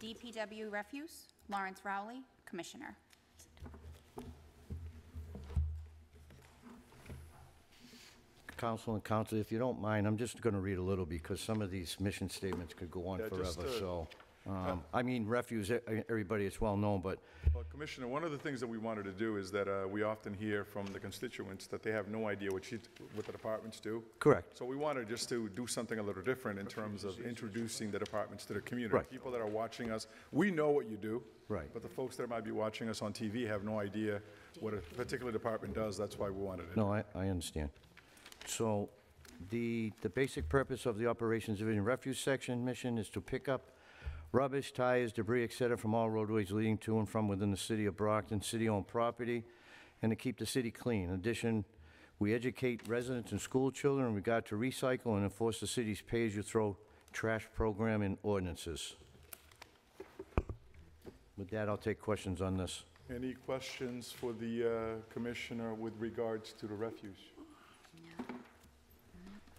DPW Refuse, Lawrence Rowley, Commissioner. Council and council, if you don't mind, I'm just going to read a little because some of these mission statements could go on Yeah, just, forever, uh, so. um, I mean, refuse, e- everybody, it's well-known, but Well, Commissioner, one of the things that we wanted to do is that uh, we often hear from the constituents that they have no idea what she, what the departments do. Correct. So we wanted just to do something a little different in terms of introducing the departments to the community. Right. People that are watching us, we know what you do. Right. But the folks that might be watching us on TV have no idea what a particular department does. That's why we wanted it. No, I, I understand. So, the, the basic purpose of the Operations Division Refuse Section mission is to pick up rubbish, tires, debris, et cetera, from all roadways leading to and from within the city of Brockton, city-owned property, and to keep the city clean. In addition, we educate residents and school children in regard to recycle and enforce the city's pay-as-you-throw trash program and ordinances. With that, I'll take questions on this. Any questions for the uh, commissioner with regards to the refuse?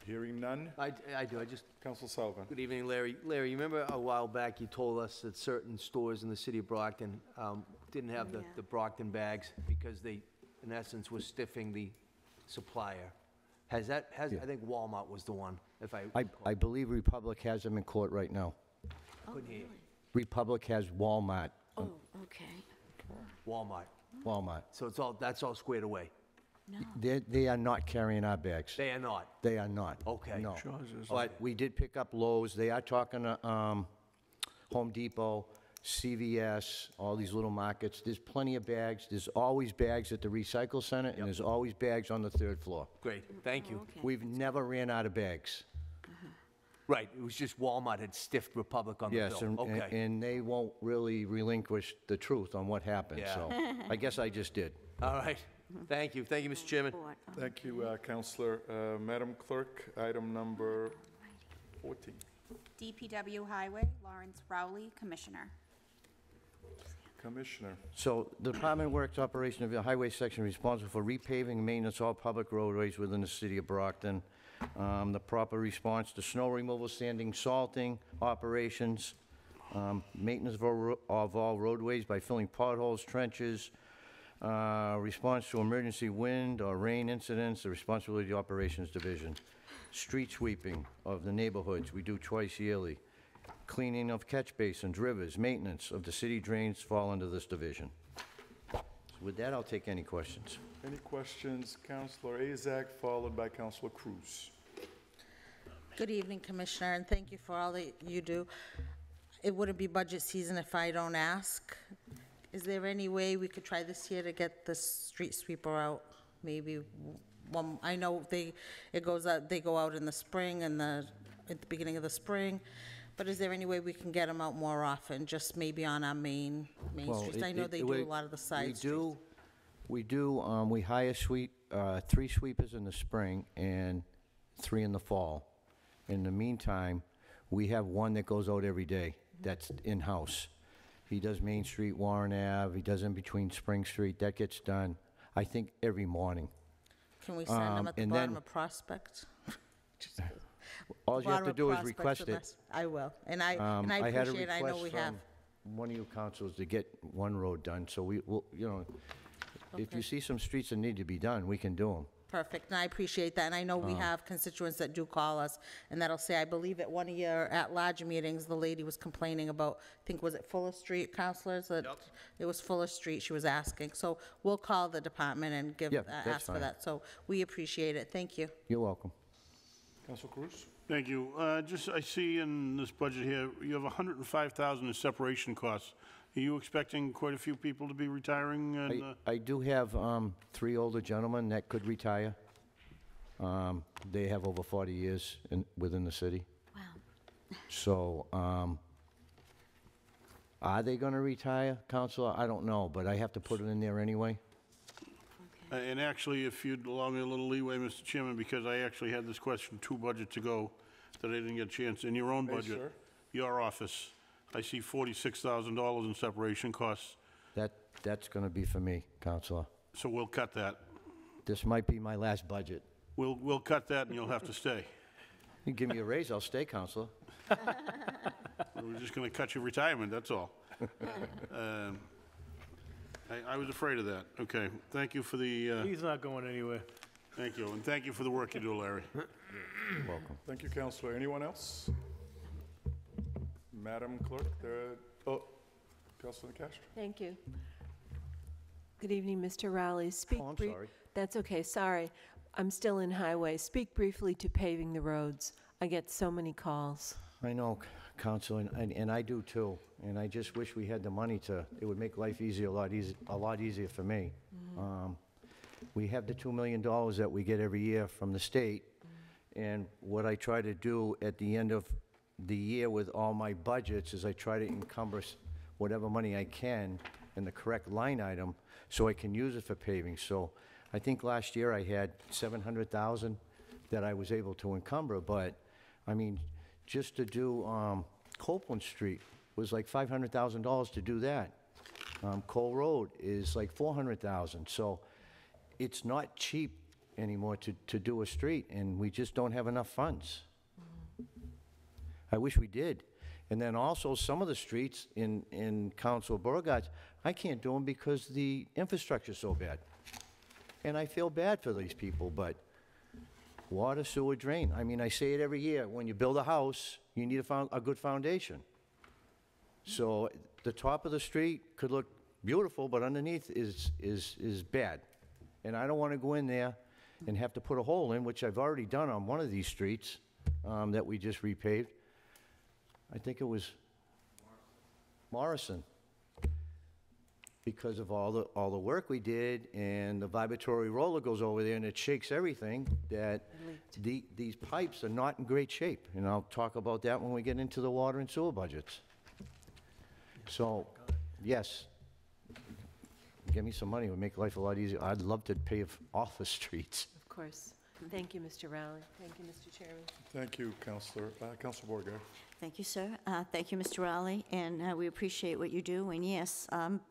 Hearing none? I, I do, I just, Council Sullivan. good evening, Larry. Larry, you remember a while back you told us that certain stores in the city of Brockton um, didn't have the, the Brockton bags because they, in essence, were stiffing the supplier? Has that, has, I think Walmart was the one, if I. I, I believe Republic has them in court right now. Couldn't hear you. Republic has Walmart, Oh, okay. Walmart. Walmart. So it's all, that's all squared away? They, they are not carrying our bags. They are not? They are not. Okay. No. Shaw's is But we did pick up Lowe's. They are talking to, um, Home Depot, CVS, all these little markets. There's plenty of bags. There's always bags at the recycle center, and there's always bags on the third floor. Great, thank you. Okay. We've never ran out of bags. Right, it was just Walmart had stiffed Republic on the bill. Yes, and, and- Okay, and they won't really relinquish the truth on what happened, Yeah. so [LAUGHS] I guess I just did. all right. Thank you, thank you, Mr. Chairman. Thank you, uh, Counselor. Uh, Madam Clerk, item number 14. DPW Highway, Lawrence Rowley, Commissioner. Commissioner. So the Department Works Operation of the Highway Section responsible for repaving and maintenance of all public roadways within the city of Brockton. Um, The proper response to snow removal, sanding, salting operations, um, maintenance of all ro- of all roadways by filling potholes, trenches, uh, response to emergency wind or rain incidents, the responsibility of the Operations Division. Street sweeping of the neighborhoods, we do twice yearly. Cleaning of catch basins, rivers, maintenance of the city drains fall under this division. So With that, I'll take any questions. Any questions? Counselor Asack, followed by Counselor Cruise. Good evening, Commissioner, and thank you for all that you do. It wouldn't be budget season if I don't ask. Is there any way we could try this year to get the street sweeper out? Maybe one, I know they, it goes out, they go out in the spring and the, at the beginning of the spring, but is there any way we can get them out more often, just maybe on our main, main Well, streets? it- I know it- they do a lot of the side We streets. do, we do, um, we hire sweep, uh, three sweepers in the spring and three in the fall. In the meantime, we have one that goes out every day, that's in-house. He does Main Street, Warren Ave, he does in between Spring Street, that gets done, I think, every morning. Can we send them Um, at the and bottom then- of Prospect? [LAUGHS] Just- [LAUGHS] All you have Bottom to of do is request it. I will, and I, Um, and I had a appreciate, I know request we have. from One of you councils to get one road done, so we, will you know, if you see some streets that need to be done, we can do them. Perfect, and I appreciate that, and I know we Um, have constituents that do call us, and that'll say, I believe at one of your at-large meetings, the lady was complaining about, I think, was it Fuller Street, counselors? That It was Fuller Street she was asking, so we'll call the department and give, Yeah, uh, that's ask for fine. that, so we appreciate it, thank you. You're welcome. Counselor Cruise? Thank you. Uh, Just, I see in this budget here, you have 105,000 in separation costs. Are you expecting quite a few people to be retiring and, uh, I, I do have um, three older gentlemen that could retire. Um, They have over 40 years in, within the city. Wow. So um, Are they going to retire, Counselor? I don't know, but I have to put it in there anyway. Uh, And actually, if you'd allow me a little leeway, Mr. Chairman, because I actually had this question two budgets ago that I didn't get a chance, in your own budget, sir. your office, I see $46,000 in separation costs, That, that's going to be for me, Counselor. so we'll cut that. This might be my last budget. We'll, we'll cut that and you'll have to stay. You give me a raise, I'll stay, Counselor. [LAUGHS] We're just going to cut your retirement, that's all. [LAUGHS] Um, I, I was afraid of that. Okay, thank you for the, uh, He's not going anywhere. thank you, and thank you for the work you do, Larry. Welcome. Thank you, Counselor. Anyone else? Madam Clerk, there, oh, Counselor Castro. Thank you. Good evening, Mr. Rowley. Speak Oh, I'm brie- sorry. That's okay, sorry. I'm still in highway. Speak briefly to paving the roads. I get so many calls. I know, Counselor, and- and, and I do too. And I just wish we had the money to, it would make life easier, a lot easy, a lot easier for me. Um, We have the $2 million that we get every year from the state. And what I try to do at the end of the year with all my budgets is I try to encumber whatever money I can in the correct line item so I can use it for paving. So I think last year I had 700,000 that I was able to encumber, but, I mean, just to do um, Copeland Street was like $500,000 to do that. Um, Cole Road is like 400,000. So it's not cheap anymore to, to do a street, and we just don't have enough funds. I wish we did. And then also, some of the streets in, in Council Beauregard, I can't do them because the infrastructure's so bad. And I feel bad for these people, but water, sewer, drain. I mean, I say it every year, when you build a house, you need a found, a good foundation. So the top of the street could look beautiful, but underneath is, is, is bad. And I don't want to go in there and have to put a hole in, which I've already done on one of these streets um, that we just repaved. I think it was Morrison. Because of all the, all the work we did, and the vibratory roller goes over there and it shakes everything, that the, these pipes are not in great shape. And I'll talk about that when we get into the water and sewer budgets. So, yes, give me some money, it would make life a lot easier. I'd love to pave all the [LAUGHS] streets. Of course. Thank you, Mr. Rowley. Thank you, Mr. Chairman. Thank you, Councillor, Uh, Counselor Beauregard. Thank you, sir. Uh, Thank you, Mr. Rowley, and uh, we appreciate what you do. And yes, um,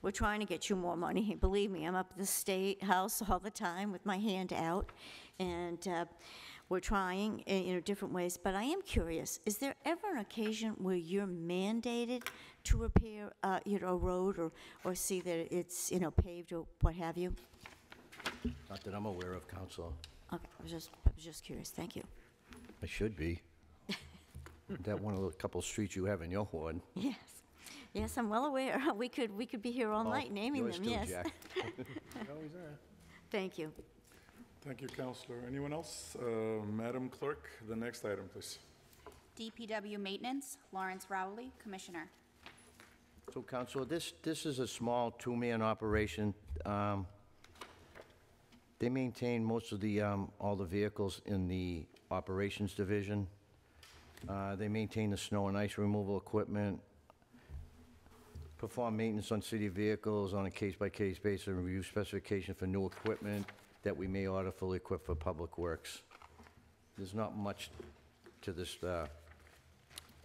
we're trying to get you more money. Believe me, I'm up at the State House all the time with my hand out, and uh, we're trying, in you know, different ways. But I am curious, is there ever an occasion where you're mandated to repair, uh, you know, a road or, or see that it's, you know, paved or what have you? Not that I'm aware of, Counselor. Okay, I was just, I was just curious. Thank you. I should be. That one of the couple streets you have in your ward. [LAUGHS] Yes, yes, I'm well aware. [LAUGHS] We could, we could be here all Oh, night naming yours them, too, yes. Jack. [LAUGHS] Thank you. Thank you, Counselor. Anyone else? Uh, Madam Clerk, the next item, please. DPW Maintenance, Lawrence Rowley, Commissioner. So, Counselor, this, this is a small two-man operation. Um, They maintain most of the, um, all the vehicles in the Operations Division. Uh, They maintain the snow and ice removal equipment, perform maintenance on city vehicles on a case-by-case basis, and review specification for new equipment that we may order fully equipped for public works. There's not much to this uh,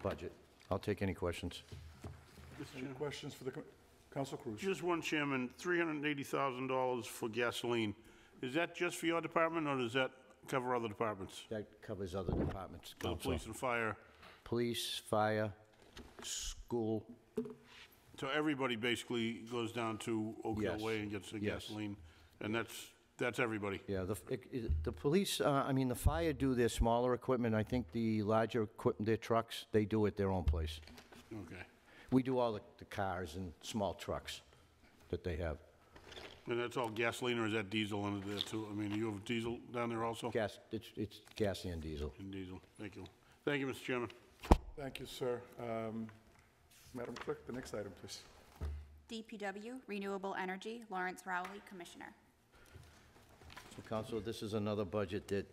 budget. I'll take any questions. Any questions for the, co- Counselor Cruise? Just one, Chairman, $380,000 for gasoline. Is that just for your department, or does that cover other departments? That covers other departments, So Counselor. police and fire, Police, fire, school, so everybody basically goes down to Oak Hill Yes. Way and gets the Yes. gasoline? And that's, that's everybody? yeah, the, it- it- the police, uh, I mean, the fire do their smaller equipment, I think the larger equipment, their trucks, they do it their own place. Okay. We do all the, the cars and small trucks that they have. And that's all gasoline, or is that diesel under there, too? I mean, do you have diesel down there also? Gas, it's, it's gas and diesel. And diesel, thank you. Thank you, Mr. Chairman. Thank you, sir. Um, Madam Clerk, the next item, please. DPW Renewable Energy, Lawrence Rowley, Commissioner. So, Counselor, this is another budget that,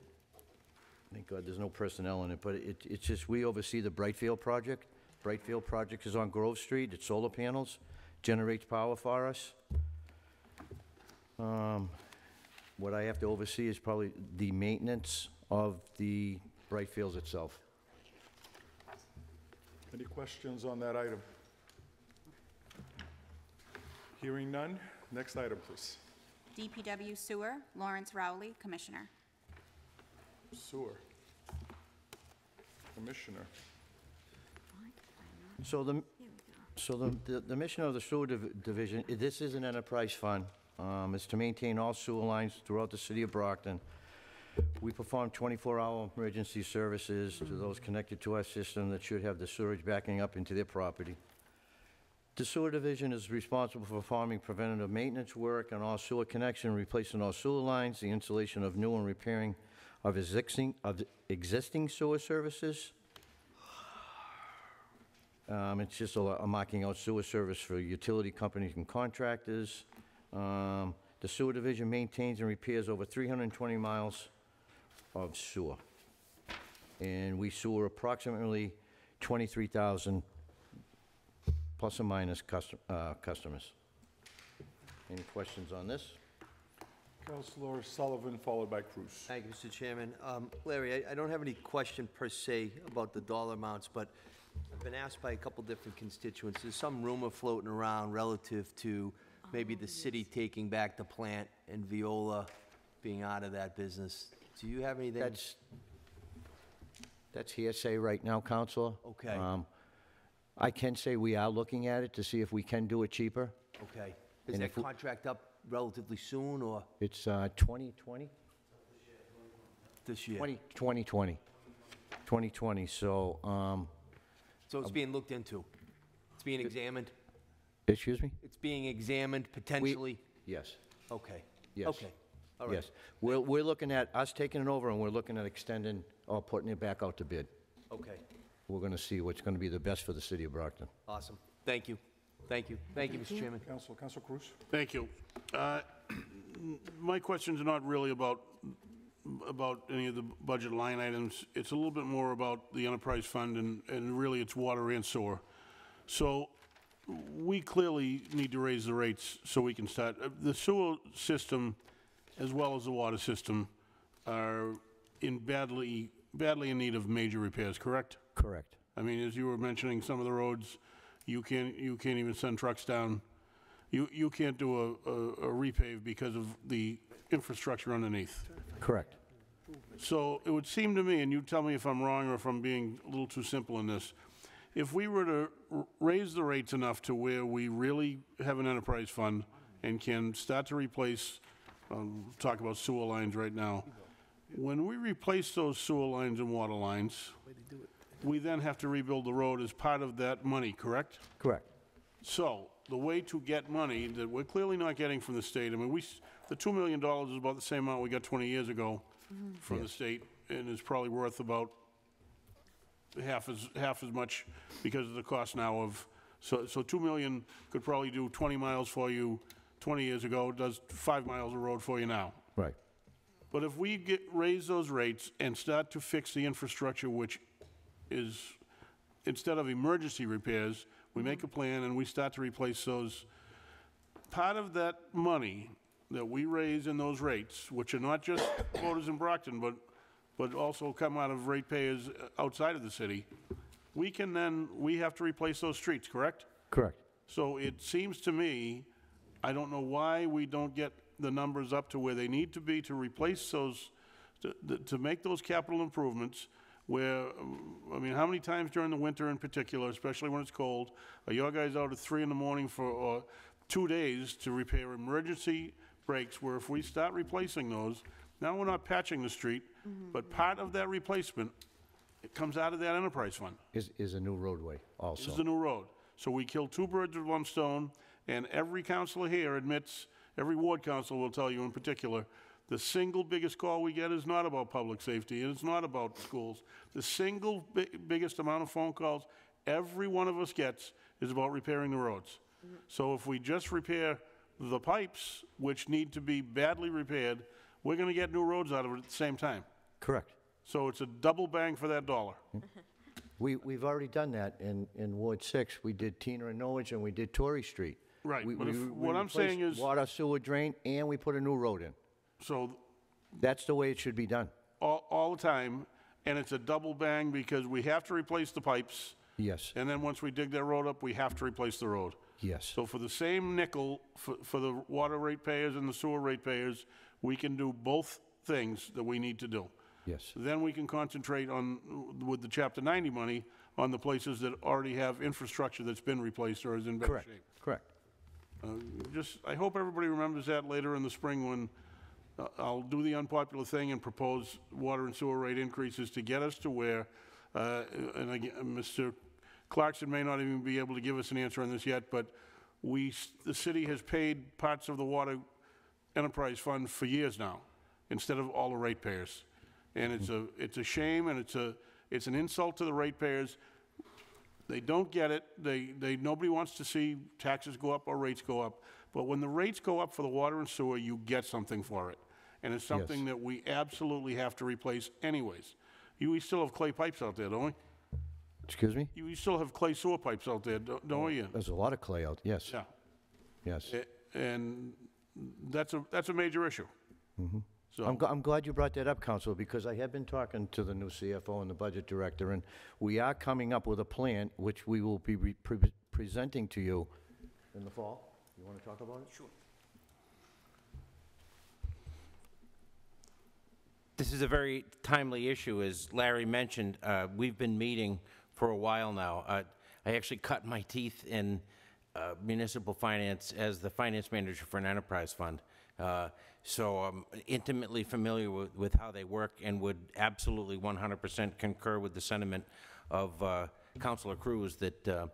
thank God, there's no personnel in it, but it, it's just, we oversee the Brightfield project, Brightfield project is on Grove Street, it's solar panels, generates power for us. Um, What I have to oversee is probably the maintenance of the Brightfields itself. Any questions on that item? Hearing none, next item, please. DPW Sewer, Lawrence Rowley, Commissioner. Sewer. Commissioner. So the, so the- the, the mission of the sewer div- division, i- this is an enterprise fund. Um, It's to maintain all sewer lines throughout the city of Brockton. We perform 24-hour emergency services to those connected to our system that should have the sewage backing up into their property. The sewer division is responsible for performing preventative maintenance work on all sewer connection, replacing all sewer lines, the installation of new and repairing of existing, of existing sewer services. Um, It's just a a marking out sewer service for utility companies and contractors. Um, The sewer division maintains and repairs over 320 miles of sewer. And we sewer approximately 23,000 plus or minus custom- uh, customers. Any questions on this? Counselor Sullivan, followed by Cruise. Thank you, Mr. Chairman. Um, Larry, I- I don't have any question per se about the dollar amounts, but I've been asked by a couple different constituents, there's some rumor floating around relative to maybe the city taking back the plant and Veolia being out of that business. Do you have anything? That's, that's hearsay right now, Counselor. Okay. Um, I can say we are looking at it to see if we can do it cheaper. Okay. Is And that if we- contract up relatively soon, or It's uh, 2020? this year? 20 2020. 2020, so, um, So it's being looked into? It's being examined? Excuse me? It's being examined potentially? Yes. Okay. Yes. Okay. All right. Yes. We're, we're looking at, us taking it over, and we're looking at extending or putting it back out to bid. Okay. We're going to see what's going to be the best for the city of Brockton. Awesome. Thank you. Thank you. Thank you, Mr. Chairman. Counsel, Counsel Cruise? Thank you. Uh, [CLEARS THROAT] My questions are not really about, about any of the budget line items. It's a little bit more about the enterprise fund, and, and really it's water and sewer. So we clearly need to raise the rates so we can start. uh, The sewer system, as well as the water system, are in badly, badly in need of major repairs, correct? Correct. I mean, as you were mentioning, some of the roads, you can't, you can't even send trucks down. You, you can't do a, a a repave because of the infrastructure underneath. Correct. So it would seem to me, and you tell me if I'm wrong or if I'm being a little too simple in this, if we were to r- raise the rates enough to where we really have an enterprise fund and can start to replace, um, talk about sewer lines right now, when we replace those sewer lines and water lines, we then have to rebuild the road as part of that money, correct? Correct. So, the way to get money that we're clearly not getting from the state, I mean, we, s- the $2 million is about the same amount we got 20 years ago from the state, and is probably worth about half as, half as much because of the cost now of, so, so 2 million could probably do 20 miles for you 20 years ago, does 5 miles of road for you now. Right. But if we get, raise those rates and start to fix the infrastructure, which is, instead of emergency repairs, we make a plan and we start to replace those. Part of that money that we raise in those rates, which are not just [COUGHS] voters in Brockton, but, but also come out of ratepayers outside of the city, we can then, we have to replace those streets, correct? Correct. So it seems to me, I don't know why we don't get the numbers up to where they need to be to replace those, to, to make those capital improvements where, I mean, how many times during the winter in particular, especially when it's cold, are your guys out at three in the morning for, or two days to repair emergency breaks where if we start replacing those, now we're not patching the street, Mm-hmm. but part of that replacement, it comes out of that enterprise fund. Is, is a new roadway This is also. the new road. So we kill two birds with one stone, and every councilor here admits, every ward council will tell you in particular, the single biggest call we get is not about public safety, and it's not about schools. The single bi- biggest amount of phone calls every one of us gets is about repairing the roads. Mm-hmm. So if we just repair the pipes, which need to be badly repaired, we're gonna get new roads out of it at the same time. Correct. So it's a double bang for that dollar. [LAUGHS] We, we've already done that in, in Ward 6. We did Tina and Norwich, and we did Torrey Street. Right, We- but if- we- we what I'm saying replaced is- Water sewer drain, and we put a new road in. So That's the way it should be done. all, all the time, and it's a double bang because we have to replace the pipes, Yes, and then once we dig that road up, we have to replace the road. yes. So for the same nickel, for, for the water ratepayers and the sewer ratepayers, we can do both things that we need to do. Yes. Then we can concentrate on, with the Chapter 90 money, on the places that already have infrastructure that's been replaced or is in better Correct, shape. correct. Uh, Just, I hope everybody remembers that later in the spring when uh, I'll do the unpopular thing and propose water and sewer rate increases to get us to where, uh, and again, Mr. Clarkson may not even be able to give us an answer on this yet, but we, s- the city has paid parts of the water enterprise fund for years now, instead of all the ratepayers. And it's a, it's a shame, and it's a, it's an insult to the ratepayers. They don't get it. They, they, nobody wants to see taxes go up or rates go up. But when the rates go up for the water and sewer, you get something for it. And it's something that we absolutely have to replace anyways. You, we still have clay pipes out there, don't we? Excuse me? You, we still have clay sewer pipes out there, don't don't oh, we? There's a lot of clay out, yes, Yeah. yes. A- And that's a, that's a major issue. Mm-hmm. So, I'm, gl- I'm glad you brought that up, Counselor, because I have been talking to the new CFO and the Budget Director, and we are coming up with a plan, which we will be re- pre- presenting to you in the fall. You want to talk about it? Sure. This is a very timely issue, as Larry mentioned. Uh, We've been meeting for a while now. Uh, I actually cut my teeth in uh, municipal finance as the finance manager for an enterprise fund. Uh, So I'm intimately familiar with with how they work and would absolutely 100% concur with the sentiment of uh, Councilor Cruise that uh,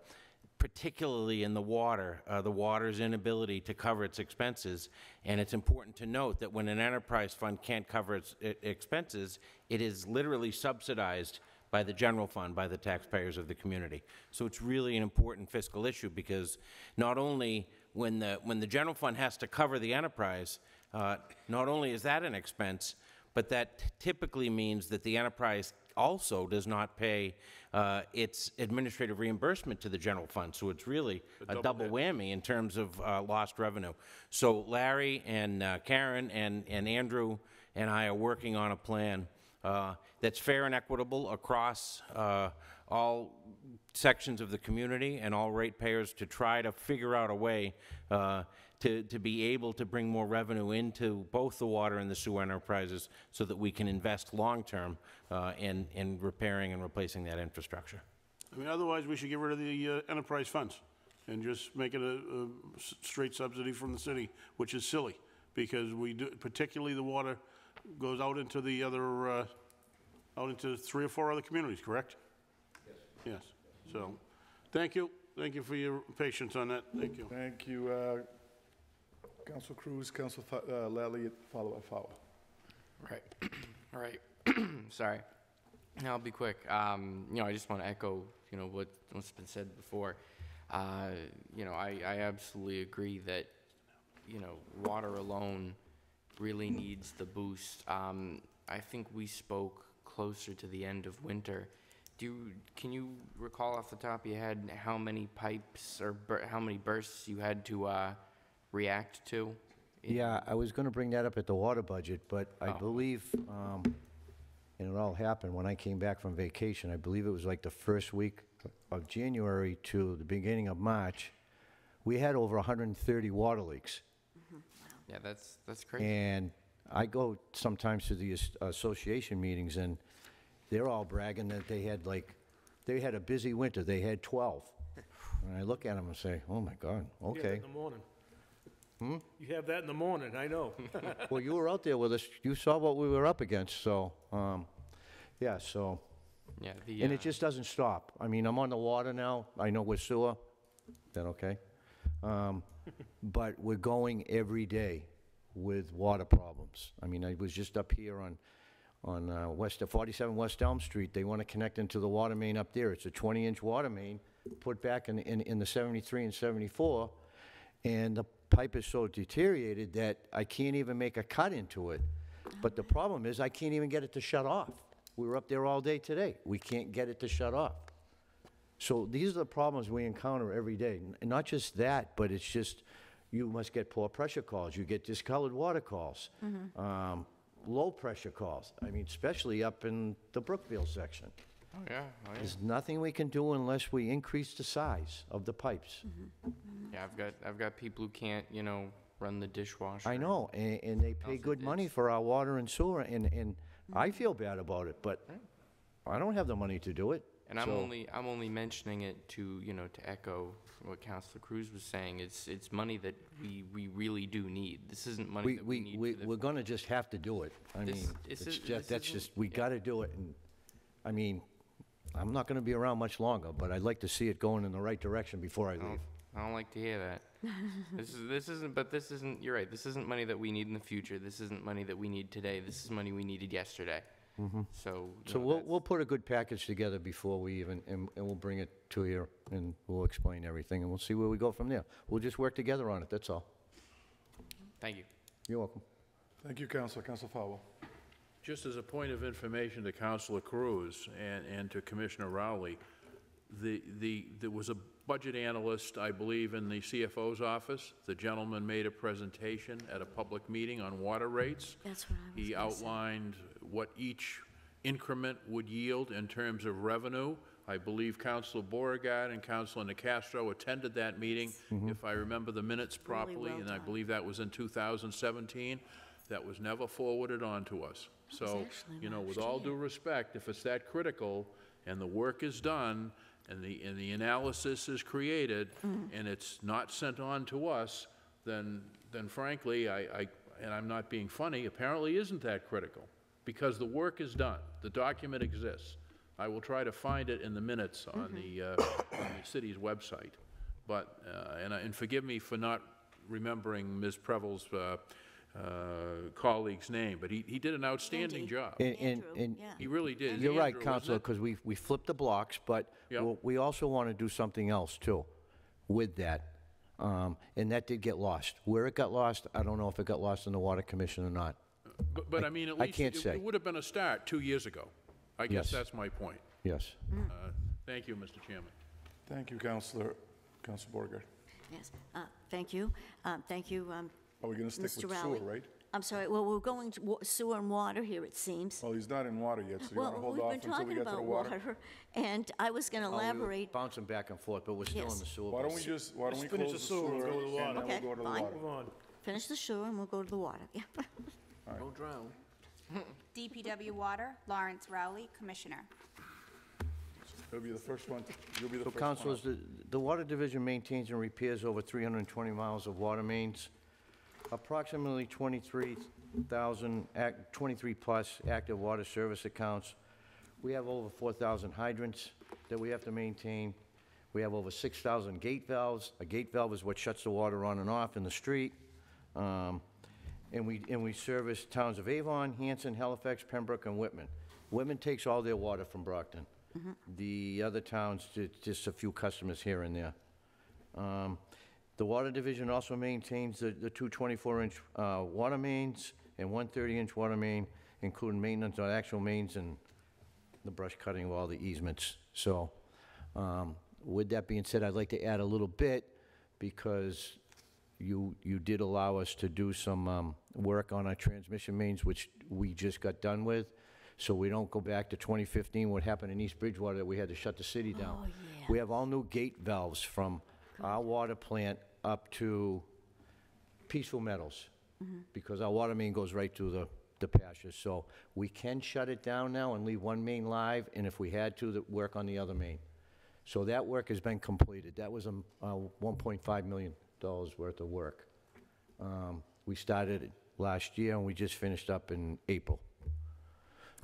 particularly in the water, uh, the water's inability to cover its expenses. And it's important to note that when an enterprise fund can't cover its i- expenses, it is literally subsidized by the general fund, by the taxpayers of the community. So it's really an important fiscal issue because not only when the, when the general fund has to cover the enterprise, uh, not only is that an expense, but that typically means that the enterprise also does not pay uh, its administrative reimbursement to the general fund. So it's really a double whammy in terms of uh, lost revenue. So Larry and uh, Karen and, and Andrew and I are working on a plan uh, that's fair and equitable across uh, all sections of the community and all ratepayers to try to figure out a way uh, to, to be able to bring more revenue into both the water and the sewer enterprises so that we can invest long-term uh, in, in repairing and replacing that infrastructure. I mean, otherwise, we should get rid of the uh, enterprise funds and just make it a straight subsidy from the city, which is silly, because we do, particularly the water goes out into the other, uh, out into three or four other communities, correct? Yes. Yes, so, thank you, thank you for your patience on that, thank you. Thank you, uh, Council Cruise, Council Fa- uh, Lally, followed by Farwell. Right, all [CLEARS THROAT] right, [CLEARS THROAT] sorry. I'll be quick. Um, you know, I just want to echo, you know, what, what's been said before. Uh, you know, I, I absolutely agree that, you know, water alone really needs the boost. Um, I think we spoke closer to the end of winter. Do you, can you recall off the top of your head how many pipes or bur- how many bursts you had to, uh, react to? Yeah, I was going to bring that up at the water budget, but I Oh. believe, um, and it all happened when I came back from vacation, I believe it was like the first week of January to the beginning of March, we had over 130 water leaks. Yeah, that's, that's crazy. And I go sometimes to the as- association meetings, and they're all bragging that they had like, they had a busy winter, they had 12. [LAUGHS] And I look at them and say, oh my God, You have okay. in the morning. Hmm? You have that in the morning, I know. [LAUGHS] Well, you were out there with us, you saw what we were up against, so, um, yeah, so. Yeah, the, And uh, it just doesn't stop. I mean, I'm on the water now, I know we're sewer, that okay? Um, [LAUGHS] But we're going every day with water problems. I mean, I was just up here on, on uh, West, 47 West Elm Street, they want to connect into the water main up there. It's a 20-inch water main, put back in, in, in the 73 and 74, and the pipe is so deteriorated that I can't even make a cut into it. But the problem is, I can't even get it to shut off. We were up there all day today. We can't get it to shut off. So these are the problems we encounter every day. N- Not just that, but it's just, you must get poor pressure calls, you get discolored water calls, um, low pressure calls. I mean, especially up in the Brookfield section. Oh, yeah, oh, yeah. There's nothing we can do unless we increase the size of the pipes. Yeah, I've got, I've got people who can't, you know, run the dishwasher. I know, and, and they pay good money for our water and sewer, and, and I feel bad about it, but I don't have the money to do it. And I'm so- only, I'm only mentioning it to, you know, to echo what Councilor Cruise was saying. It's, it's money that we, we really do need. This isn't money We, that we we, need we, for the we're gonna just have to do it. I This- mean, this it's is- just, that's isn't- just, we gotta do it, and, I mean, I'm not gonna be around much longer, but I'd like to see it going in the right direction before I I leave. I don't like to hear that. [LAUGHS] this is this isn't but this isn't you're right. This isn't money that we need in the future. This isn't money that we need today. This is money we needed yesterday. Mhm. So So know, we'll, that's- we'll put a good package together before we even, and, and we'll bring it to you, and we'll explain everything, and we'll see where we go from there. We'll just work together on it, that's all. thank you. You're welcome. Thank you, Counselor. Counselor Farwell. Just as a point of information to Councilor Cruise and, and to Commissioner Rowley, the, the, there was a budget analyst, I believe, in the CFO's office. The gentleman made a presentation at a public meeting on water rates. That's what I was He gonna say. outlined what each increment would yield in terms of revenue. I believe Councilor Beauregard and Councilor Nicastro attended that meeting, mm-hmm. if I remember the minutes properly, well and I done. believe that was in 2017. That was never forwarded on to us. So, actually you know, with all year. due respect, if it's that critical, and the work is done, and the, and the analysis is created, and it's not sent on to us, then, then frankly, I, I, and I'm not being funny, apparently isn't that critical, because the work is done, the document exists. I will try to find it in the minutes on the, uh, on the city's website. But, uh, and, I- and forgive me for not remembering Ms. Prevel's, uh, uh, colleague's name, but he, he did an outstanding job. And, and, and He really did. You're right, Andrew, wasn't Counselor, because we, we flipped the blocks, but Yeah. we'll- we also want to do something else too with that. Um, And that did get lost. Where it got lost, I don't know if it got lost in the Water Commission or not. But, but I mean, at I least can't it- say. it would have been a start two years ago. I guess Yes. that's my point. Yes. Uh, Thank you, Mr. Chairman. Thank you, Counselor, Counselor Beauregard. Yes, uh, thank you. Um, Thank you, um, Are we gonna stick Mr. with Rowley. sewer, right? I'm sorry, well, we're going to wa- sewer and water here, it seems. Well, he's not in water yet, so you wanna Well, hold we've off been until we talking get to the about water? water, and I was going to Oh, we were elaborate. Bouncing back and forth, but we're still in Yes. the sewer. Why don't we just, why don't we Let's finish close the the sewer and sewer, go to the and water. then Okay, we'll go to the fine. water? Move on. Finish the sewer and we'll go to the water, yeah. [LAUGHS] Don't drown. DPW Water, Lawrence Rowley, Commissioner. You'll be the first one, to- you'll be the So first one. up. councilors, the, the Water Division maintains and repairs over 320 miles of water mains. Approximately 23,000, act- 23-plus active water service accounts. We have over 4,000 hydrants that we have to maintain. We have over 6,000 gate valves. A gate valve is what shuts the water on and off in the street. Um, And we, and we service towns of Avon, Hanson, Halifax, Pembroke, and Whitman. Whitman takes all their water from Brockton. The other towns, ju- just a few customers here and there. Um, The Water Division also maintains the the two 24-inch water mains and one 30-inch water main, including maintenance on actual mains and the brush cutting of all the easements. So, um, with that being said, I'd like to add a little bit, because you, you did allow us to do some um, work on our transmission mains, which we just got done with, so we don't go back to 2015, what happened in East Bridgewater, that we had to shut the city down. Oh, yeah. We have all new gate valves from our water plant up to Peaceful Meadows, because our water main goes right through the, the pastures. So we can shut it down now and leave one main live, and if we had to, that work on the other main. So that work has been completed. That was um, uh, $1.5 million worth of work. Um, We started it last year, and we just finished up in April.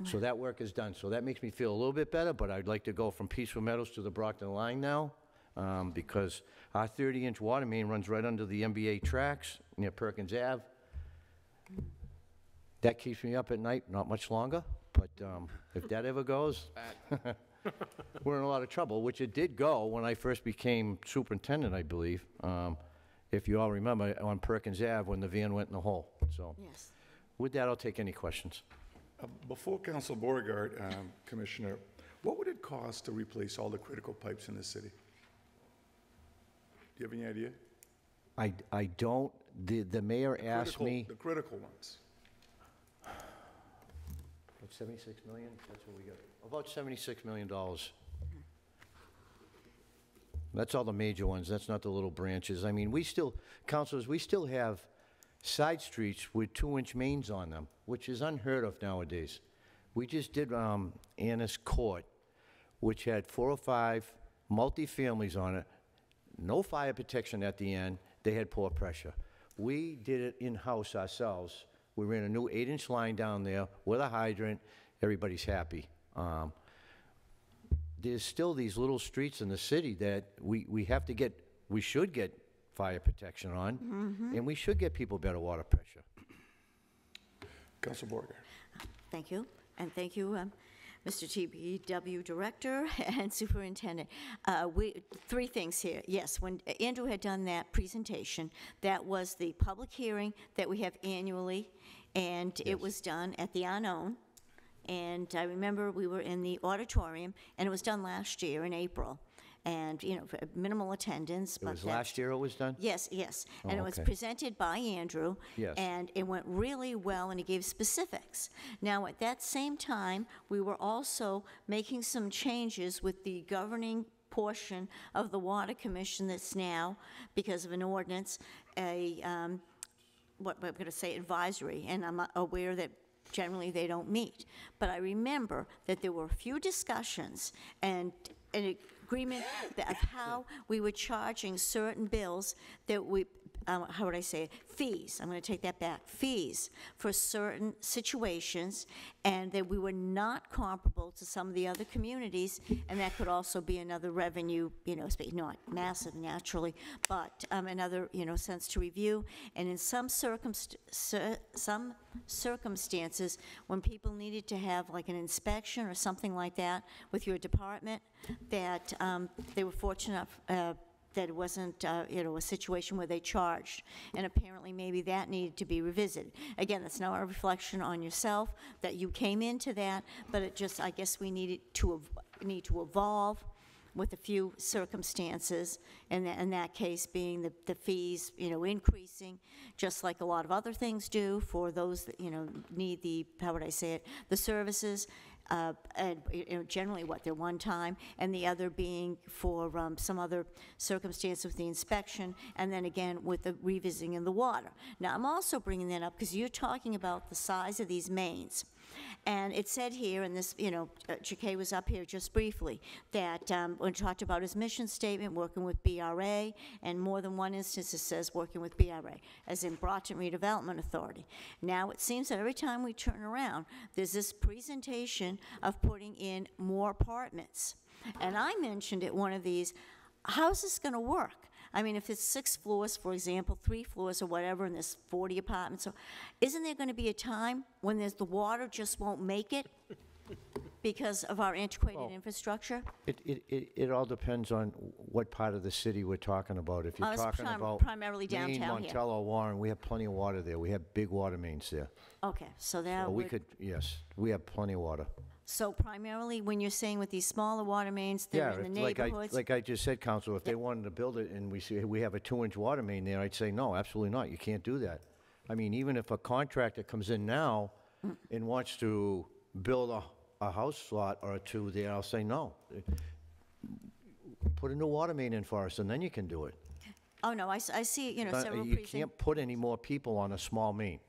So that work is done. So that makes me feel a little bit better, but I'd like to go from Peaceful Meadows to the Brockton line now, um, because our 30-inch water main runs right under the MBTA tracks near Perkins Ave. That keeps me up at night, not much longer, but um, if that ever goes, [LAUGHS] we're in a lot of trouble, which it did go when I first became superintendent, I believe. Um, If you all remember, on Perkins Ave, when the van went in the hole, so. Yes. With that, I'll take any questions. Uh, Before Council Beauregard, um, Commissioner, What would it cost to replace all the critical pipes in the city? Do you have any idea? I, I don't, the, the mayor asked Critical- me, The critical ones. About 76 million? That's what we got. About 76 million dollars. That's all the major ones, that's not the little branches. I mean, we still, councilors, we still have side streets with two-inch mains on them, which is unheard of nowadays. We just did um, Annis Court, which had four or five multi-families on it, no fire protection at the end, they had poor pressure. We did it in-house ourselves. We ran a new eight-inch line down there with a hydrant, everybody's happy. Um, there's still these little streets in the city that we, we have to get, we should get fire protection on, and we should get people better water pressure. Council Beauregard. Thank you, and thank you, um, Mr. DPW Director [LAUGHS] and Superintendent. Uh, We, three things here. Yes, when Andrew had done that presentation, that was the public hearing that we have annually, and it was done at the unknown. And I remember we were in the auditorium, and it was done last year in April. And, you know, for minimal attendance, It but was that's- last year it was done? Yes, yes. And Oh, it was okay. presented by Andrew. Yes. And it went really well, and he gave specifics. Now, at that same time, we were also making some changes with the governing portion of the Water Commission that's now, because of an ordinance, a, um, what I'm going to say advisory, and I'm aware that generally they don't meet. But I remember that there were a few discussions and an agreement of how we were charging certain bills that we, uh, how would I say it, fees, I'm going to take that back, fees for certain situations, and that we were not comparable to some of the other communities, and that could also be another revenue, you know, not massive naturally, but um, another, you know, sense to review. And in some circumst, cir- some circumstances, when people needed to have like an inspection or something like that with your department, that um, they were fortunate uh, that it wasn't, uh, you know, a situation where they charged. And apparently, maybe that needed to be revisited. Again, that's not a reflection on yourself, that you came into that, but it just, I guess we needed to, need to evolve with a few circumstances, and in that case being the, the fees, you know, increasing, just like a lot of other things do for those that, you know, need the, how would I say it, the services, uh, and, you know, generally what, they're one time, and the other being for um, some other circumstance with the inspection, and then again with the revisiting in the water. Now, I'm also bringing that up because you're talking about the size of these mains. And it said here, and this, you know, uh, was up here just briefly, that um, when talked about his mission statement, working with BRA, and more than one instance it says working with BRA, as in Brockton Redevelopment Authority. Now, it seems that every time we turn around, there's this presentation of putting in more apartments. And I mentioned at one of these, how's this going to work? I mean, if it's six floors, for example, three floors or whatever, and there's 40 apartments, so isn't there going to be a time when there's, the water just won't make it because of our antiquated infrastructure? It, it, it, it all depends on what part of the city we're talking about. If Oh, you're it's talking prim- about primarily Main, downtown here. Montello, Warren, we have plenty of water there. We have big water mains there. Okay, so that So we would, could, yes, we have plenty of water. So primarily when you're saying with these smaller water mains, Yeah, they're in the if- like I, neighborhoods? like I just said, Council, if they wanted to build it and we see, we have a two-inch water main there, I'd say, no, absolutely not, you can't do that. I mean, even if a contractor comes in now Mm. and wants to build a, a house lot or two there, I'll say, no. Put a new water main in for us, and then you can do it. Oh, no, I, s- I see, you know, But several You precincts. can't put any more people on a small main.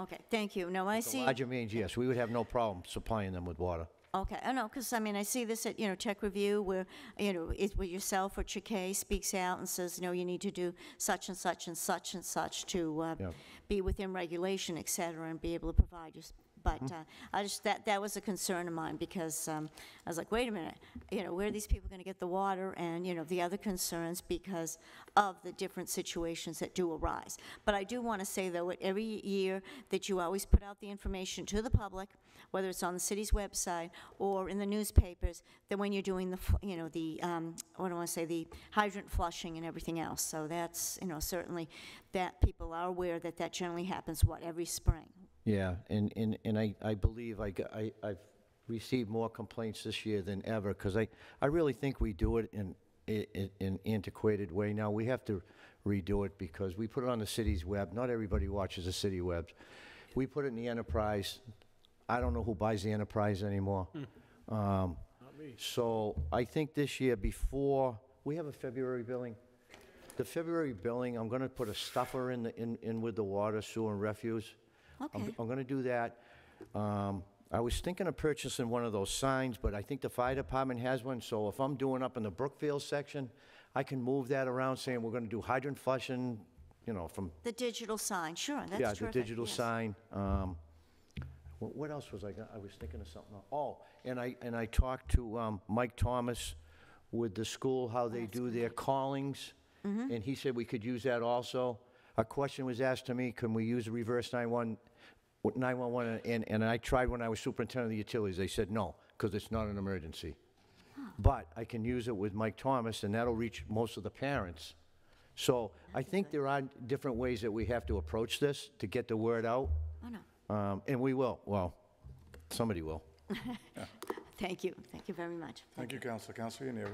Okay, thank you. No, I see. larger means, yes, we would have no problem supplying them with water. Okay, I know, because, I mean, I see this at, you know, Tech Review, where, you know, it, where yourself or Chakay speaks out and says, you know, you need to do such and such and such and such to uh, Yeah. be within regulation, et cetera, and be able to provide you, s- but Mm-hmm. uh, I just, that, that was a concern of mine, because um, I was like, wait a minute, you know, where are these people going to get the water, and, you know, the other concerns because of the different situations that do arise. But I do want to say, though, every year that you always put out the information to the public, whether it's on the city's website or in the newspapers, that when you're doing the, you know, the, um, what do I want to say, the hydrant flushing and everything else. So that's, you know, certainly that people are aware that that generally happens, what, every spring? Yeah, and, and, and I, I believe I I I've received more complaints this year than ever, because I, I really think we do it in, i- i- in antiquated way now. We have to redo it because we put it on the city's web. Not everybody watches the city webs. We put it in the enterprise. I don't know who buys the enterprise anymore. Um, So I think this year, before, we have a February billing? The February billing, I'm gonna put a stuffer in, the in, in with the water, sewer, and refuse. I'm- Okay. I'm gonna do that. Um, I was thinking of purchasing one of those signs, but I think the fire department has one, so if I'm doing up in the Brookfield section, I can move that around saying we're gonna do hydrant flushing, you know, from, The digital sign, sure, that's yeah, terrific. the digital yes. sign. Um, What, what else was I, gonna- I was thinking of something. else. Oh, and I, and I talked to um, Mike Thomas with the school, how they do their callings, and he said we could use that also. A question was asked to me, can we use a reverse 911, 911, and, and I tried when I was superintendent of the utilities, they said no, because it's not an emergency. But I can use it with Mike Thomas, and that'll reach most of the parents. So I think there are different ways that we have to approach this to get the word out. Oh, no. Um, And we will, well, somebody will. [LAUGHS] Thank you, thank you very much. Thank you, Counselor. Counselor Eaniri.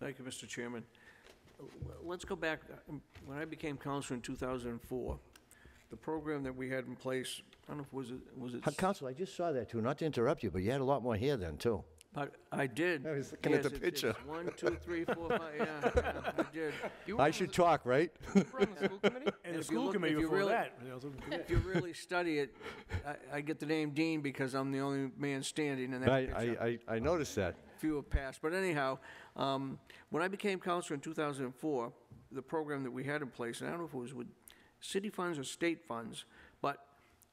Thank you, Mr. Chairman. Uh, w- Let's go back, um, when I became counselor in 2004, the program that we had in place, I don't know if, was it, was it? Uh, Counselor, I just saw that too, not to interrupt you, but you had a lot more hair then, too. But I did. I was looking at the it's- it's picture. One, two, three, four, five, yeah, yeah, I did. I should talk, right? [LAUGHS] And [LAUGHS] And the if you school look- committee if you before really- that. you know, so- If you really study it, I, I get the name Dean because I'm the only man standing in that I, picture. I, I I noticed that. few have passed. But anyhow, um, when I became counselor in 2004, the program that we had in place, and I don't know if it was with city funds or state funds, but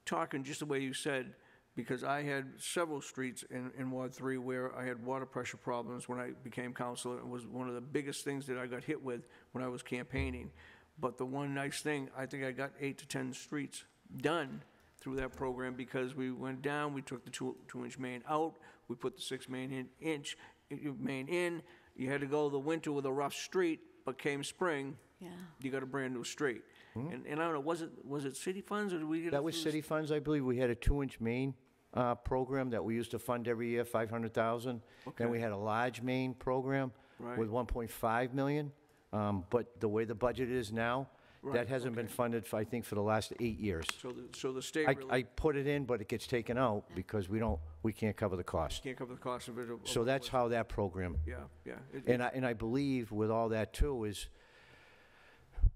talking just the way you said, because I had several streets in, in Ward 3 where I had water pressure problems when I became counselor. It was one of the biggest things that I got hit with when I was campaigning. But the one nice thing, I think I got eight to 10 streets done through that program because we went down, we took the two, two-inch main out, we put the six main in, inch, uh, main in. You had to go the winter with a rough street, but came spring, Yeah. you got a brand-new street. And, and I don't know, was it, was it city funds or did we get it That was through city funds, I believe. We had a two-inch main uh, program that we used to fund every year, 500,000. Then we had a large main program with 1.5 million. Um, But the way the budget is now, that hasn't been funded, for I think, for the last eight years. So the, so the state I, really I put it in, but it gets taken out because we don't, we can't cover the cost. can't cover the cost of it. of- So of- that's how that program, Yeah, yeah. It- and I, and I believe with all that too is,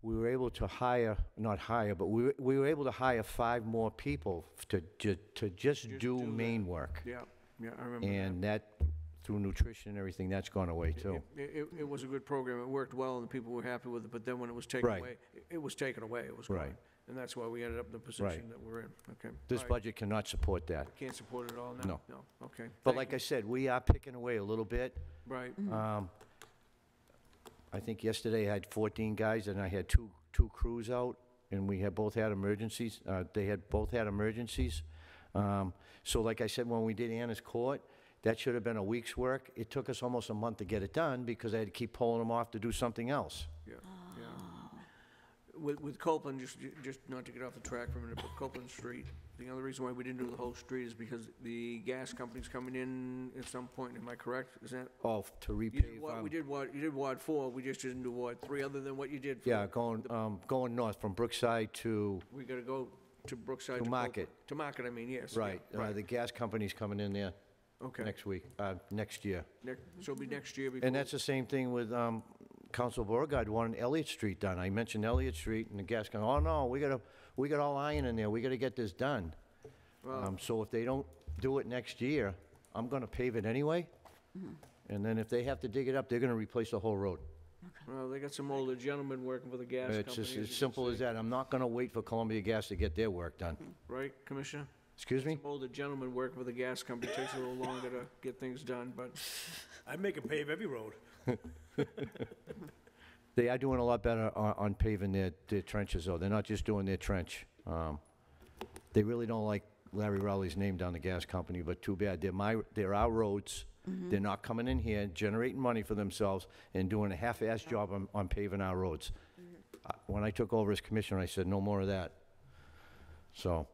we were able to hire, not hire, but we, were- we were able to hire five more people to, ju- to just do do that. main work. Yeah, yeah, I remember. And that, through nutrition and everything, that's gone away too. It, it, it was a good program, it worked well, and the people were happy with it, but then when it was taken Right. away, it- it was taken away, it was gone. Right. And that's why we ended up in the position that we're in, okay. This All right. budget cannot support that. Can't support it all now? No. No, okay. But Thank like you. I said, we are picking away a little bit. Right. Um, I think yesterday I had 14 guys, and I had two, two crews out, and we had, both had emergencies. Uh, They had, both had emergencies. Um, So like I said, when we did Anna's Court, that should have been a week's work. It took us almost a month to get it done, because I had to keep pulling them off to do something else. Yeah, yeah. With, with Copeland, just, just not to get off the track for a minute, but Copeland Street, the other reason why we didn't do the whole street is because the gas company's coming in at some point, am I correct? Is that? Oh, to You repave. did Ward- um, We did Ward, you did Ward four, we just didn't do Ward three, other than what you did. for- Yeah, going, um, going north from Brookside to, We gotta go to Brookside. To Copeland. Market. To Market, I mean, yes. yeah, right, uh, Right, the gas company's coming in there okay. next week, uh, next year. Next, so it'll be next year before. And that's the same thing with um, Council Beauregard wanting Elliott Street done. I mentioned Elliott Street, and the gas guy, oh, no, we gotta, we got all iron in there, we gotta get this done. Well- Um, So if they don't do it next year, I'm gonna pave it anyway, and then if they have to dig it up, they're gonna replace the whole road. Well, they got some older gentlemen working for the gas company. It's just as you as can simple as that. I'm not gonna wait for Columbia Gas to get their work done. Right, Commissioner? Excuse me? Some older gentlemen working for the gas company, takes a little longer to get things done, but I'd make them pave every road. [LAUGHS] They are doing a lot better on on paving their their trenches, though. They're not just doing their trench. Um, They really don't like Larry Rowley's name down the gas company, but too bad. They're my, they're our roads. They're not coming in here, and generating money for themselves, and doing a half-ass job on on paving our roads. Uh, When I took over as commissioner, I said, no more of that. So,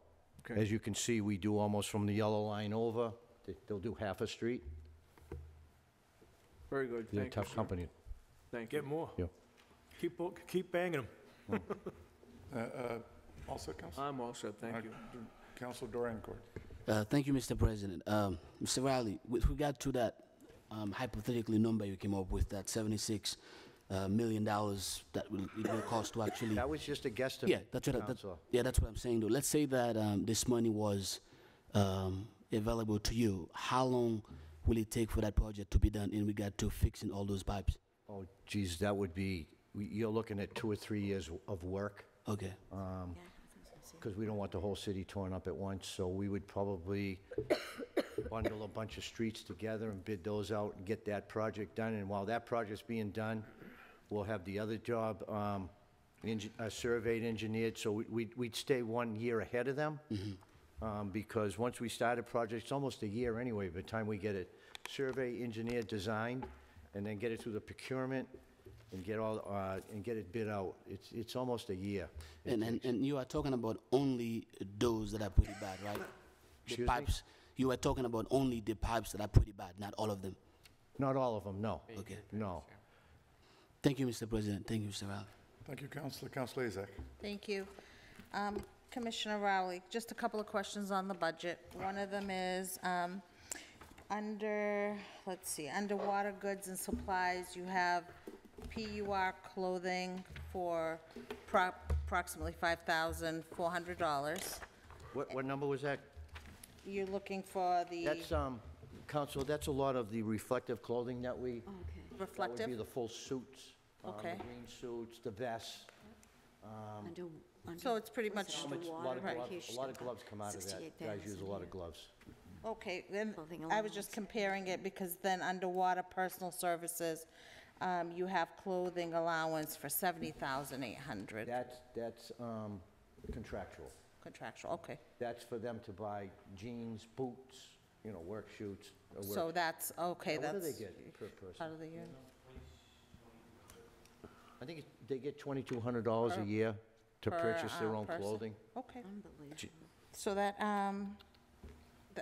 Okay. as you can see, we do almost from the yellow line over They- They'll do half a street. Very good, They're a thank you, tough sir. company. Thank you. Get more. Yeah. Keep, o- keep banging them. Uh, uh, All set, Counsel? I'm all set, thank you. Counsel Derenoncourt. Uh, Thank you, Mr. President. Um, Mr. Riley, with regard to that um, hypothetically number you came up with, that 76 uh, million dollars that will, it will cost to actually... That was just a guesstimate, Yeah, that's what, I- that- Counselor. yeah, that's what I'm saying, though. Let's say that um, this money was um, available to you. How long will it take for that project to be done in regard to fixing all those pipes? Oh, geez, that would be, you're looking at two or three years of work. Okay. Because we don't want the whole city torn up at once, so we would probably [COUGHS] bundle a bunch of streets together and bid those out and get that project done. And while that project's being done, we'll have the other job um, engi- uh, surveyed, engineered, so we- we'd we'd stay one year ahead of them. Um, Because once we start a project, it's almost a year anyway, by the time we get it survey, engineer design, and then get it through the procurement and get all, uh, and get it bid out. It's it's almost a year. it And, and, takes. and you are talking about only those that are pretty bad, right? The Excuse me? pipes. You are talking about only the pipes that are pretty bad, not all of them. Not all of them, no. Okay. No. Thank you, Mr. President. Thank you, Mr. Riley. Thank you, Counselor. Counselor Asack. Thank you. Um, Commissioner Rowley, just a couple of questions on the budget. One of them is, um, under, let's see, under water goods and supplies, you have PUR clothing for pro- approximately $5,400. What, what number was that? You're looking for the That's, um, Council, that's a lot of the reflective clothing that we, that would be reflective? the full suits. um, Okay. The green suits, the vests. um, Under, under. So it's pretty what's it, much- under A lot water of gloves, a lot of gloves come out of that. Guys use a lot of gloves. Okay, then, Clothing I was just allowance. comparing it because then underwater personal services, um, you have clothing allowance for seventy thousand eight hundred That's, that's um, contractual. contractual, okay. That's for them to buy jeans, boots, you know, work shoots. uh, work- So that's, okay, that's. What do they get per person? Out of the unit. I think it's- they get twenty-two hundred dollars a year to per, purchase their uh, own person. clothing. Okay, Unbelievable. so that, um,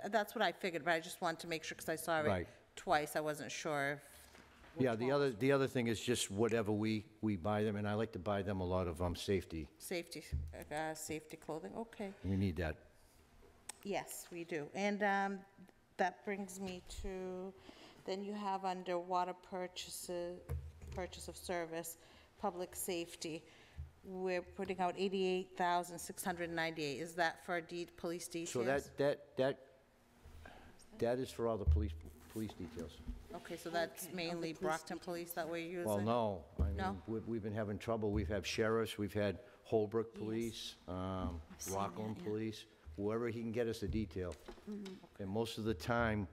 th- that's what I figured, but I just wanted to make sure, because I saw it Right. twice, I wasn't sure if. Yeah, the other, the other thing is just whatever we, we buy them, and I like to buy them a lot of, um, safety. Safety, uh, safety clothing, okay. We need that. Yes, we do. And um, that brings me to, then you have under water purchases, purchase of service, public safety. We're putting out eighty-eight thousand, six hundred and ninety-eight. Is that for de, police details? So that, that, that, that is for all the police, police details. Okay, so that's Okay, all the mainly police Brockton Police that we're using? Well, no, I No? mean, we've, we've been having trouble, we've had sheriffs, we've had Holbrook Police, um, I've Rockland that, yeah. Police, whoever he can get us a detail. Mm-hmm. And most of the time,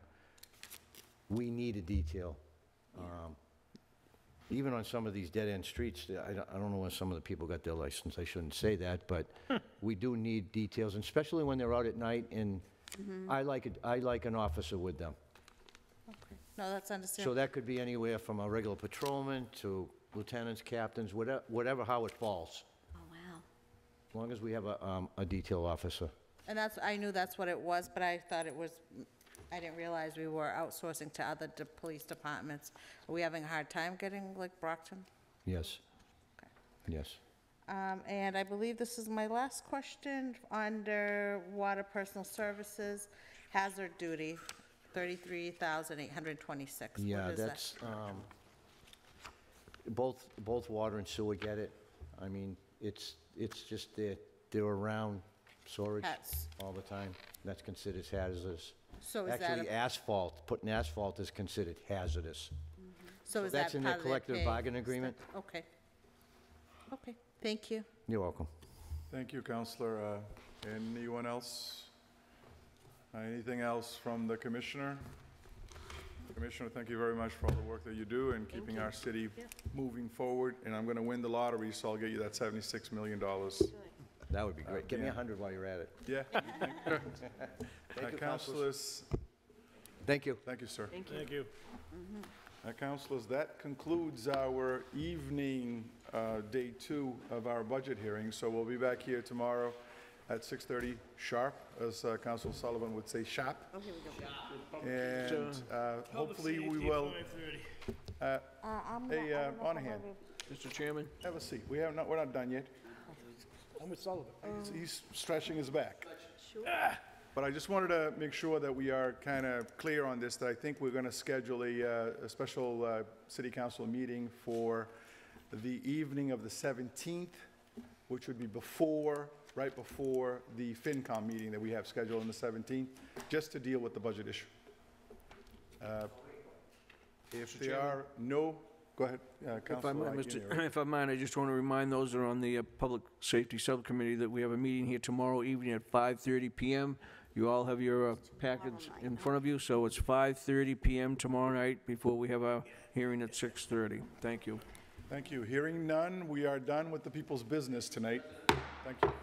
we need a detail. Um, Even on some of these dead-end streets, I don't, I don't know when some of the people got their license, I shouldn't say that, but [LAUGHS] we do need details, and especially when they're out at night, and. I like, it- I like an officer with them. Okay. No, that's So understandable. that could be anywhere from a regular patrolman to lieutenants, captains, whatever, whatever, how it falls, Oh, wow. as long as we have a, um, a detail officer. And that's, I knew that's what it was, but I thought it was, I didn't realize we were outsourcing to other de- police departments. Are we having a hard time getting like Brockton? Yes. Okay. Yes. Um, and I believe this is my last question, under water personal services, hazard duty, thirty-three thousand eight hundred twenty-six. Yeah, that's, um, both, both water and sewer get it. I mean, it's, it's just they're, they're around storage That's- all the time. That's considered hazardous. So is that, Actually, a- asphalt, putting asphalt is considered hazardous. so is that That's in part their of their collective pay? bargaining agreement. Okay. Okay, thank you. You're welcome. Thank you, Counselor. Uh, Anyone else? Uh, Anything else from the Commissioner? Commissioner, thank you very much for all the work that you do in keeping our city moving forward, and I'm going to win the lottery, so I'll get you that $76 million. That would be great. Give me a hundred while you're at it. Yeah? [LAUGHS] Thank Uh, you, councilors. Councilors, Thank you. thank you, sir. Thank you. Uh, Councilors, that concludes our evening, uh, day two of our budget hearing, so we'll be back here tomorrow at 6:30 sharp, as uh, Council Sullivan would say, sharp. Oh, here we go. And uh, hopefully we will... uh, Hey, uh, Monahan, Mr. Chairman? have a seat. We have not, we're not done yet. I'm with Sullivan. He's- He's stretching his back. But I just wanted to make sure that we are kind of clear on this, that I think we're going to schedule a, uh, a special uh, city council meeting for the evening of the 17th, which would be before, right before the FinCom meeting that we have scheduled on the 17th, just to deal with the budget issue. Uh, If there are no, go ahead, uh, If I Councilor might, Iguiere. Mr. If I might, I just want to remind those that are on the uh, Public Safety Subcommittee that we have a meeting here tomorrow evening at 5:30 PM. You all have your uh, package in front of you, so it's 5:30 PM tomorrow night before we have our hearing at 6:30. Thank you. Thank you. Hearing none, we are done with the people's business tonight. Thank you.